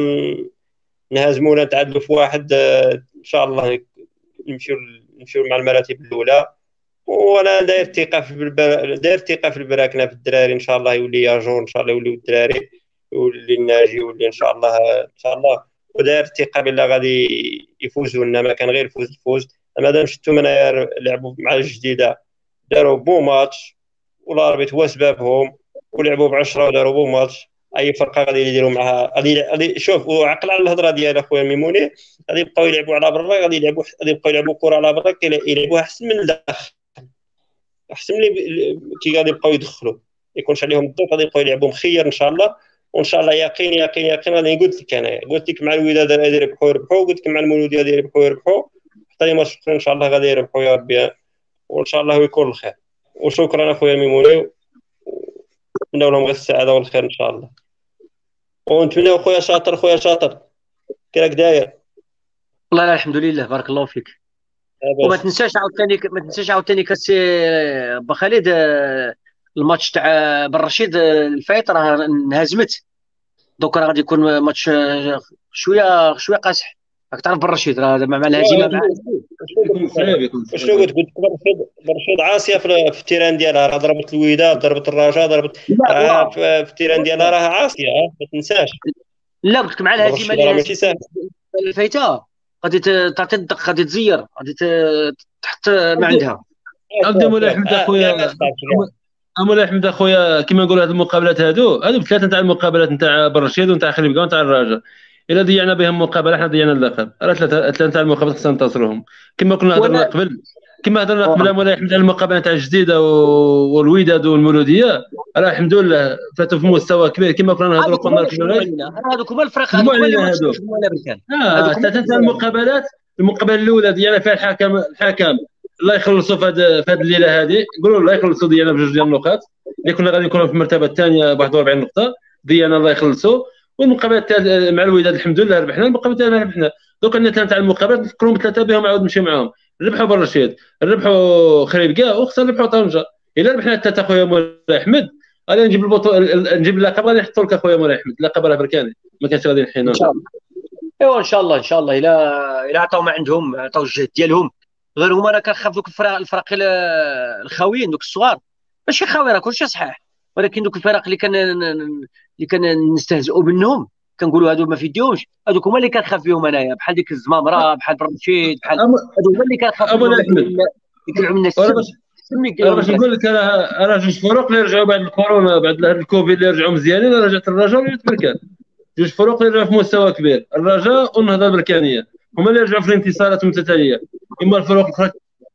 نهزموا ولا نتعادلوا في واحد آه، إن شاء الله نمشيو نمشيو مع المراتب الأولى وأنا داير ثقه في. داير ثقه في البراكنه في الدراري إن شاء الله يولي ياجور إن شاء الله يوليو الدراري يولي الناجي يولي إن شاء الله إن شاء الله وداير ثقه بالله غادي يفوزوا لنا ما كان غير الفوز الفوز مادام شفتوا منايا لعبوا مع الجديده داروا بو ماتش والاربيت هو سببهم ولعبوا بعشرة وداروا بو ماتش. أي فرقة غادي يديروا معها؟ غادي شوف وعقل على الهضرة ديال اخويا ميموني غادي يبقاو يلعبوا على برا غادي يلعبوا غادي يبقاو يلعبوا كرة على برا يلعبوها أحسن من الداخل. أحسن من كي غادي يبقاو يدخلوا. يكونش عليهم الضغط غادي يبقاو يلعبوا مخير إن شاء الله. وإن شاء الله يقين يقين يقين غادي قلت لك أنا. قلت لك مع الوداد غادي يربحوا يربحوا. قلت لك مع المولودية غادي يربحوا يربحوا. حتى لي ماتش إن شاء الله غادي يربحوا يا ربي. وان شاء الله يكون الخير. وشكرا اخويا ميموني نتمنى لهم غير السعادة والخير إن شاء الله. ونتمنى أخويا شاطر أخويا شاطر. كيراك داير؟ والله لا الحمد لله بارك الله فيك. وما تنساش عاوتاني ما تنساش عاوتاني casse pas خالد آه، الماتش تاع بن رشيد آه، الفايت راه انهزمت. donc راه غادي يكون ماتش آه، شوية شوية قاصح. راك تعرف بن رشيد راه مع مع الهزيمه مع يكون صعيب يكون شنو قلت؟ قلت برشيد برشيد عاصيه في في ال terrain ديالها راه ضربت الوداد ضربت الرجاء ضربت راه في في التيران ديالها راه عاصيه ما تنساش. لا قلت لك مع الهزيمة برشيد اللي الفايتة. غادي ت- تعطي الدق غادي تزير غادي ت- تحط ما عندها. أقدم ولا أحمد آه، تخافش. اما احمد أخويا كما نقولوا هذه المقابلات هادو هادو ثلاثة نتاع المقابلات نتاع برشيد ونتاع خليفكا ونتاع الرجاء. إلا ضيعنا بهم مقابلة حنا ضيعنا اللقب راه ثلاثة نتاع المقابلات خصنا ننتصروهم. كما كنا هضرنا قبل. كما هضرنا قبل مولاي احمد على المقابلة نتاع الجديدة والوداد والمولوديه راه الحمد لله فاتوا في مستوى كبير. كما كنا نهضروا قلنا علينا. هذوك هما الفرق هذوك هما اللي آه ثلاثة المقابلات المقابلة الأولى ديالنا فيها الحكم الحكم. الله يخلصوا في هذه في هذه الليلة هذه قولوا الله يخلصوا ديالنا بجوج ديال النقاط. اللي كنا غادي نكونوا في المرتبة الثانية ب 41 نقطة ديالنا الله يخلصوا. والمقابله الثالثه مع الوداد الحمد لله ربحنا المقابله الثانية ربحنا. دوك ثلاثة تاع المقابلات نفكروا بثلاثه بهم عاود نمشي معاهم. ربحوا بالرشيد ربحوا خريب كاع وخصنا نربحوا طنجة. إلا ربحنا الثلاثه اخويا مولاي أحمد غادي نجيب البطوله نجيب اللقب غادي نحطوا لك اخويا مولاي أحمد اللقب راه بركاني. ما كانش غادي نحينوه إن شاء الله. إيوا إن شاء الله إن شاء الله. الا إلا عطاو ما عندهم عطاو الجهد ديالهم. غير هما أنا كنخاف دوك الفرق الفرق ال- الخاويين دوك الصغار. ماشي خاوي راه كلشي صحيح. ولكن دوك الفرق اللي كان اللي كان نستهزئوا منهم كنقولوا هادو ما فيديوش هادوك هما اللي كنخاف بهم أنايا بحال ديك الزمامرة بحال برمشيد بحال هادو هما اللي كنخاف. اللي يطلعوا من السم أنا باش نقول لك أنا أنا جوج فروق اللي رجعوا بعد الكورونا بعد الكوفيد اللي رجعوا مزيانين رجعت الرجاء ورجعت بركان جوج فروق اللي رجعوا في مستوى كبير الرجاء والنهضة البركانية. هما اللي رجعوا في الانتصارات المتتالية. إما الفروق الأخرى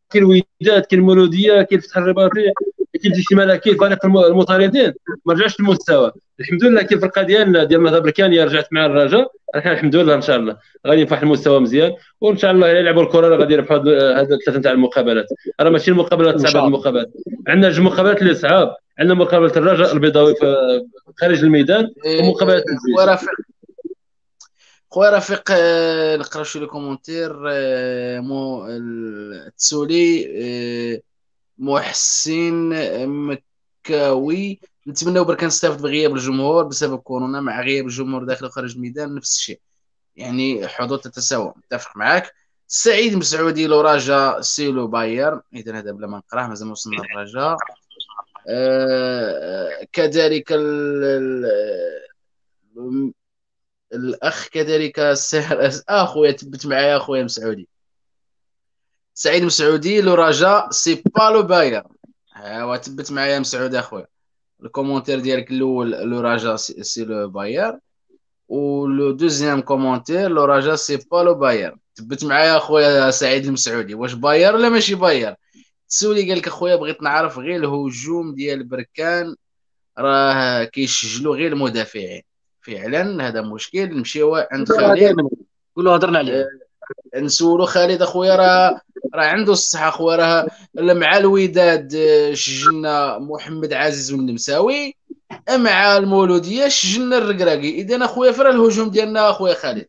كاين الوداد كاين المولودية كاين فتح الرباطي. كاين الشمال كاين فريق الم- المطاردين ما رجعش للمستوى. الحمد لله كيف الفرقه ديالنا ديال النهضه بركانيه رجعت مع الرجاء الحين الحمد لله إن شاء الله. غادي في واحد المستوى مزيان. وإن شاء الله يلعبوا الكرة غادي يربحوا هاد الثلاثة تاع المقابلات. راه ماشي المقابلات صعبة المقابلات. عندنا جوج مقابلات اللي صعاب. عندنا مقابلة الرجاء البيضاوي خارج الميدان إيه، ومقابلة خويا رفيق. خويا رفيق آه، نقرأ شي les commentaires آه، مو التسولي آه، محسن مكاوي. نتمنى برك نستافدو بغياب الجمهور بسبب كورونا مع غياب الجمهور داخل وخارج الميدان نفس الشيء. يعني حدود تتساوى. متفق معك سعيد مسعودي لو راجا سيلو باير اذا هذا بلا ما نقراه مازال ما وصلنا للرجاء آه كذلك ال ال الأخ كذلك السهر أخويا تبت معايا أخويا مسعودي. سعيد مسعودي لو رجاء سي با لو باير ها تبت معايا مسعود أخويا. الكومونتير ديالك الأول لو رجاء سي لو باير. و لو دوزيام كومونتير لو رجاء سي با لو باير. تبت معايا أخويا سعيد المسعودي. واش باير ولا ماشي باير؟ تسولي قال لك أخويا بغيت نعرف غير الهجوم ديال بركان. راه كيسجلوا غير المدافعين. فعلا هذا مشكل. نمشيو عند خالد. قولوا هضرنا عليه. آه، نسولو خالد أخويا راه راه عنده الصحه اخويا راه مع الوداد آه، سجلنا محمد عزيز والنمساوي مع المولودية سجلنا الركراكي إذا اخويا فين الهجوم ديالنا اخويا خالد.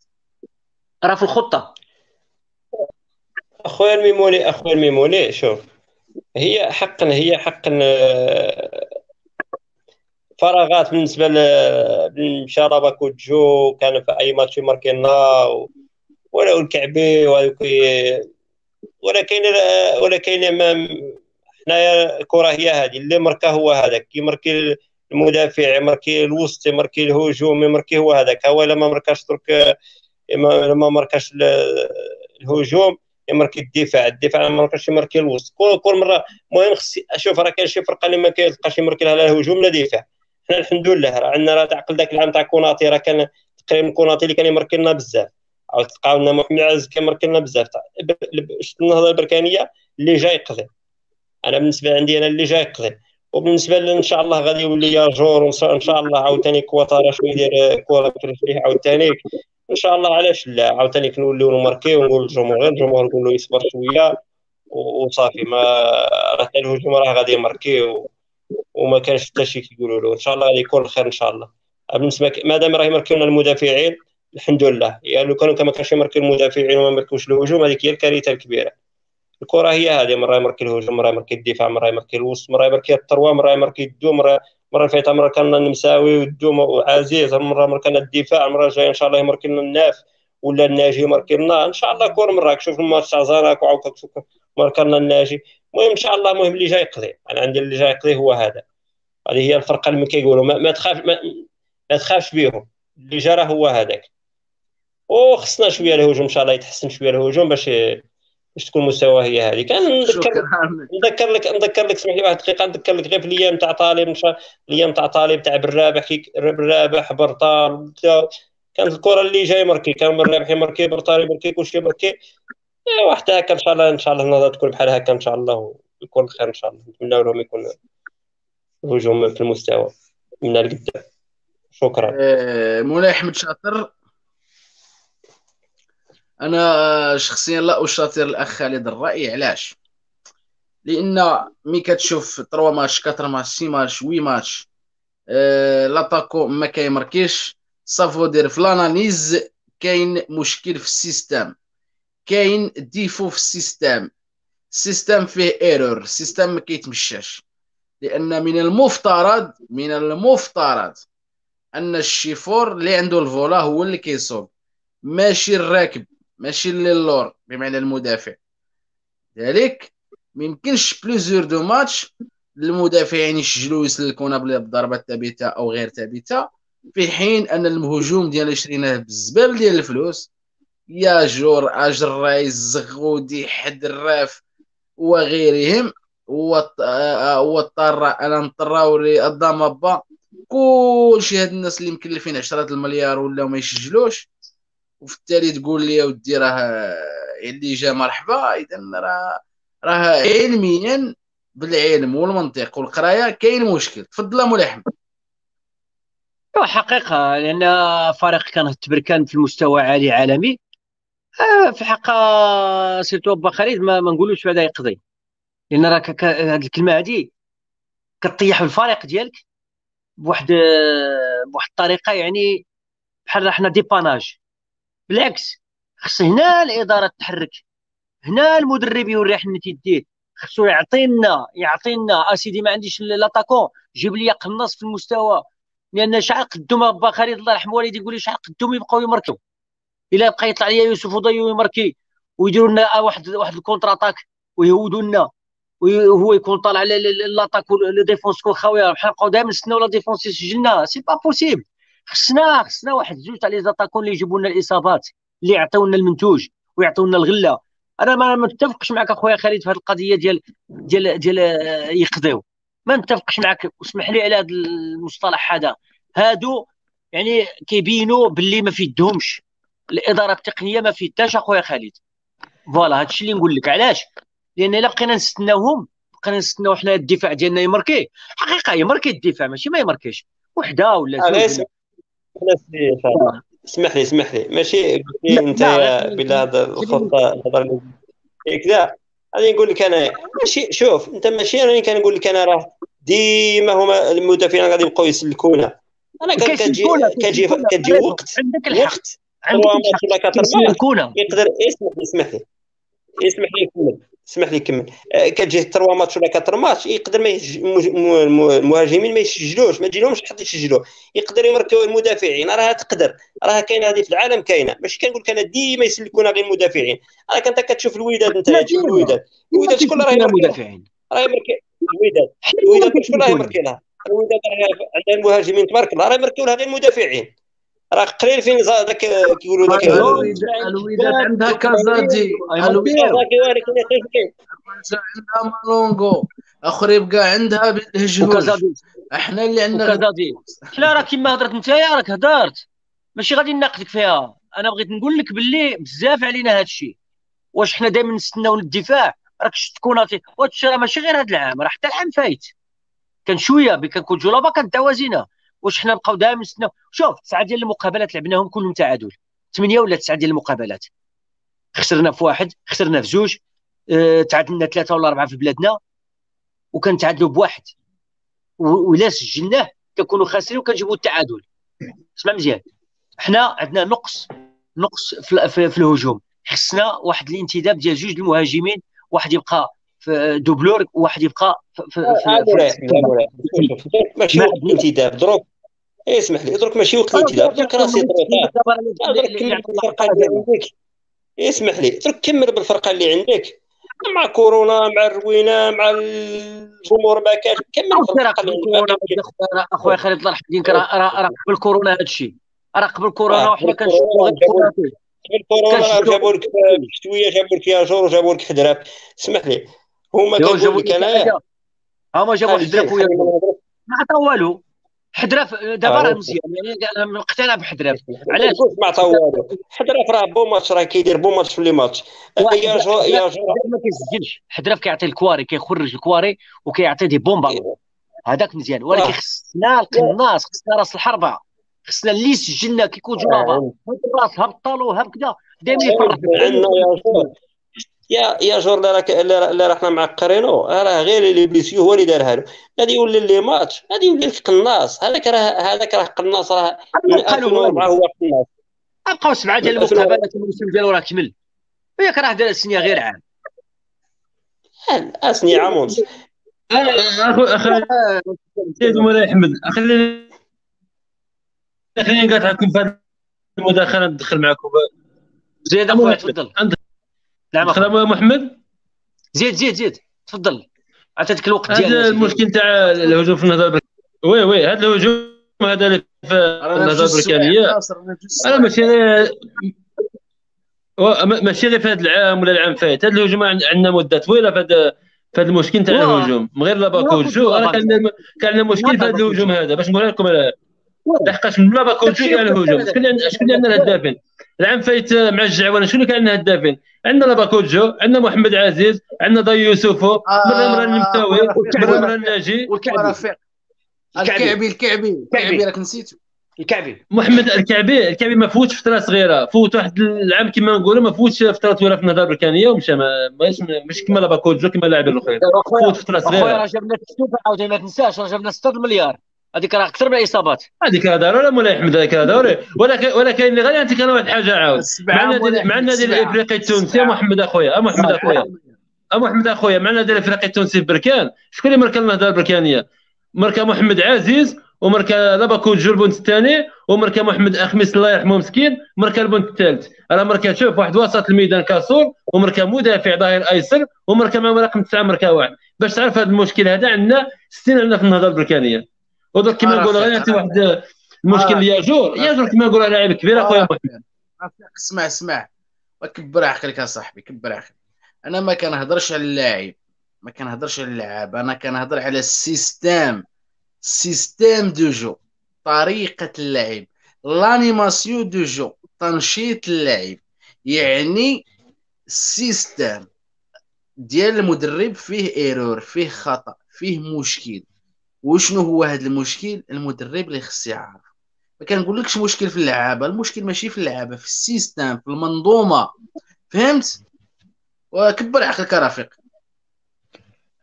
راه في الخطة. أخويا الميموني أخويا الميموني شوف هي حقا هي حقا آه، فراغات بالنسبة للمشاربه كوجو كان في أي ماتش ماركينا ولا الكعبي ولكن ولكن حنايا الكره هي هذه اللي مركا هو هذاك. يمركي المدافع يمركي الوسط يمركي الهجوم يمركي هو هذاك. هو لما مركاش درك لما مركاش الهجوم يمركي الدفاع. الدفاع ما مركاش يمركي الوسط. كل, كل مرة المهم أشوف راه كاين شي فرقة اللي ما كيلقاش يمركي لها لا الهجوم لا الدفاع. حنا الحمد لله راه عندنا راه تعقل ذاك العام تاع كوناتي راه كان تقريبا كوناتي اللي كان يمركي لنا بزاف. عاود تلقاو لنا محمد عز كيمركي لنا بزاف النهضة البركانية اللي جاي يقضي أنا بالنسبة عندي أنا اللي جاي يقضي وبالنسبة إن شاء الله غادي يولي ياجور إن شاء الله عاوتاني كواتارا شوية يدير كره في رجليه عاوتاني. إن شاء الله علاش لا؟ عاوتاني كنوليو نماركيو ونقول للجمهور الجمهور نقول له يصبر شوية. وصافي ما راه الهجوم راه غادي يماركي وما كانش حتى شي كيقولوا له. إن شاء الله غادي يكون الخير إن شاء الله. بالنسبة مادام راه يماركيونا المدافعين الحمد لله. يعني لو كانوا كما كانش يماركيو المدافعين وما يماركوش الهجوم هذيك هي الكارثة الكبيرة. الكرة هي هذه مرة يماركي الهجوم مرة يماركي الدفاع مرة يماركي الوسط مرة يماركي التروى مرة يماركي الدو مره مرة فايته مرة كان المساوي والدو وعزيز مره مرة كان الدفاع مرة جاي إن شاء الله يماركي لنا الناف ولا الناجي يماركي لنا. إن شاء الله كل مره شوف الماتش تاع زاراك وعاود ماركا لنا الناجي. المهم إن شاء الله المهم اللي جاي يقضي. أنا عندي اللي جاي يقضي هو هذا. هذه هي الفرقة اللي كيقولوا. ما, ما تخاف ما, ما تخافش بهم اللي جرى هو هذاك. وخصنا شوية الهجوم إن شاء الله يتحسن شوية الهجوم باش باش تكون مستوى هي هذه. كان نذكر نذكر لك نذكر لك سمح لي واحد الدقيقه نذكر لك غير في الأيام تاع طالب الأيام تاع طالب تاع بالرابح بالرابح برطال كانت الكرة اللي جاي مركي كان بالرابح يمركي برطال يمركي كلشي يمركي إيه، واحد هكا إن شاء الله إن شاء الله النهضه تكون بحال هكا إن شاء الله ويكون خير إن شاء الله. نتمنى لهم يكون الهجوم في المستوى. من القدام شكرا. آه، مولاي أحمد شاطر. أنا شخصيا لا أشاطر الأخ خالد الراي علاش؟ لأن mais كتشوف 3 ماتش 4 ماتش 6 ماتش 8 ماتش أه l'attaque ما كيمركيش ça veut dire في l'analyse كاين مشكل في ال système. كاين défaut في ال système. ال système فيه erreur ال système ما كيتمشاش. لأن من المفترض من المفترض أن الشيفور اللي عنده ال volant هو اللي كيصوب. ماشي الراكب. ماشي اللور بمعنى المدافع. ذلك ما يمكنش plusieurs de matchs المدافعين يسجلوا يسلكونا بضربة ثابتة أو غير ثابتة في حين أن المهجوم ديال شريناه بزبال ديال الفلوس. يا جور اجراي الزغودي حدراف وغيرهم. والطارة الان طراوري الضمبا كلشي هاد الناس اللي مكلفين عشرات المليار ولا ما يسجلوش. وفي التالي تقول لي ودي راه اللي جا مرحبا اذا راه راه علميا بالعلم والمنطق والقراية كاين مشكل. تفضل مولاي احمد هو حقيقة لأن فريق كان تبركان في المستوى عالي عالمي. آه، في الحقيقة سيرتو با خالد ما, ما نقولوش بعدا يقضي. لأن راك هذه الكلمة هذه كطيح الفريق ديالك بواحد بواحد الطريقة يعني بحال حنا ديباناج. بالعكس خص هنا الإدارة تحرك هنا المدرب يوري حنا تيديه خصو يعطينا يعطينا اسيدي ما عنديش لاتاكون جيب لي قناص في المستوى لأن شحال قدوم با خالد الله يرحم والدي يقول لي شحال قدوم يبقاو يمركو إلا بقى يطلع لي يوسف وضيو يمركي ويديروا لنا واحد واحد ال contre-attaque ويهودوا لنا وهو يكون طالع l'attaque la défense كون خاويه بحال نبقاو دائما نستناو la défense يسجلنا c'est pas possible خصنا خصنا واحد جوج تاع les attaquants اللي يجيبوا لنا الإصابات اللي يعطيونا المنتوج ويعطيونا الغلة. أنا ما متفقش معك أخويا خالد في هذه القضية ديال ديال ديال يقضيو. ما نتفقش معك واسمح لي على هذا المصطلح هذا. هادو يعني كيبينوا باللي ما في يدهمش الإدارة التقنية ما في يدهاش أخويا خالد. فوالا هادشي اللي نقول لك. علاش؟ لأن إلا بقينا نستناوهم بقينا نستناو حنا الدفاع ديالنا يمركي حقيقة يمركي الدفاع ماشي ما يمركيش وحدة ولا زوج اسمح لي اسمح لي. ماشي قلت لي أنت بلا هذا الخطة الهضره كذا غادي نقول لك أنا ماشي شوف أنت ماشي راني كنقول لك أنا راه ديما هما المدافعين غادي يبقاو يسلكونا. أنا كتجي كتجي كتجي وقت وقت. عندك يقدر اسمح لي اسمح لي. اسمح لي يكمل اسمح لي كمل آه، كتجي 3 ماتش ولا 4 ماتش يقدر ما المهاجمين ما يسجلوش ما تجيلهمش حتى يسجلوا. يقدر يمركوا المدافعين راه تقدر. راه كاينة هذه في العالم كاينة. ماشي كنقول لك أنا ديما يسلكونا غير المدافعين. راه كنت كتشوف الوداد أنت تشوف الوداد. الوداد شكون راه المدافعين. راه يمركي الوداد. الوداد شكون راه يمركي لها الوداد عندها المهاجمين تبارك الله راه يمركوا لها غير المدافعين. راه قليل فين ذاك كيقولوا ذاك الوداد عندها كازادي الوداد عندها مالونغو اخر يبقى عندها بالهجوج إحنا اللي عندنا كازادي حنا راه كيما هضرت انت راك هضرت. ماشي غادي نناقضك فيها. أنا بغيت نقول لك باللي بزاف علينا هذا الشيء. واش حنا دائما نستناو الدفاع راك شفت كوناتي. وهادشي راه ماشي غير هذا العام راه حتى العام فايت. كان شوية كنكون جولابا كانت دوازينا واش حنا نبقاو دائما نستناو شوف تسعه ديال المقابلات لعبناهم كلهم تعادل ثمانيه ولا تسعه ديال المقابلات خسرنا في واحد خسرنا في زوج آه تعادلنا ثلاثة ولا اربعه في بلادنا وكنتعادلوا بواحد ولا سجلناه كنكونوا خاسرين وكنجيبوا التعادل اسمع مزيان حنا عندنا نقص نقص في, في, في الهجوم خصنا واحد الانتداب ديال جوج المهاجمين واحد يبقى في doubleur وواحد يبقى في في, في, ماشي الانتداب دروك اسمح لي درك ماشي وقت الانتداب درك راسي كمل بالفرقة اللي عندك. اسمح لي درك كمل بالفرقة اللي عندك. مع كورونا مع الروينة مع الجمهور ما كاش كمل بالفرقة اللي عندك. أخويا خالد الله دينك راه راه قبل كورونا هذا الشيء. راه قبل كورونا وحنا كنشوفوا غير قبل كورونا جابوا لك شوية جابوا لك ياجور وجابوا لك حدراف اسمح لي هما كيقول لك انايا هما جابوا حدراف ما عطا والو. حدراف دابا راه مزيان يعني أنا مقتنع بحدراف علاش؟ ما عطا والو حدراف راه beau match راه كيدير beau match في les matchs. يا جو يا جو ما كيسجلش. حدراف كيعطي الكواري كيخرج الكواري وكيعطي دي بومبا. هذاك مزيان. ولكن خصنا القناص خصنا راس الحربة. خصنا اللي سجلنا كيكون جرابه هب الراس هب الطالو هب كذا دائما يفرح. عندنا يا جو يا يا جور اللي راه حنا معقرينو راه غير اللي بليسيو هو اللي دارها له غادي يولي لي ماتش غادي يولي لك قناص هذاك راه هذاك راه قناص راه من 2004 هو قناص. بقاو سبعة ديال المقابلات الموسم ديالو راه كمل. وياك راه دار السنية غير عام. اسني عام ونص اخو اخو سيد مولاي أحمد خليني خليني نقاطعكم في هذه المداخلة ندخل معكم. زيد أخويا تفضل. نعم اخويا محمد؟ زيد زيد زيد. تفضل. عطيتك الوقت ديالك هذا المشكل تاع الهجوم في النهضه oui oui هذا الهجوم هذا اللي في النهضه البركانيه أنا ماشي ماشي غير في هذا العام ولا العام فات. هذا الهجوم عندنا مدة طويلة في هذا في هذا المشكل تاع الهجوم. من غير لاباكوجو كان كان عندنا مشكل في هذا الهجوم هذا. باش نقول لكم لحقاش من لاباكوجو كاع الهجوم شكون اللي عندنا الهدافين العام فايت مع الجعوانه شنو كان عندنا هدافين؟ عندنا لاباكوجو عندنا محمد عزيز عندنا ضي يوسفو مره مرة المستوي مره مرة الناجي. الكعبي. الكعبي الكعبي. راك نسيتو. الكعبي. محمد الكعبي الكعبي ما فوتش فترة صغيرة. فوت واحد العام كما نقولوا ما فوتش فترة طويلة في النهضه البركانيه ومشى ما ماشي ماشي كما لاباكوجو كما اللاعبين الأخرين. فوت فترة اخويا صغيرة. راه جابنا التوب عاوتاني ما تنساش راه جابنا 6 مليار هذيك راه أكثر من الاصابات هذيك راه ضروري مولاي احمد هذيك راه ضروري ولا كاين اللي غير يعطيك أنا واحد الحاجة عاود. مع النادي مع النادي الإفريقي التونسي يا محمد أخويا ا محمد أخويا. ا محمد أخويا مع النادي الإفريقي التونسي في بركان. شكون اللي ماركا النهضه البركانية؟ ماركا محمد عزيز وماركا لاباكو البونت الثاني وماركا محمد أخميس الله يرحمه مسكين ماركا البونت الثالث. راه ماركا شوف واحد وسط الميدان casseur وماركا مدافع ظهير أيسر وماركا مع رقم تسعة ماركا واحد. باش تعرف هذا المشكل هذا عندنا 60 عندنا في النهضه البركانية. ودرك كما نقولوا غير نعطي واحد المشكل اللي ياجور ياجور كما نقولوا لاعب كبير أخويا اسمع اسمع. وكبر عقلك يا صاحبي كبر عقلك أنا ما كنهضرش على اللاعب ما كنهضرش على اللعاب أنا كنهضر على ال système système de jeu طريقة اللعب l'animation de jeu تنشيط اللعب. يعني ال système ديال المدرب فيه erreur فيه خطأ فيه مشكل. وشنو هو هذا المشكل؟ المدرب اللي خص يعرف. ما كنقولكش مشكل في اللعابة المشكل ماشي في اللعابة في السيستم في المنظومة. فهمت؟ وكبر عقلك رفيق.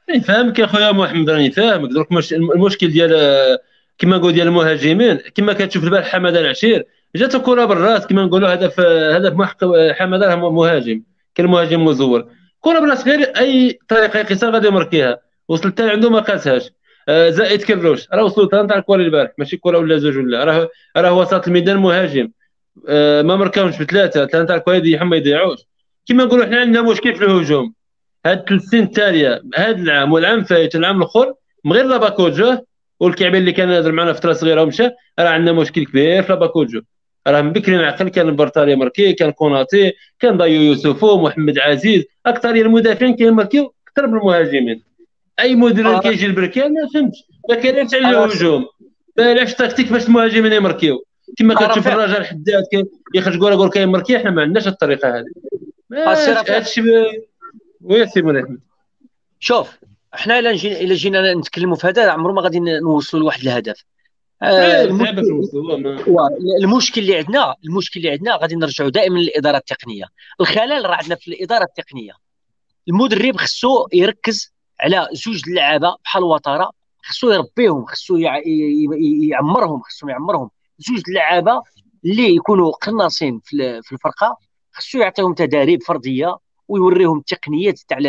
راني فاهمك يا خويا محمد راني فاهمك. دروك مش المشكل ديال كما نقول ديال المهاجمين كما كتشوف البارح حمادة العشير جات الكرة بالراس كما نقولوا هدف هدف محق حمادة مهاجم كان مهاجم مزور. كرة بالراس غير أي طريقة يقيسها غادي يمركيها. وصلت عنده ما قاسهاش. زائد كروش راه وصلوا ثلاثة تاع الكره البارح ماشي كره ولا زوج ولا راه راه وسط الميدان مهاجم. آه، ما مركاوش بثلاثة ثلاثة تاع الكره يضيعهم ما يضيعوش كما نقولوا حنا عندنا مشكل في الهجوم. هاد ثلاث سنين التالية هاد العام والعام الفايت والعام الأخر من غير لاباكوجو والكعبي اللي كان نازل معنا فترة صغيرة ومشى راه عندنا مشكل كبير في لاباكوجو. راه من بكري نعقل كان برتالي ماركي كان كوناتي كان ضيو يوسفو محمد عزيز أكثر المدافعين كيماركيو أكثر من المهاجمين. أي مدرب آه. كيجي البركان ما فهمتش. ما كاينش على الهجوم ما علاش تكتيك باش المهاجمين يماركيو كما كتشوف الرجل الحداد يخرج كره كور كيماركي حنا ما عندناش الطريقة هذه. هادشي ويا سي أحمد. شوف إحنا إلا جينا إلا جينا نتكلموا في هذا عمرو ما غادي نوصلوا لواحد الهدف. آه المشكل اللي عندنا المشكل اللي عندنا غادي نرجعوا دائما للإدارة التقنية. الخلل راه عندنا في الإدارة التقنية. المدرب خصو يركز على زوج اللعابة بحال وطارة. خصو يربيهم خصو يعمرهم خصو يعمرهم. زوج اللعابة اللي يكونوا قناصين في الفرقة خصو يعطيهم تداريب فردية ويوريهم التقنيات تاع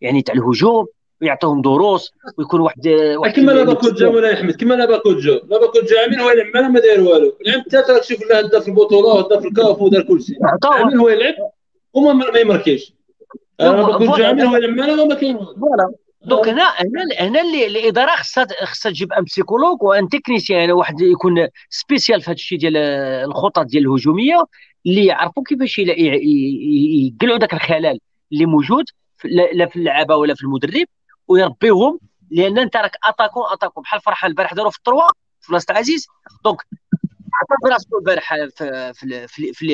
يعني تاع الهجوم ويعطيهم دروس ويكون واحد واحد كما لاباكوجا ولا احمد كما لا باكو جا لا باكو جا عامل هو يلعب ما داير والو. العام الثالث تشوف له هداف البطولة وهداف الكاف ودار كل شيء. عامل هو يلعب وما ما لما ما كاين donc هنا هنا هنا اللي الاداره خصها خصها تجيب un psychologue و un technicien يعني واحد يكون spécial في هذا الشيء ديال الخطط ديال الهجومية اللي يعرفوا كيفاش يقلعوا ذاك الخلل اللي موجود لا في اللعابة ولا في المدرب ويربيهم لأن أنت راك attaquant attaquant بحال فرحان البارح داروا في ال trois في بلاصة عزيز donc عطى راسو البارح في,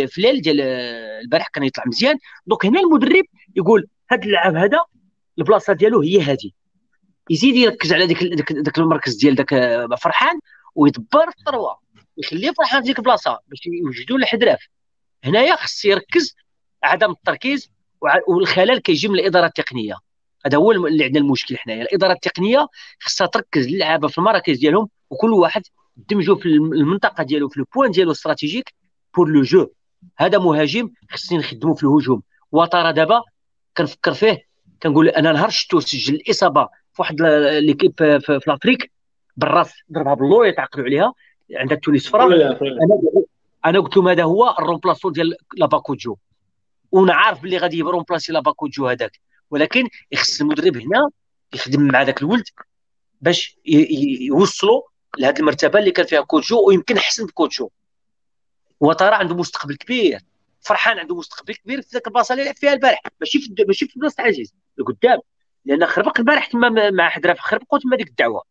في الليل ديال البارح كان يطلع مزيان. donc هنا المدرب يقول هذا اللاعب هذا البلاصة ديالو هي هذه يزيد يركز على ديك ديك المركز ديال داك فرحان ويدبر ال trois. يخليه فرحان في ديك البلاصة باش يوجدوا له هنايا خص يركز عدم التركيز والخلل كيجي من الإدارة التقنية. هذا هو اللي عندنا المشكل حنايا. الإدارة التقنية خصها تركز اللعابه في المراكز ديالهم وكل واحد دمجوا في المنطقة ديالو في ال point ديالو stratégique pour le jeu هذا مهاجم خصني نخدموا في الهجوم. وطارا دابا كنفكر فيه كنقول أنا نهار شفتو سجل الإصابة في واحد l'équipe في, l'Afrique بالراس ضربها باللور يتعقلوا عليها عندها تونس فرا أنا أنا قلت لهم هذا هو؟ ال remplaçant ديال لاباكوجو وأنا عارف باللي غادي ي remplacer لاباكوجو هذاك ولكن يخص المدرب هنا يخدم مع ذاك الولد باش يوصلوا لهذه المرتبة اللي كان فيها كوتشو ويمكن حسن بكوتشو وترى عنده مستقبل كبير. فرحان عنده مستقبل كبير في ذاك البلاصة اللي لعب فيها البارح. ماشي في ماشي في بلاصة عزيز لقدام. لأن خربق البارح تما مع حدراف خربقوا تما ديك الدعوة.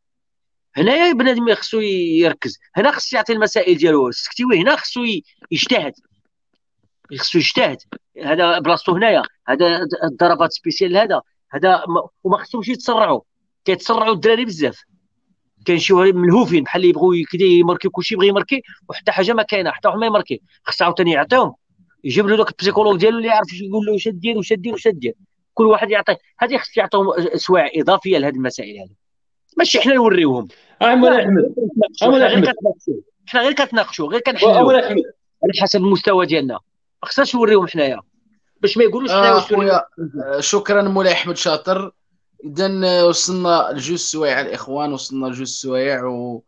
هنايا بنادم خصو يركز. هنا خصو يعطي المسائل ديالو السكتيوي هنا خصو يجتهد. خصو يجتهد. هذا بلاصتو هنايا. هذا الضربات spécial هذا. هذا وما خصهمش يتسرعوا. كيتسرعوا الدراري بزاف. كاين شي ملهوفين بحال اللي يبغوا كدا ي marquer كلشي يبغي ي marquer وحتى حاجة ما كاينة حتى واحد ما ي marquer خص عاوتاني يعطيهم. يجيب له داك ال psychologue ديالو اللي يعرف يقول له واش دير واش دير واش دير. كل واحد يعطي هذه خص يعطيهم سوايع إضافية لهذه المسائل هذه ماشي حنا نوريوهم. أحمد. أحمد. احمد احمد حنا غير كنتناقشوا غير كنحلوا على حسب المستوى ديالنا. ما خصناش نوريهم حنايا. باش ما يقولوش حنايا آه خويا آه شكرا مولاي أحمد شاطر. اذا وصلنا لجوج سوايع الإخوان وصلنا لجوج سوايع و...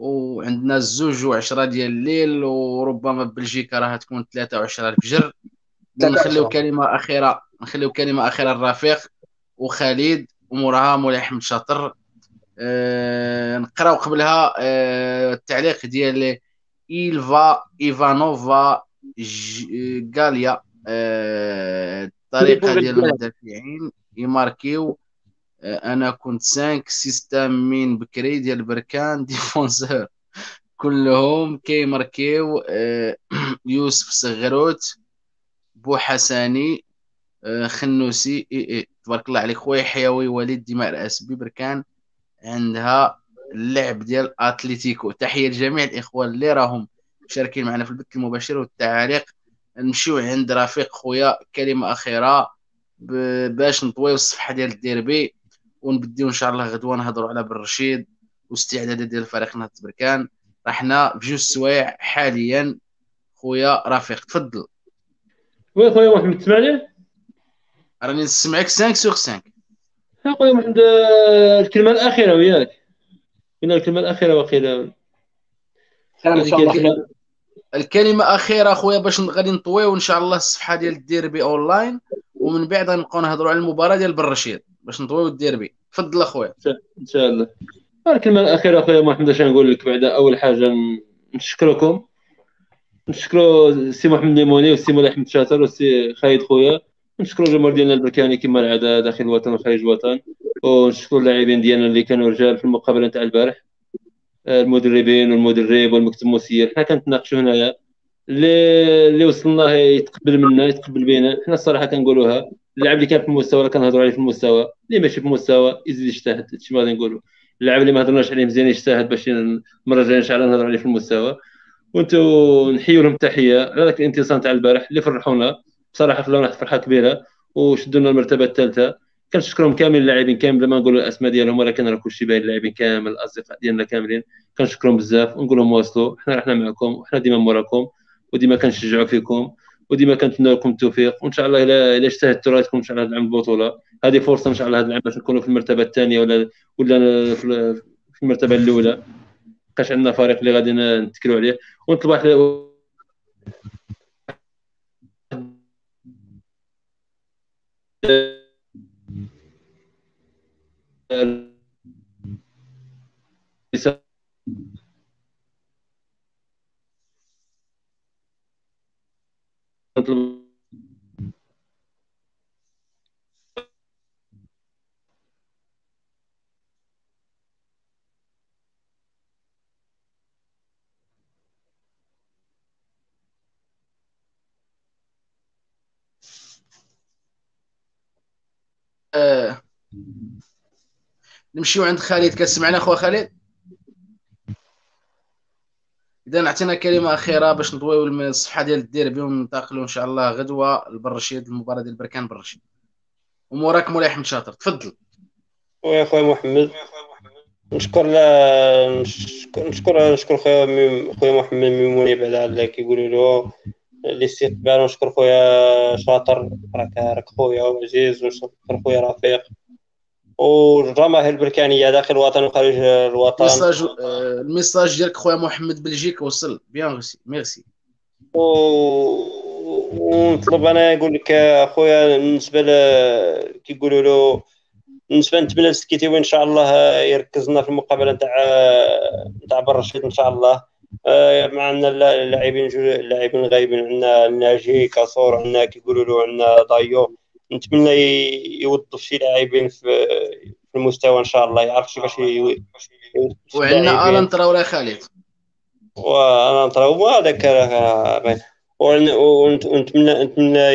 وعندنا الزوج وعشرة ديال الليل وربما بلجيكا راها تكون ثلاثة وعشرة الفجر. نخليو كلمة أخيرة نخليو كلمة أخيرة الرفيق وخالد وموراها مولاي أحمد شاطر. آه نقراو قبلها آه التعليق ديال إيلفا إيفانوفا غاليا. آه الطريقة ديال المدافعين يماركيو. أنا كنت 5 سيستم من بكري ديال بركان ديفونسور. كلهم كيماركيو آه، يوسف صغروت بوحساني آه، خنوسي إي إي تبارك الله عليك خويا حيوي وليد دماء راس بركان عندها اللعب ديال اتليتيكو تحية لجميع الاخوه اللي راهم مشاركين معنا في البث المباشر والتعليق نمشيو عند رفيق خويا كلمة أخيرة باش نطويو الصفحة ديال الديربي. ونبديو إن شاء الله غدوة نهضروا على بن رشيد واستعدادات ديال الفريق نهضه بركان. رحنا بجوج سوايع حاليا. خويا رفيق تفضل. وي خويا محمد تسمعني؟ راني نسمعك 5 sur 5 ها خويا محمد الكلمة الأخيرة وياك. من الكلمة الأخيرة وقيلا الكلمة اخيره خويا باش غادي نطويو إن شاء الله الصفحة ديال الديربي أونلاين. ومن بعد غنبقاو نهضروا على المباراة ديال بن رشيد باش نطويو الديربي. تفضل أخويا. إن شاء الله. الكلمة الاخيره أخويا محمد اش نقول لك بعد أول حاجة نشكركم. نشكروا سي محمد نيموني والسي مولاي احمد شاطر والسي خالد خويا. نشكروا الجمهور ديالنا البركاني كما العادة داخل الوطن وخارج الوطن. ونشكروا اللاعبين ديالنا اللي كانوا رجال في المقابلة تاع البارح. المدربين والمدرب والمكتب المسير. حنا كنتناقشوا هنايا. اللي اللي وصلنا يتقبل منا يتقبل بينا. حنا الصراحة كنقولوها اللاعب اللي كان في المستوى كنهضروا عليه في المستوى. اللي ماشي في المستوى يزيد يجتهد. هادشي ما غادي نقولوا اللاعب اللي ما هضرناش عليه مزيان يجتهد باش المره الجايه إن شاء الله نهضروا عليه في المستوى. وانتو نحيوا لهم تحيه على ذاك الانتصار تاع البارح اللي فرحونا. بصراحة خلاونا واحد الفرحه كبيرة وشدوا لنا المرتبة الثالثة. كنشكرهم كامل اللاعبين كامل ما نقولوا الأسماء ديالهم ولكن راه كلشي باين اللاعبين كامل الأصدقاء ديالنا كاملين. كنشكرهم بزاف. ونقول لهم واصلوا حنا رحنا معكم وحنا ديما موراكم. وديما كنشجعوا فيكم وديما كنتمنى لكم التوفيق وإن شاء الله الا إلا اجتهدتوا راه تكون إن شاء الله هذا العام البطوله هذه فرصة إن شاء الله هذا العام باش نكونوا في المرتبة الثانية ولا ولا في المرتبة الأولى. بقاش عندنا فريق اللي غادي نتكلوا عليه. ونطلب واحد نطلب آه. نمشيو عند خالد كتسمعنا اخويا خالد إذا عطينا كلمة أخيرة باش نضويو الصفحه ديال الديربي وننتقلوا إن شاء الله غدوة لبرشيد المباراة ديال بركان برشيد. وموراك مولاي أحمد شاطر تفضل. ويا خويا محمد نشكر لا نشكر نشكر خويا خويا محمد ميموني بعد على كيقولوا له. الاستقبال ونشكر خويا شاطر راك راك خويا وعزيز ونشكر خويا رفيق. والجماهير البركانيه داخل الوطن وخارج الوطن. الميساج الميساج ديالك خويا محمد بلجيك وصل. بيان ميرسي ميرسي و... ونطلب أنا يقول لك اخويا بالنسبة ل... كيقولوا له بالنسبة نتمنى للسكيتيوي ان شاء الله يركز لنا في المقابلة نتاع نتاع بن رشيد إن شاء الله. آه، مع أن اللاعبين اللاعبين غايبين عندنا ناجي كاسور عندنا كيقولوا له عندنا ضايو نتمنى يوظف شي لاعبين في المستوى إن شاء الله يعرف كيفاش وعندنا ألان تراوري خالد؟ وألان تراوري هذاك ونتمنى نتمنى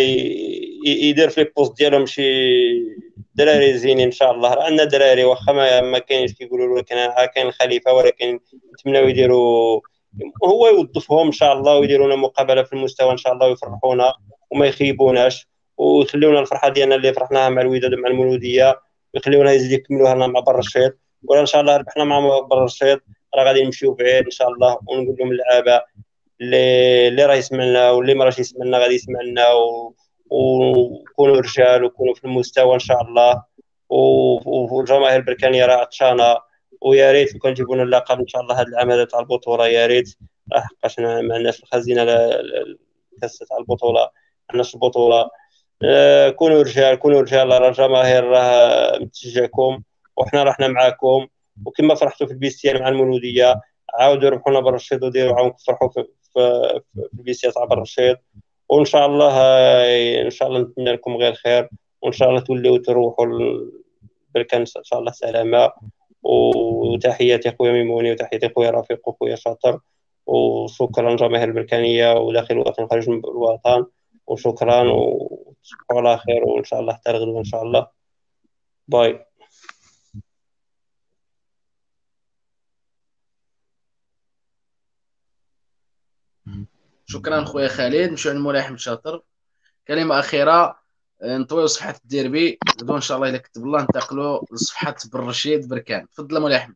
يدير في ال poste ديالهم شي دراري زينين إن شاء الله. راه عندنا دراري واخا ما, ما كاينش كيقولوا لك أنا كاين الخليفة ولكن نتمناو يديروا هو يوظفهم إن شاء الله ويديروا لنا مقابلة في المستوى إن شاء الله ويفرحونا وما يخيبوناش. ويخليونا الفرحة ديالنا اللي فرحناها مع الوداد ومع المولودية ويخليونا يزيد يكملوها لنا مع برشيد ولا ان شاء الله ربحنا مع برشيد راه غادي نمشيو بعيد إن شاء الله. ونقول لهم اللعابه اللي اللي راه يسمعنا واللي ما راهش يسمعنا غادي يسمعنا و... وكونوا رجال وكونوا في المستوى إن شاء الله. والجماهير البركانيه راه عطشانه ويا ريت كان جيبونا اللقب إن شاء الله هذا العام هذا تاع البطولة يا ريت. حقاش ما عندناش الخزينة الكاس تاع البطولة ما عندناش البطولة. كونوا رجال كونوا رجال راه الجماهير راه متشجعكم وحنا رحنا معاكم وكما فرحتوا في البيستيان مع المولودية عاودوا ربحونا بالرشيد وديروا عاونكم فرحوا في, في, في البيستيان تاع بالرشيد. وإن شاء الله إن شاء الله نتمنى لكم غير خير. وإن شاء الله توليو تروحوا بركان إن شاء الله سلامة. وتحياتي خويا ميموني وتحياتي خويا رفيق وخويا شاطر. وشكرا جماهير البركانية وداخل الوطن وخارج الوطن. وشكرا وتصبحوا على خير وإن شاء الله حتى الغدوه ان شاء الله. باي. شكرا خويا خالد. نمشيو عند مولاي أحمد شاطر. كلمة أخيرة. نطويو صفحه الديربي. إن شاء الله اذا كتب الله ننتقلوا لصفحة بن رشيد بركان. تفضل مولاي أحمد.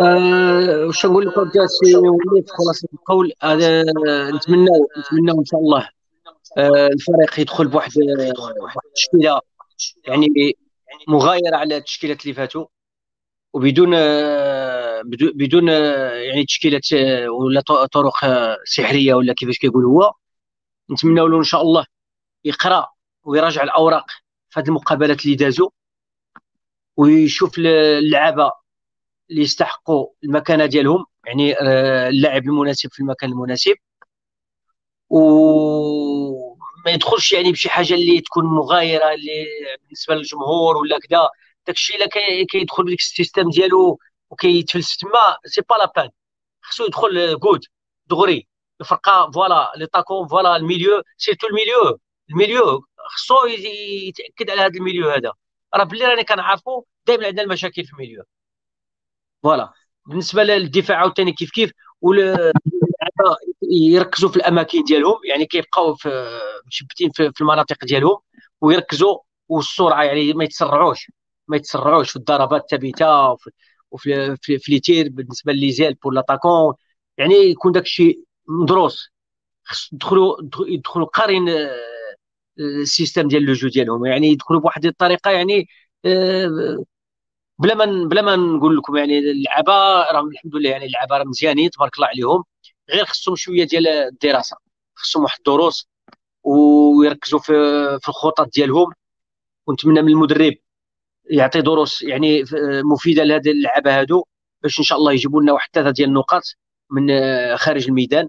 أه واش نقول لك؟ سي وليد خلاصه القول. هذا نتمنى نتمنى إن شاء الله. أه الفريق يدخل بواحد واحد التشكيله يعني مغايرة على التشكيلات اللي فاتوا. وبدون بدون يعني تشكيلات ولا طرق سحرية ولا كيفاش كيقول هو. نتمنى له إن شاء الله يقرأ ويراجع الأوراق في هذه المقابلات اللي دازوا. ويشوف اللعابة اللي يستحقوا المكانه ديالهم يعني آه، اللاعب المناسب في المكان المناسب. وما يدخلش يعني بشي حاجة اللي تكون مغايرة اللي بالنسبة للجمهور ولا كذا داكشي إلا كيدخل بديك ال système ديالو وكيتفلسف تما c'est pas la peine خصو يدخل كود دغري. الفرقة voilà les attaquants voilà ال milieu. surtout ال milieu. ال milieu خصو يتأكد على هذا ال milieu هذا. راه باللي راني كنعرفو دائما عندنا المشاكل في ال milieu. voilà. بالنسبة للدفاع عاوتاني كيف كيف؟ يركزوا في الأماكن ديالهم يعني كيبقاو في مشبتين في المناطق ديالهم ويركزوا والسرعة يعني ما يتسرعوش ما يتسرعوش في الضربات الثابتة وفي وفي في, في les tirs بالنسبة les ailes pour l'attaquant. يعني يكون داك الشيء مدروس. خص يدخلوا يدخلوا قارين آه، ال système ديال le jeu ديالهم. يعني يدخلوا بواحد الطريقة يعني آه، بلا ما بلا ما نقول لكم يعني اللعابة راهم الحمد لله يعني اللعابة راه مزيانين تبارك الله عليهم. غير خصهم شوية ديال الدراسة. خصهم واحد الدروس ويركزوا في في الخطط ديالهم. ونتمنى من المدرب يعطي دروس يعني مفيدة لهاد اللعابة هادو باش إن شاء الله يجيبوا لنا واحد ثلاثة ديال النقاط من آه، خارج الميدان.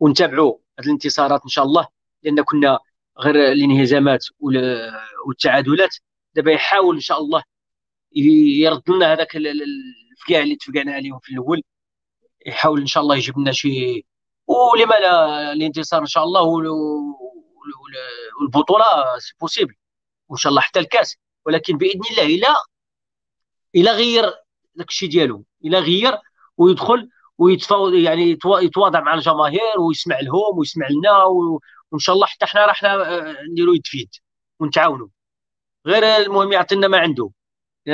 ونتابعوا هاد الانتصارات إن شاء الله لأن كنا غير الانهزامات والتعادلات دابا يحاول إن شاء الله يرد لنا هذاك الفقاع اللي تفقعنا عليهم في الأول. يحاول إن شاء الله يجيب لنا شي ولما لا الانتصار إن شاء الله والبطولة c'est possible وإن شاء الله حتى الكاس. ولكن بإذن الله إلى إلى غير داك الشيء ديالو. إلى غير ويدخل ويتفاوض يعني يتواضع مع الجماهير ويسمع لهم ويسمع لنا وإن شاء الله حتى حنا راح نديروا يد في يد ونتعاونوا غير المهم يعطينا ما عنده.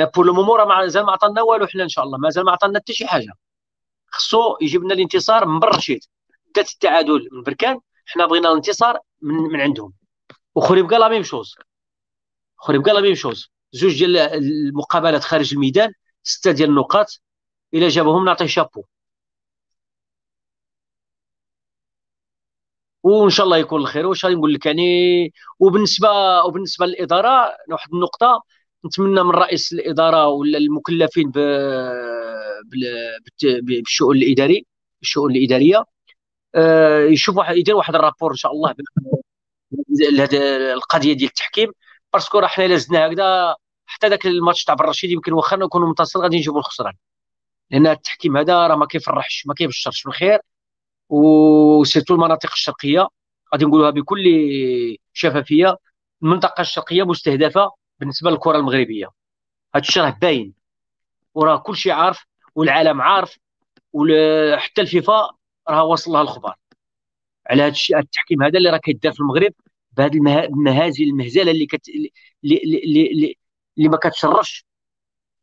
pour le moment راه مازال ما عطانا والو حنا إن شاء الله. مازال ما عطانا حتى شي حاجة. خصو يجيب لنا الانتصار من برشيد دات التعادل من بركان حنا بغينا الانتصار من, من عندهم. وخريبكة la même chose. خريبكة la même chose. زوج ديال المقابلات خارج الميدان ستة ديال النقاط إلا جابهم نعطيه شابو. وإن شاء الله يكون الخير. واش غادي نقول لك يعني وبالنسبه وبالنسبة للإدارة واحد النقطة نتمنى من رئيس الإدارة ولا المكلفين. بالشؤون الإداري الشؤون الإدارية. آه، يشوف يدير واحد ال rapport إن شاء الله لهذه القضية ديال التحكيم. parce que راه حنا إلا زدنا هكذا حتى ذاك الماتش تاع برشيد يمكن واخا نكونوا منتصر غادي نجيبوا الخسران. لأن التحكيم هذا راه ما كيفرحش ما كيبشرش بالخير. و surtout المناطق الشرقية غادي نقولوها بكل شفافية. المنطقة الشرقية مستهدفة. بالنسبة للكرة المغربية. هذا الشيء راه باين وراه كل شيء عارف والعالم عارف وحتى الفيفا راه واصل لها الخبر. على هذا الشيء التحكيم هذا اللي راه كيدار في المغرب بهذه المهازل المهزلة اللي كت... اللي, اللي, اللي ما كتشرفش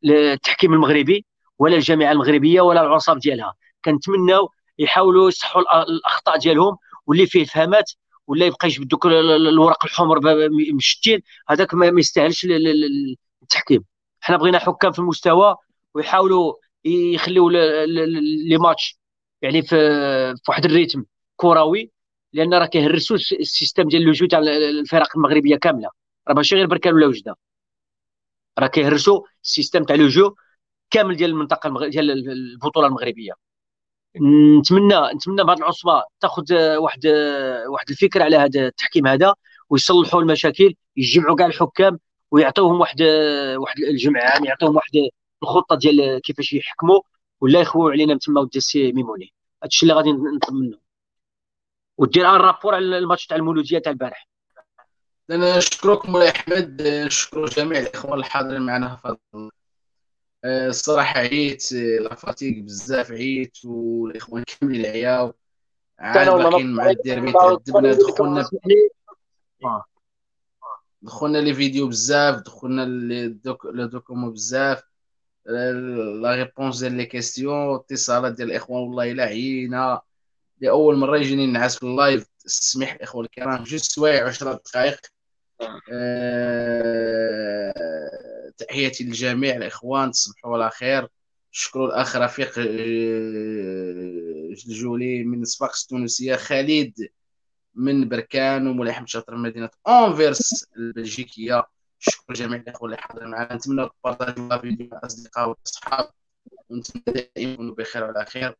التحكيم المغربي ولا الجامعة المغربية ولا العصاب ديالها. كنتمناو يحاولوا يصحوا الأخطاء ديالهم واللي فيه فهمات ولا يبقى يجبد دوك الورق الحمر مشتين هذاك ما يستاهلش التحكيم. حنا بغينا حكام في المستوى ويحاولوا يخليو les matchs يعني في واحد ال rythme كروي لأن راه كيهرسوا ال système ديال le jeu تاع الفرق المغربية كاملة. راه ماشي غير بركان ولا وجدة. راه كيهرسوا ال système تاع le jeu كامل ديال المنطقة المغ... ديال البطولة المغربية. نتمنى نتمنى بهذه العصبة تاخذ واحد واحد الفكرة على هذا التحكيم هذا ويصلحوا المشاكل يجمعوا كاع الحكام ويعطيوهم واحد واحد الجمع يعني يعطيوهم واحد الخطة ديال كيفاش يحكموا ولا يخويو علينا من تما ودي ميموني. هادشي اللي غادي نطمنوا ودير الرابور على الماتش تاع المولودية تاع البارح. أنا نشكرك مولاي أحمد نشكر جميع الاخوان الحاضرين معنا في آه، الصراحة عييت لا فاتيك بزاف عييت والإخوان كاملين عياو عاد باقيين مع الديربي تعذبنا دخلنا آه. دخلنا les vidéos بزاف دخلنا les documents بزاف. la réponse ديال les questions اتصالات ديال الإخوان والله إلا عيينا لاول مرة يجيني نعس في ال live تسمح الاخوه الكرام جوج سوايع 10 دقائق. أه... تحياتي للجميع الإخوان تصبحوا على خير. شكرا الأخ رفيق آه، الجولي من صفاقس التونسية خالد من بركان ومولاي أحمد شاطر من مدينة أنفيرس البلجيكية. شكرا جميع الإخوة اللي حاضرين معنا. نتمنى تبارطاجوا الفيديو مع الأصدقاء والأصحاب. ونتمنى دائما بخير وعلى خير.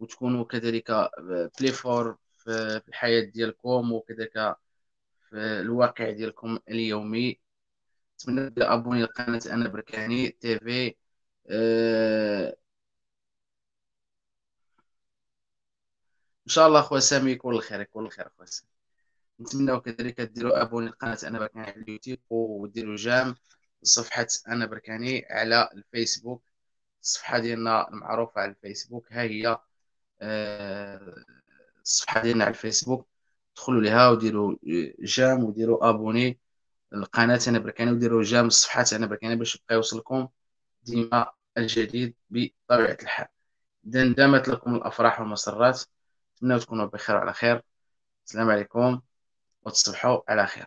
وتكونوا كذلك fair play في الحياة ديالكم وكذلك في الواقع ديالكم اليومي. نتمنى تبدا abonné لقناة أنا بركاني TV أه... إن شاء الله خويا سامي يكون الخير يكون الخير خويا سامي. نتمنى كذلك ديروا abonné لقناة أنا بركاني على اليوتيوب وديروا j'aime صفحة أنا بركاني على الفيسبوك. الصفحة ديالنا المعروفة على الفيسبوك ها هي الصفحة ديالنا على الفيسبوك. دخلوا ليها وديروا جام وديروا أبوني. القناة أنا بركاني وديروا جام الصفحة أنا بركاني باش يبقى يوصلكم ديما الجديد بطبيعة الحال. إذا دامت لكم الأفراح والمسرات نتمنى تكونوا بخير وعلى خير. السلام عليكم وتصبحوا على خير.